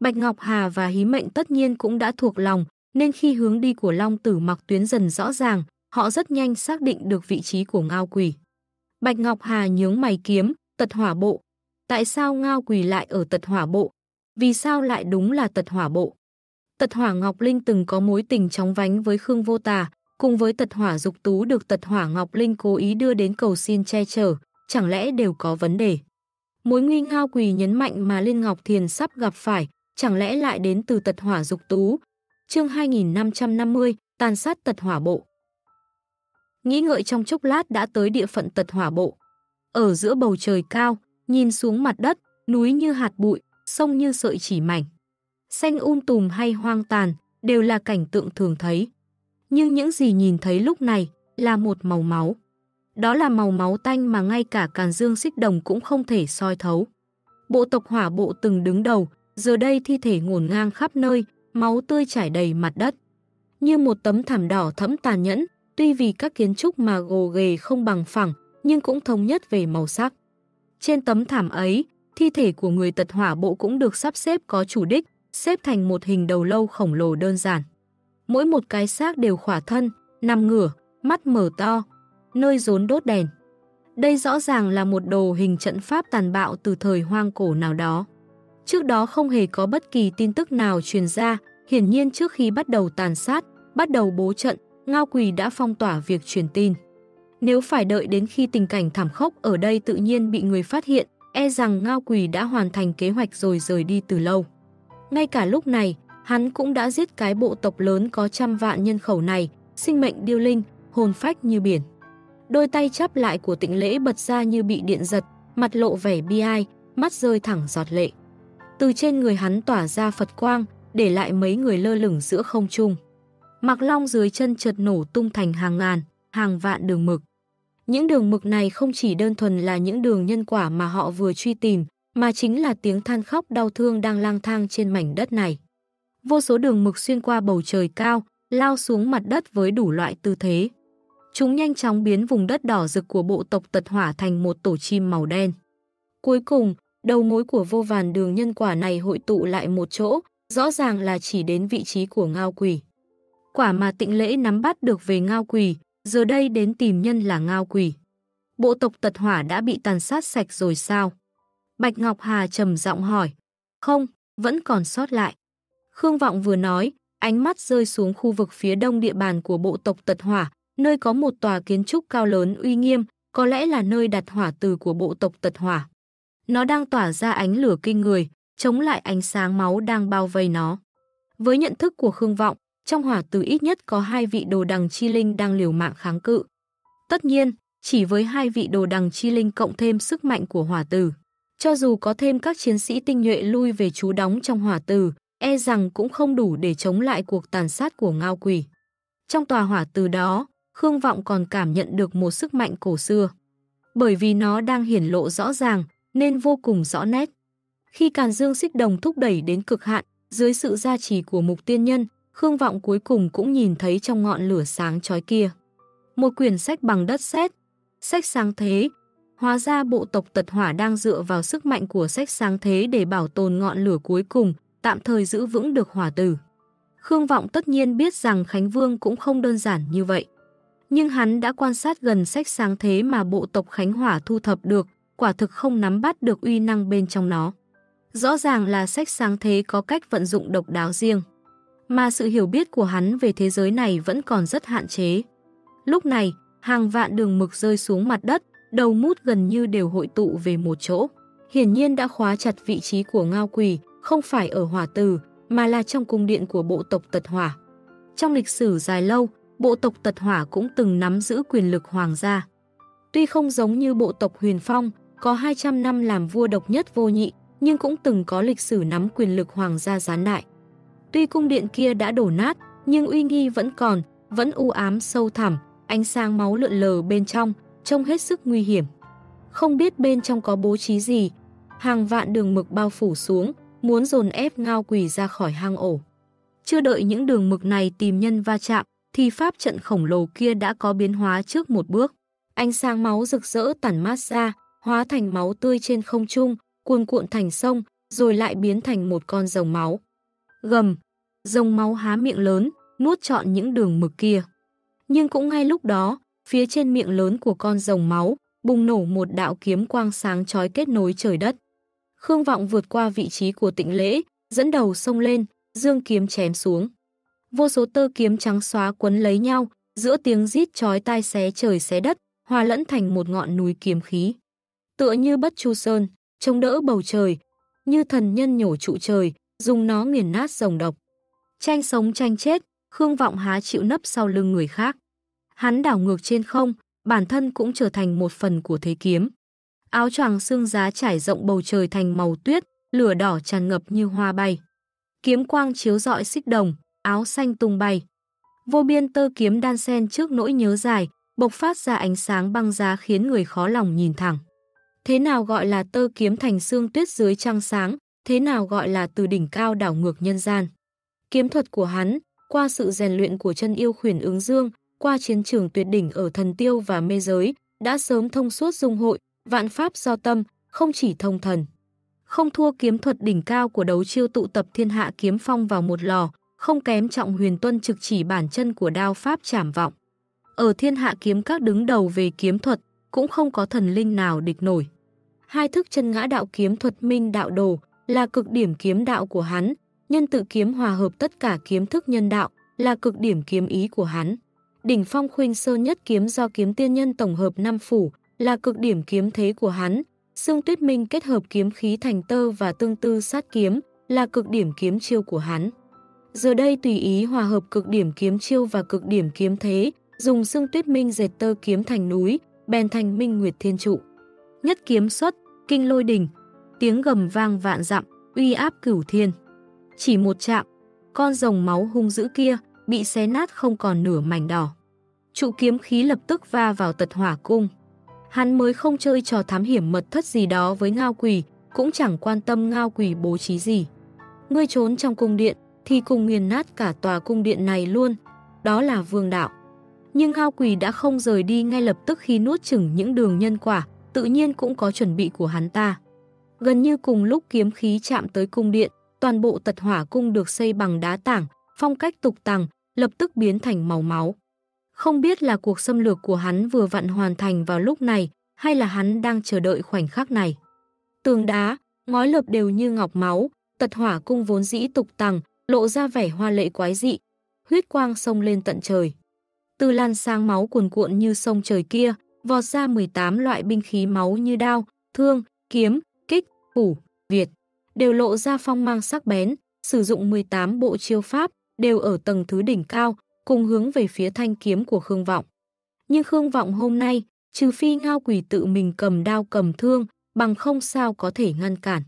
Bạch Ngọc Hà và Hí Mệnh tất nhiên cũng đã thuộc lòng, nên khi hướng đi của Long Tử mặc tuyến dần rõ ràng, họ rất nhanh xác định được vị trí của Ngao Quỳ. Bạch Ngọc Hà nhướng mày kiếm, tật hỏa bộ. Tại sao Ngao Quỳ lại ở tật hỏa bộ? Vì sao lại đúng là tật hỏa bộ? Tật hỏa Ngọc Linh từng có mối tình chóng vánh với Khương Vô Tà, cùng với tật hỏa dục tú được tật hỏa Ngọc Linh cố ý đưa đến cầu xin che chở, chẳng lẽ đều có vấn đề? Mối nguy ngao quỳ nhấn mạnh mà Liên Ngọc Thiền sắp gặp phải, chẳng lẽ lại đến từ tật hỏa dục tú? Chương 2550, tàn sát tật hỏa bộ. Nghĩ ngợi trong chốc lát đã tới địa phận tật hỏa bộ. Ở giữa bầu trời cao, nhìn xuống mặt đất, núi như hạt bụi, sông như sợi chỉ mảnh. Xanh um tùm hay hoang tàn, đều là cảnh tượng thường thấy. Nhưng những gì nhìn thấy lúc này là một màu máu. Đó là màu máu tanh mà ngay cả Càn Dương Xích Đồng cũng không thể soi thấu. Bộ tộc hỏa bộ từng đứng đầu, giờ đây thi thể ngổn ngang khắp nơi, máu tươi trải đầy mặt đất. Như một tấm thảm đỏ thẫm tàn nhẫn, tuy vì các kiến trúc mà gồ ghề không bằng phẳng, nhưng cũng thống nhất về màu sắc. Trên tấm thảm ấy, thi thể của người tật hỏa bộ cũng được sắp xếp có chủ đích, xếp thành một hình đầu lâu khổng lồ đơn giản. Mỗi một cái xác đều khỏa thân, nằm ngửa, mắt mở to, nơi rốn đốt đèn. Đây rõ ràng là một đồ hình trận pháp tàn bạo từ thời hoang cổ nào đó. Trước đó không hề có bất kỳ tin tức nào truyền ra, hiển nhiên trước khi bắt đầu tàn sát, bắt đầu bố trận, Ngao Quỳ đã phong tỏa việc truyền tin. Nếu phải đợi đến khi tình cảnh thảm khốc ở đây tự nhiên bị người phát hiện, e rằng Ngao Quỳ đã hoàn thành kế hoạch rồi rời đi từ lâu. Ngay cả lúc này, hắn cũng đã giết cái bộ tộc lớn có trăm vạn nhân khẩu này, sinh mệnh điêu linh, hồn phách như biển. Đôi tay chắp lại của tịnh lễ bật ra như bị điện giật, mặt lộ vẻ bi ai, mắt rơi thẳng giọt lệ. Từ trên người hắn tỏa ra Phật quang, để lại mấy người lơ lửng giữa không trung. Mặc long dưới chân chợt nổ tung thành hàng ngàn, hàng vạn đường mực. Những đường mực này không chỉ đơn thuần là những đường nhân quả mà họ vừa truy tìm, mà chính là tiếng than khóc đau thương đang lang thang trên mảnh đất này. Vô số đường mực xuyên qua bầu trời cao, lao xuống mặt đất với đủ loại tư thế. Chúng nhanh chóng biến vùng đất đỏ rực của bộ tộc tật hỏa thành một tổ chim màu đen. Cuối cùng, đầu mối của vô vàn đường nhân quả này hội tụ lại một chỗ, rõ ràng là chỉ đến vị trí của ngao quỷ. Quả mà tịnh lễ nắm bắt được về ngao quỷ, giờ đây đến tìm nhân là ngao quỷ. Bộ tộc tật hỏa đã bị tàn sát sạch rồi sao? Bạch Ngọc Hà trầm giọng hỏi. Không, vẫn còn sót lại. Khương Vọng vừa nói, ánh mắt rơi xuống khu vực phía đông địa bàn của bộ tộc tật hỏa, nơi có một tòa kiến trúc cao lớn uy nghiêm, có lẽ là nơi đặt hỏa từ của bộ tộc tật hỏa. Nó đang tỏa ra ánh lửa kinh người, chống lại ánh sáng máu đang bao vây nó. Với nhận thức của Khương Vọng, trong hỏa từ ít nhất có hai vị đồ đằng chi linh đang liều mạng kháng cự. Tất nhiên, chỉ với hai vị đồ đằng chi linh cộng thêm sức mạnh của hỏa tử. Cho dù có thêm các chiến sĩ tinh nhuệ lui về trú đóng trong hỏa tử, e rằng cũng không đủ để chống lại cuộc tàn sát của ngao quỷ. Trong tòa hỏa tử đó, Khương Vọng còn cảm nhận được một sức mạnh cổ xưa. Bởi vì nó đang hiển lộ rõ ràng, nên vô cùng rõ nét. Khi Càn Dương xích đồng thúc đẩy đến cực hạn, dưới sự gia trì của mục tiên nhân, Khương Vọng cuối cùng cũng nhìn thấy trong ngọn lửa sáng chói kia. Một quyển sách bằng đất sét, sách sáng thế. Hóa ra bộ tộc tật hỏa đang dựa vào sức mạnh của sách sáng thế để bảo tồn ngọn lửa cuối cùng, tạm thời giữ vững được hỏa tử. Khương Vọng tất nhiên biết rằng Khánh Vương cũng không đơn giản như vậy. Nhưng hắn đã quan sát gần sách sáng thế mà bộ tộc Khánh Hỏa thu thập được, quả thực không nắm bắt được uy năng bên trong nó. Rõ ràng là sách sáng thế có cách vận dụng độc đáo riêng, mà sự hiểu biết của hắn về thế giới này vẫn còn rất hạn chế. Lúc này, hàng vạn đường mực rơi xuống mặt đất, đầu mút gần như đều hội tụ về một chỗ. Hiển nhiên đã khóa chặt vị trí của ngao quỷ, không phải ở hỏa từ, mà là trong cung điện của bộ tộc tật hỏa. Trong lịch sử dài lâu, bộ tộc tật hỏa cũng từng nắm giữ quyền lực hoàng gia. Tuy không giống như bộ tộc huyền phong, có 200 năm làm vua độc nhất vô nhị, nhưng cũng từng có lịch sử nắm quyền lực hoàng gia gián đại. Tuy cung điện kia đã đổ nát, nhưng uy nghi vẫn còn, vẫn u ám sâu thẳm, ánh sáng máu lượn lờ bên trong, trông hết sức nguy hiểm. Không biết bên trong có bố trí gì, hàng vạn đường mực bao phủ xuống, muốn dồn ép ngao quỳ ra khỏi hang ổ. Chưa đợi những đường mực này tìm nhân va chạm, thì pháp trận khổng lồ kia đã có biến hóa trước một bước. Ánh sáng máu rực rỡ tản mát ra, hóa thành máu tươi trên không trung, cuồn cuộn thành sông, rồi lại biến thành một con rồng máu. Gầm, rồng máu há miệng lớn, nuốt trọn những đường mực kia. Nhưng cũng ngay lúc đó, phía trên miệng lớn của con rồng máu, bùng nổ một đạo kiếm quang sáng chói kết nối trời đất. Khương Vọng vượt qua vị trí của tịnh lễ, dẫn đầu sông lên, dương kiếm chém xuống. Vô số tơ kiếm trắng xóa quấn lấy nhau, giữa tiếng rít chói tai xé trời xé đất, hòa lẫn thành một ngọn núi kiếm khí. Tựa như bất chu sơn, chống đỡ bầu trời, như thần nhân nhổ trụ trời, dùng nó nghiền nát rồng độc. Tranh sống tranh chết, Khương Vọng há chịu nấp sau lưng người khác. Hắn đảo ngược trên không, bản thân cũng trở thành một phần của thế kiếm. Áo choàng xương giá trải rộng bầu trời thành màu tuyết, lửa đỏ tràn ngập như hoa bay. Kiếm quang chiếu rọi xích đồng, áo xanh tung bay. Vô biên tơ kiếm đan sen trước nỗi nhớ dài, bộc phát ra ánh sáng băng giá khiến người khó lòng nhìn thẳng. Thế nào gọi là tơ kiếm thành xương tuyết dưới trăng sáng, thế nào gọi là từ đỉnh cao đảo ngược nhân gian. Kiếm thuật của hắn, qua sự rèn luyện của chân yêu khuyển ứng dương, qua chiến trường tuyệt đỉnh ở thần tiêu và mê giới, đã sớm thông suốt dung hội, vạn pháp do tâm, không chỉ thông thần. Không thua kiếm thuật đỉnh cao của đấu chiêu tụ tập thiên hạ kiếm phong vào một lò, không kém trọng huyền tuân trực chỉ bản chân của đao pháp trảm vọng. Ở thiên hạ kiếm các đứng đầu về kiếm thuật, cũng không có thần linh nào địch nổi. Hai thức chân ngã đạo kiếm thuật minh đạo đồ là cực điểm kiếm đạo của hắn, nhân tự kiếm hòa hợp tất cả kiếm thức nhân đạo là cực điểm kiếm ý của hắn. Đỉnh phong khuynh sơ nhất kiếm do kiếm tiên nhân tổng hợp năm phủ là cực điểm kiếm thế của hắn. xương tuyết minh kết hợp kiếm khí thành tơ và tương tư sát kiếm là cực điểm kiếm chiêu của hắn. Giờ đây tùy ý hòa hợp cực điểm kiếm chiêu và cực điểm kiếm thế, dùng xương tuyết minh dệt tơ kiếm thành núi, bèn thành minh nguyệt thiên trụ. Nhất kiếm xuất, kinh lôi đỉnh, tiếng gầm vang vạn dặm, uy áp cửu thiên. Chỉ một chạm, con rồng máu hung dữ kia bị xé nát không còn nửa mảnh đỏ. Trụ kiếm khí lập tức va vào tật hỏa cung. Hắn mới không chơi trò thám hiểm mật thất gì đó với ngao quỷ, cũng chẳng quan tâm ngao quỷ bố trí gì. Ngươi trốn trong cung điện, thì cùng nghiền nát cả tòa cung điện này luôn. Đó là vương đạo. Nhưng ngao quỷ đã không rời đi ngay lập tức khi nuốt chửng những đường nhân quả, tự nhiên cũng có chuẩn bị của hắn ta. Gần như cùng lúc kiếm khí chạm tới cung điện, toàn bộ tật hỏa cung được xây bằng đá tảng, phong cách tục tàng, lập tức biến thành màu máu. Không biết là cuộc xâm lược của hắn vừa vặn hoàn thành vào lúc này, hay là hắn đang chờ đợi khoảnh khắc này. Tường đá, ngói lợp đều như ngọc máu, tật hỏa cung vốn dĩ tục tàng, lộ ra vẻ hoa lệ quái dị, huyết quang sông lên tận trời. Từ lan sang máu cuồn cuộn như sông trời kia, vọt ra 18 loại binh khí máu như đao, thương, kiếm, kích, việt, đều lộ ra phong mang sắc bén, sử dụng 18 bộ chiêu pháp, đều ở tầng thứ đỉnh cao, cùng hướng về phía thanh kiếm của Khương Vọng. Nhưng Khương Vọng hôm nay, trừ phi ngao quỷ tự mình cầm đao cầm thương, bằng không sao có thể ngăn cản.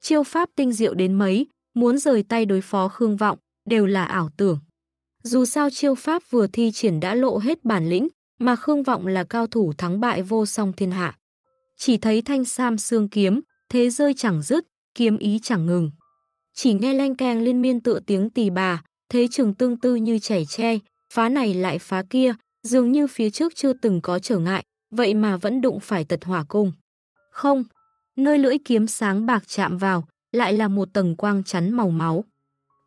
Chiêu pháp tinh diệu đến mấy, muốn rời tay đối phó Khương Vọng, đều là ảo tưởng. Dù sao chiêu pháp vừa thi triển đã lộ hết bản lĩnh, mà Khương Vọng là cao thủ thắng bại vô song thiên hạ. Chỉ thấy thanh sam xương kiếm, thế rơi chẳng dứt, kiếm ý chẳng ngừng. Chỉ nghe lanh keng liên miên tựa tiếng tỳ bà, thế trường tương tư như chảy tre, phá này lại phá kia, dường như phía trước chưa từng có trở ngại, vậy mà vẫn đụng phải tật hỏa cung. Không, nơi lưỡi kiếm sáng bạc chạm vào, lại là một tầng quang chắn màu máu.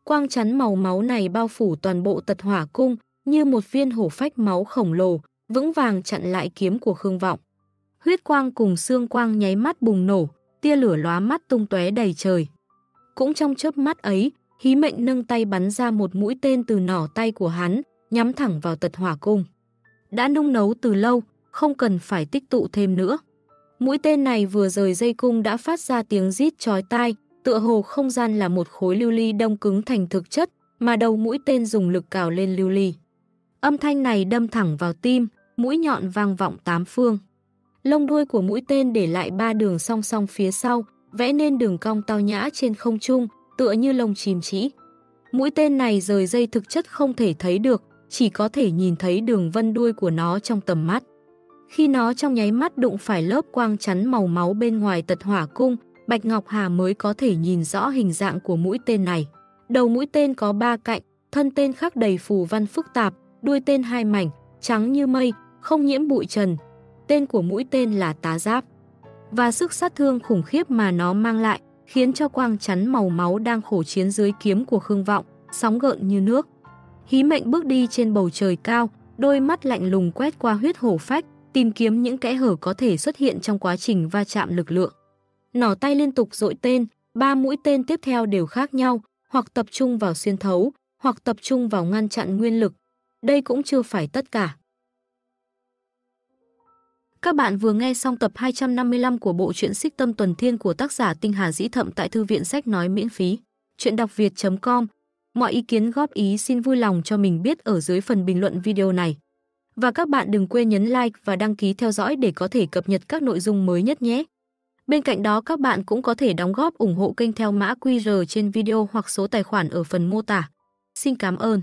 Quang chắn màu máu này bao phủ toàn bộ tật hỏa cung, như một viên hổ phách máu khổng lồ, vững vàng chặn lại kiếm của Khương Vọng. Huyết quang cùng xương quang nháy mắt bùng nổ, tia lửa lóa mắt tung tóe đầy trời. Cũng trong chớp mắt ấy, hí mệnh nâng tay bắn ra một mũi tên từ nỏ tay của hắn, nhắm thẳng vào tật hỏa cung. Đã nung nấu từ lâu, không cần phải tích tụ thêm nữa. Mũi tên này vừa rời dây cung đã phát ra tiếng rít chói tai, tựa hồ không gian là một khối lưu ly đông cứng thành thực chất, mà đầu mũi tên dùng lực cào lên lưu ly. Âm thanh này đâm thẳng vào tim, mũi nhọn vang vọng tám phương. Lông đuôi của mũi tên để lại ba đường song song phía sau, vẽ nên đường cong tao nhã trên không trung, tựa như lông chìm chỉ. Mũi tên này rời dây thực chất không thể thấy được, chỉ có thể nhìn thấy đường vân đuôi của nó trong tầm mắt. Khi nó trong nháy mắt đụng phải lớp quang chắn màu máu bên ngoài tật hỏa cung, Bạch Ngọc Hà mới có thể nhìn rõ hình dạng của mũi tên này. Đầu mũi tên có ba cạnh, thân tên khắc đầy phù văn phức tạp, đuôi tên hai mảnh, trắng như mây, không nhiễm bụi trần. Tên của mũi tên là tá giáp. Và sức sát thương khủng khiếp mà nó mang lại, khiến cho quang chắn màu máu đang khổ chiến dưới kiếm của Khương Vọng, sóng gợn như nước. Hí mệnh bước đi trên bầu trời cao, đôi mắt lạnh lùng quét qua huyết hổ phách, tìm kiếm những kẽ hở có thể xuất hiện trong quá trình va chạm lực lượng. Nỏ tay liên tục dội tên, ba mũi tên tiếp theo đều khác nhau, hoặc tập trung vào xuyên thấu, hoặc tập trung vào ngăn chặn nguyên lực. Đây cũng chưa phải tất cả. Các bạn vừa nghe xong tập 255 của bộ truyện Xích Tâm Tuần Thiên của tác giả Tinh Hà Dĩ Thậm tại thư viện sách nói miễn phí. Chuyện đọc việt.com Mọi ý kiến góp ý xin vui lòng cho mình biết ở dưới phần bình luận video này. Và các bạn đừng quên nhấn like và đăng ký theo dõi để có thể cập nhật các nội dung mới nhất nhé. Bên cạnh đó, các bạn cũng có thể đóng góp ủng hộ kênh theo mã QR trên video hoặc số tài khoản ở phần mô tả. Xin cảm ơn.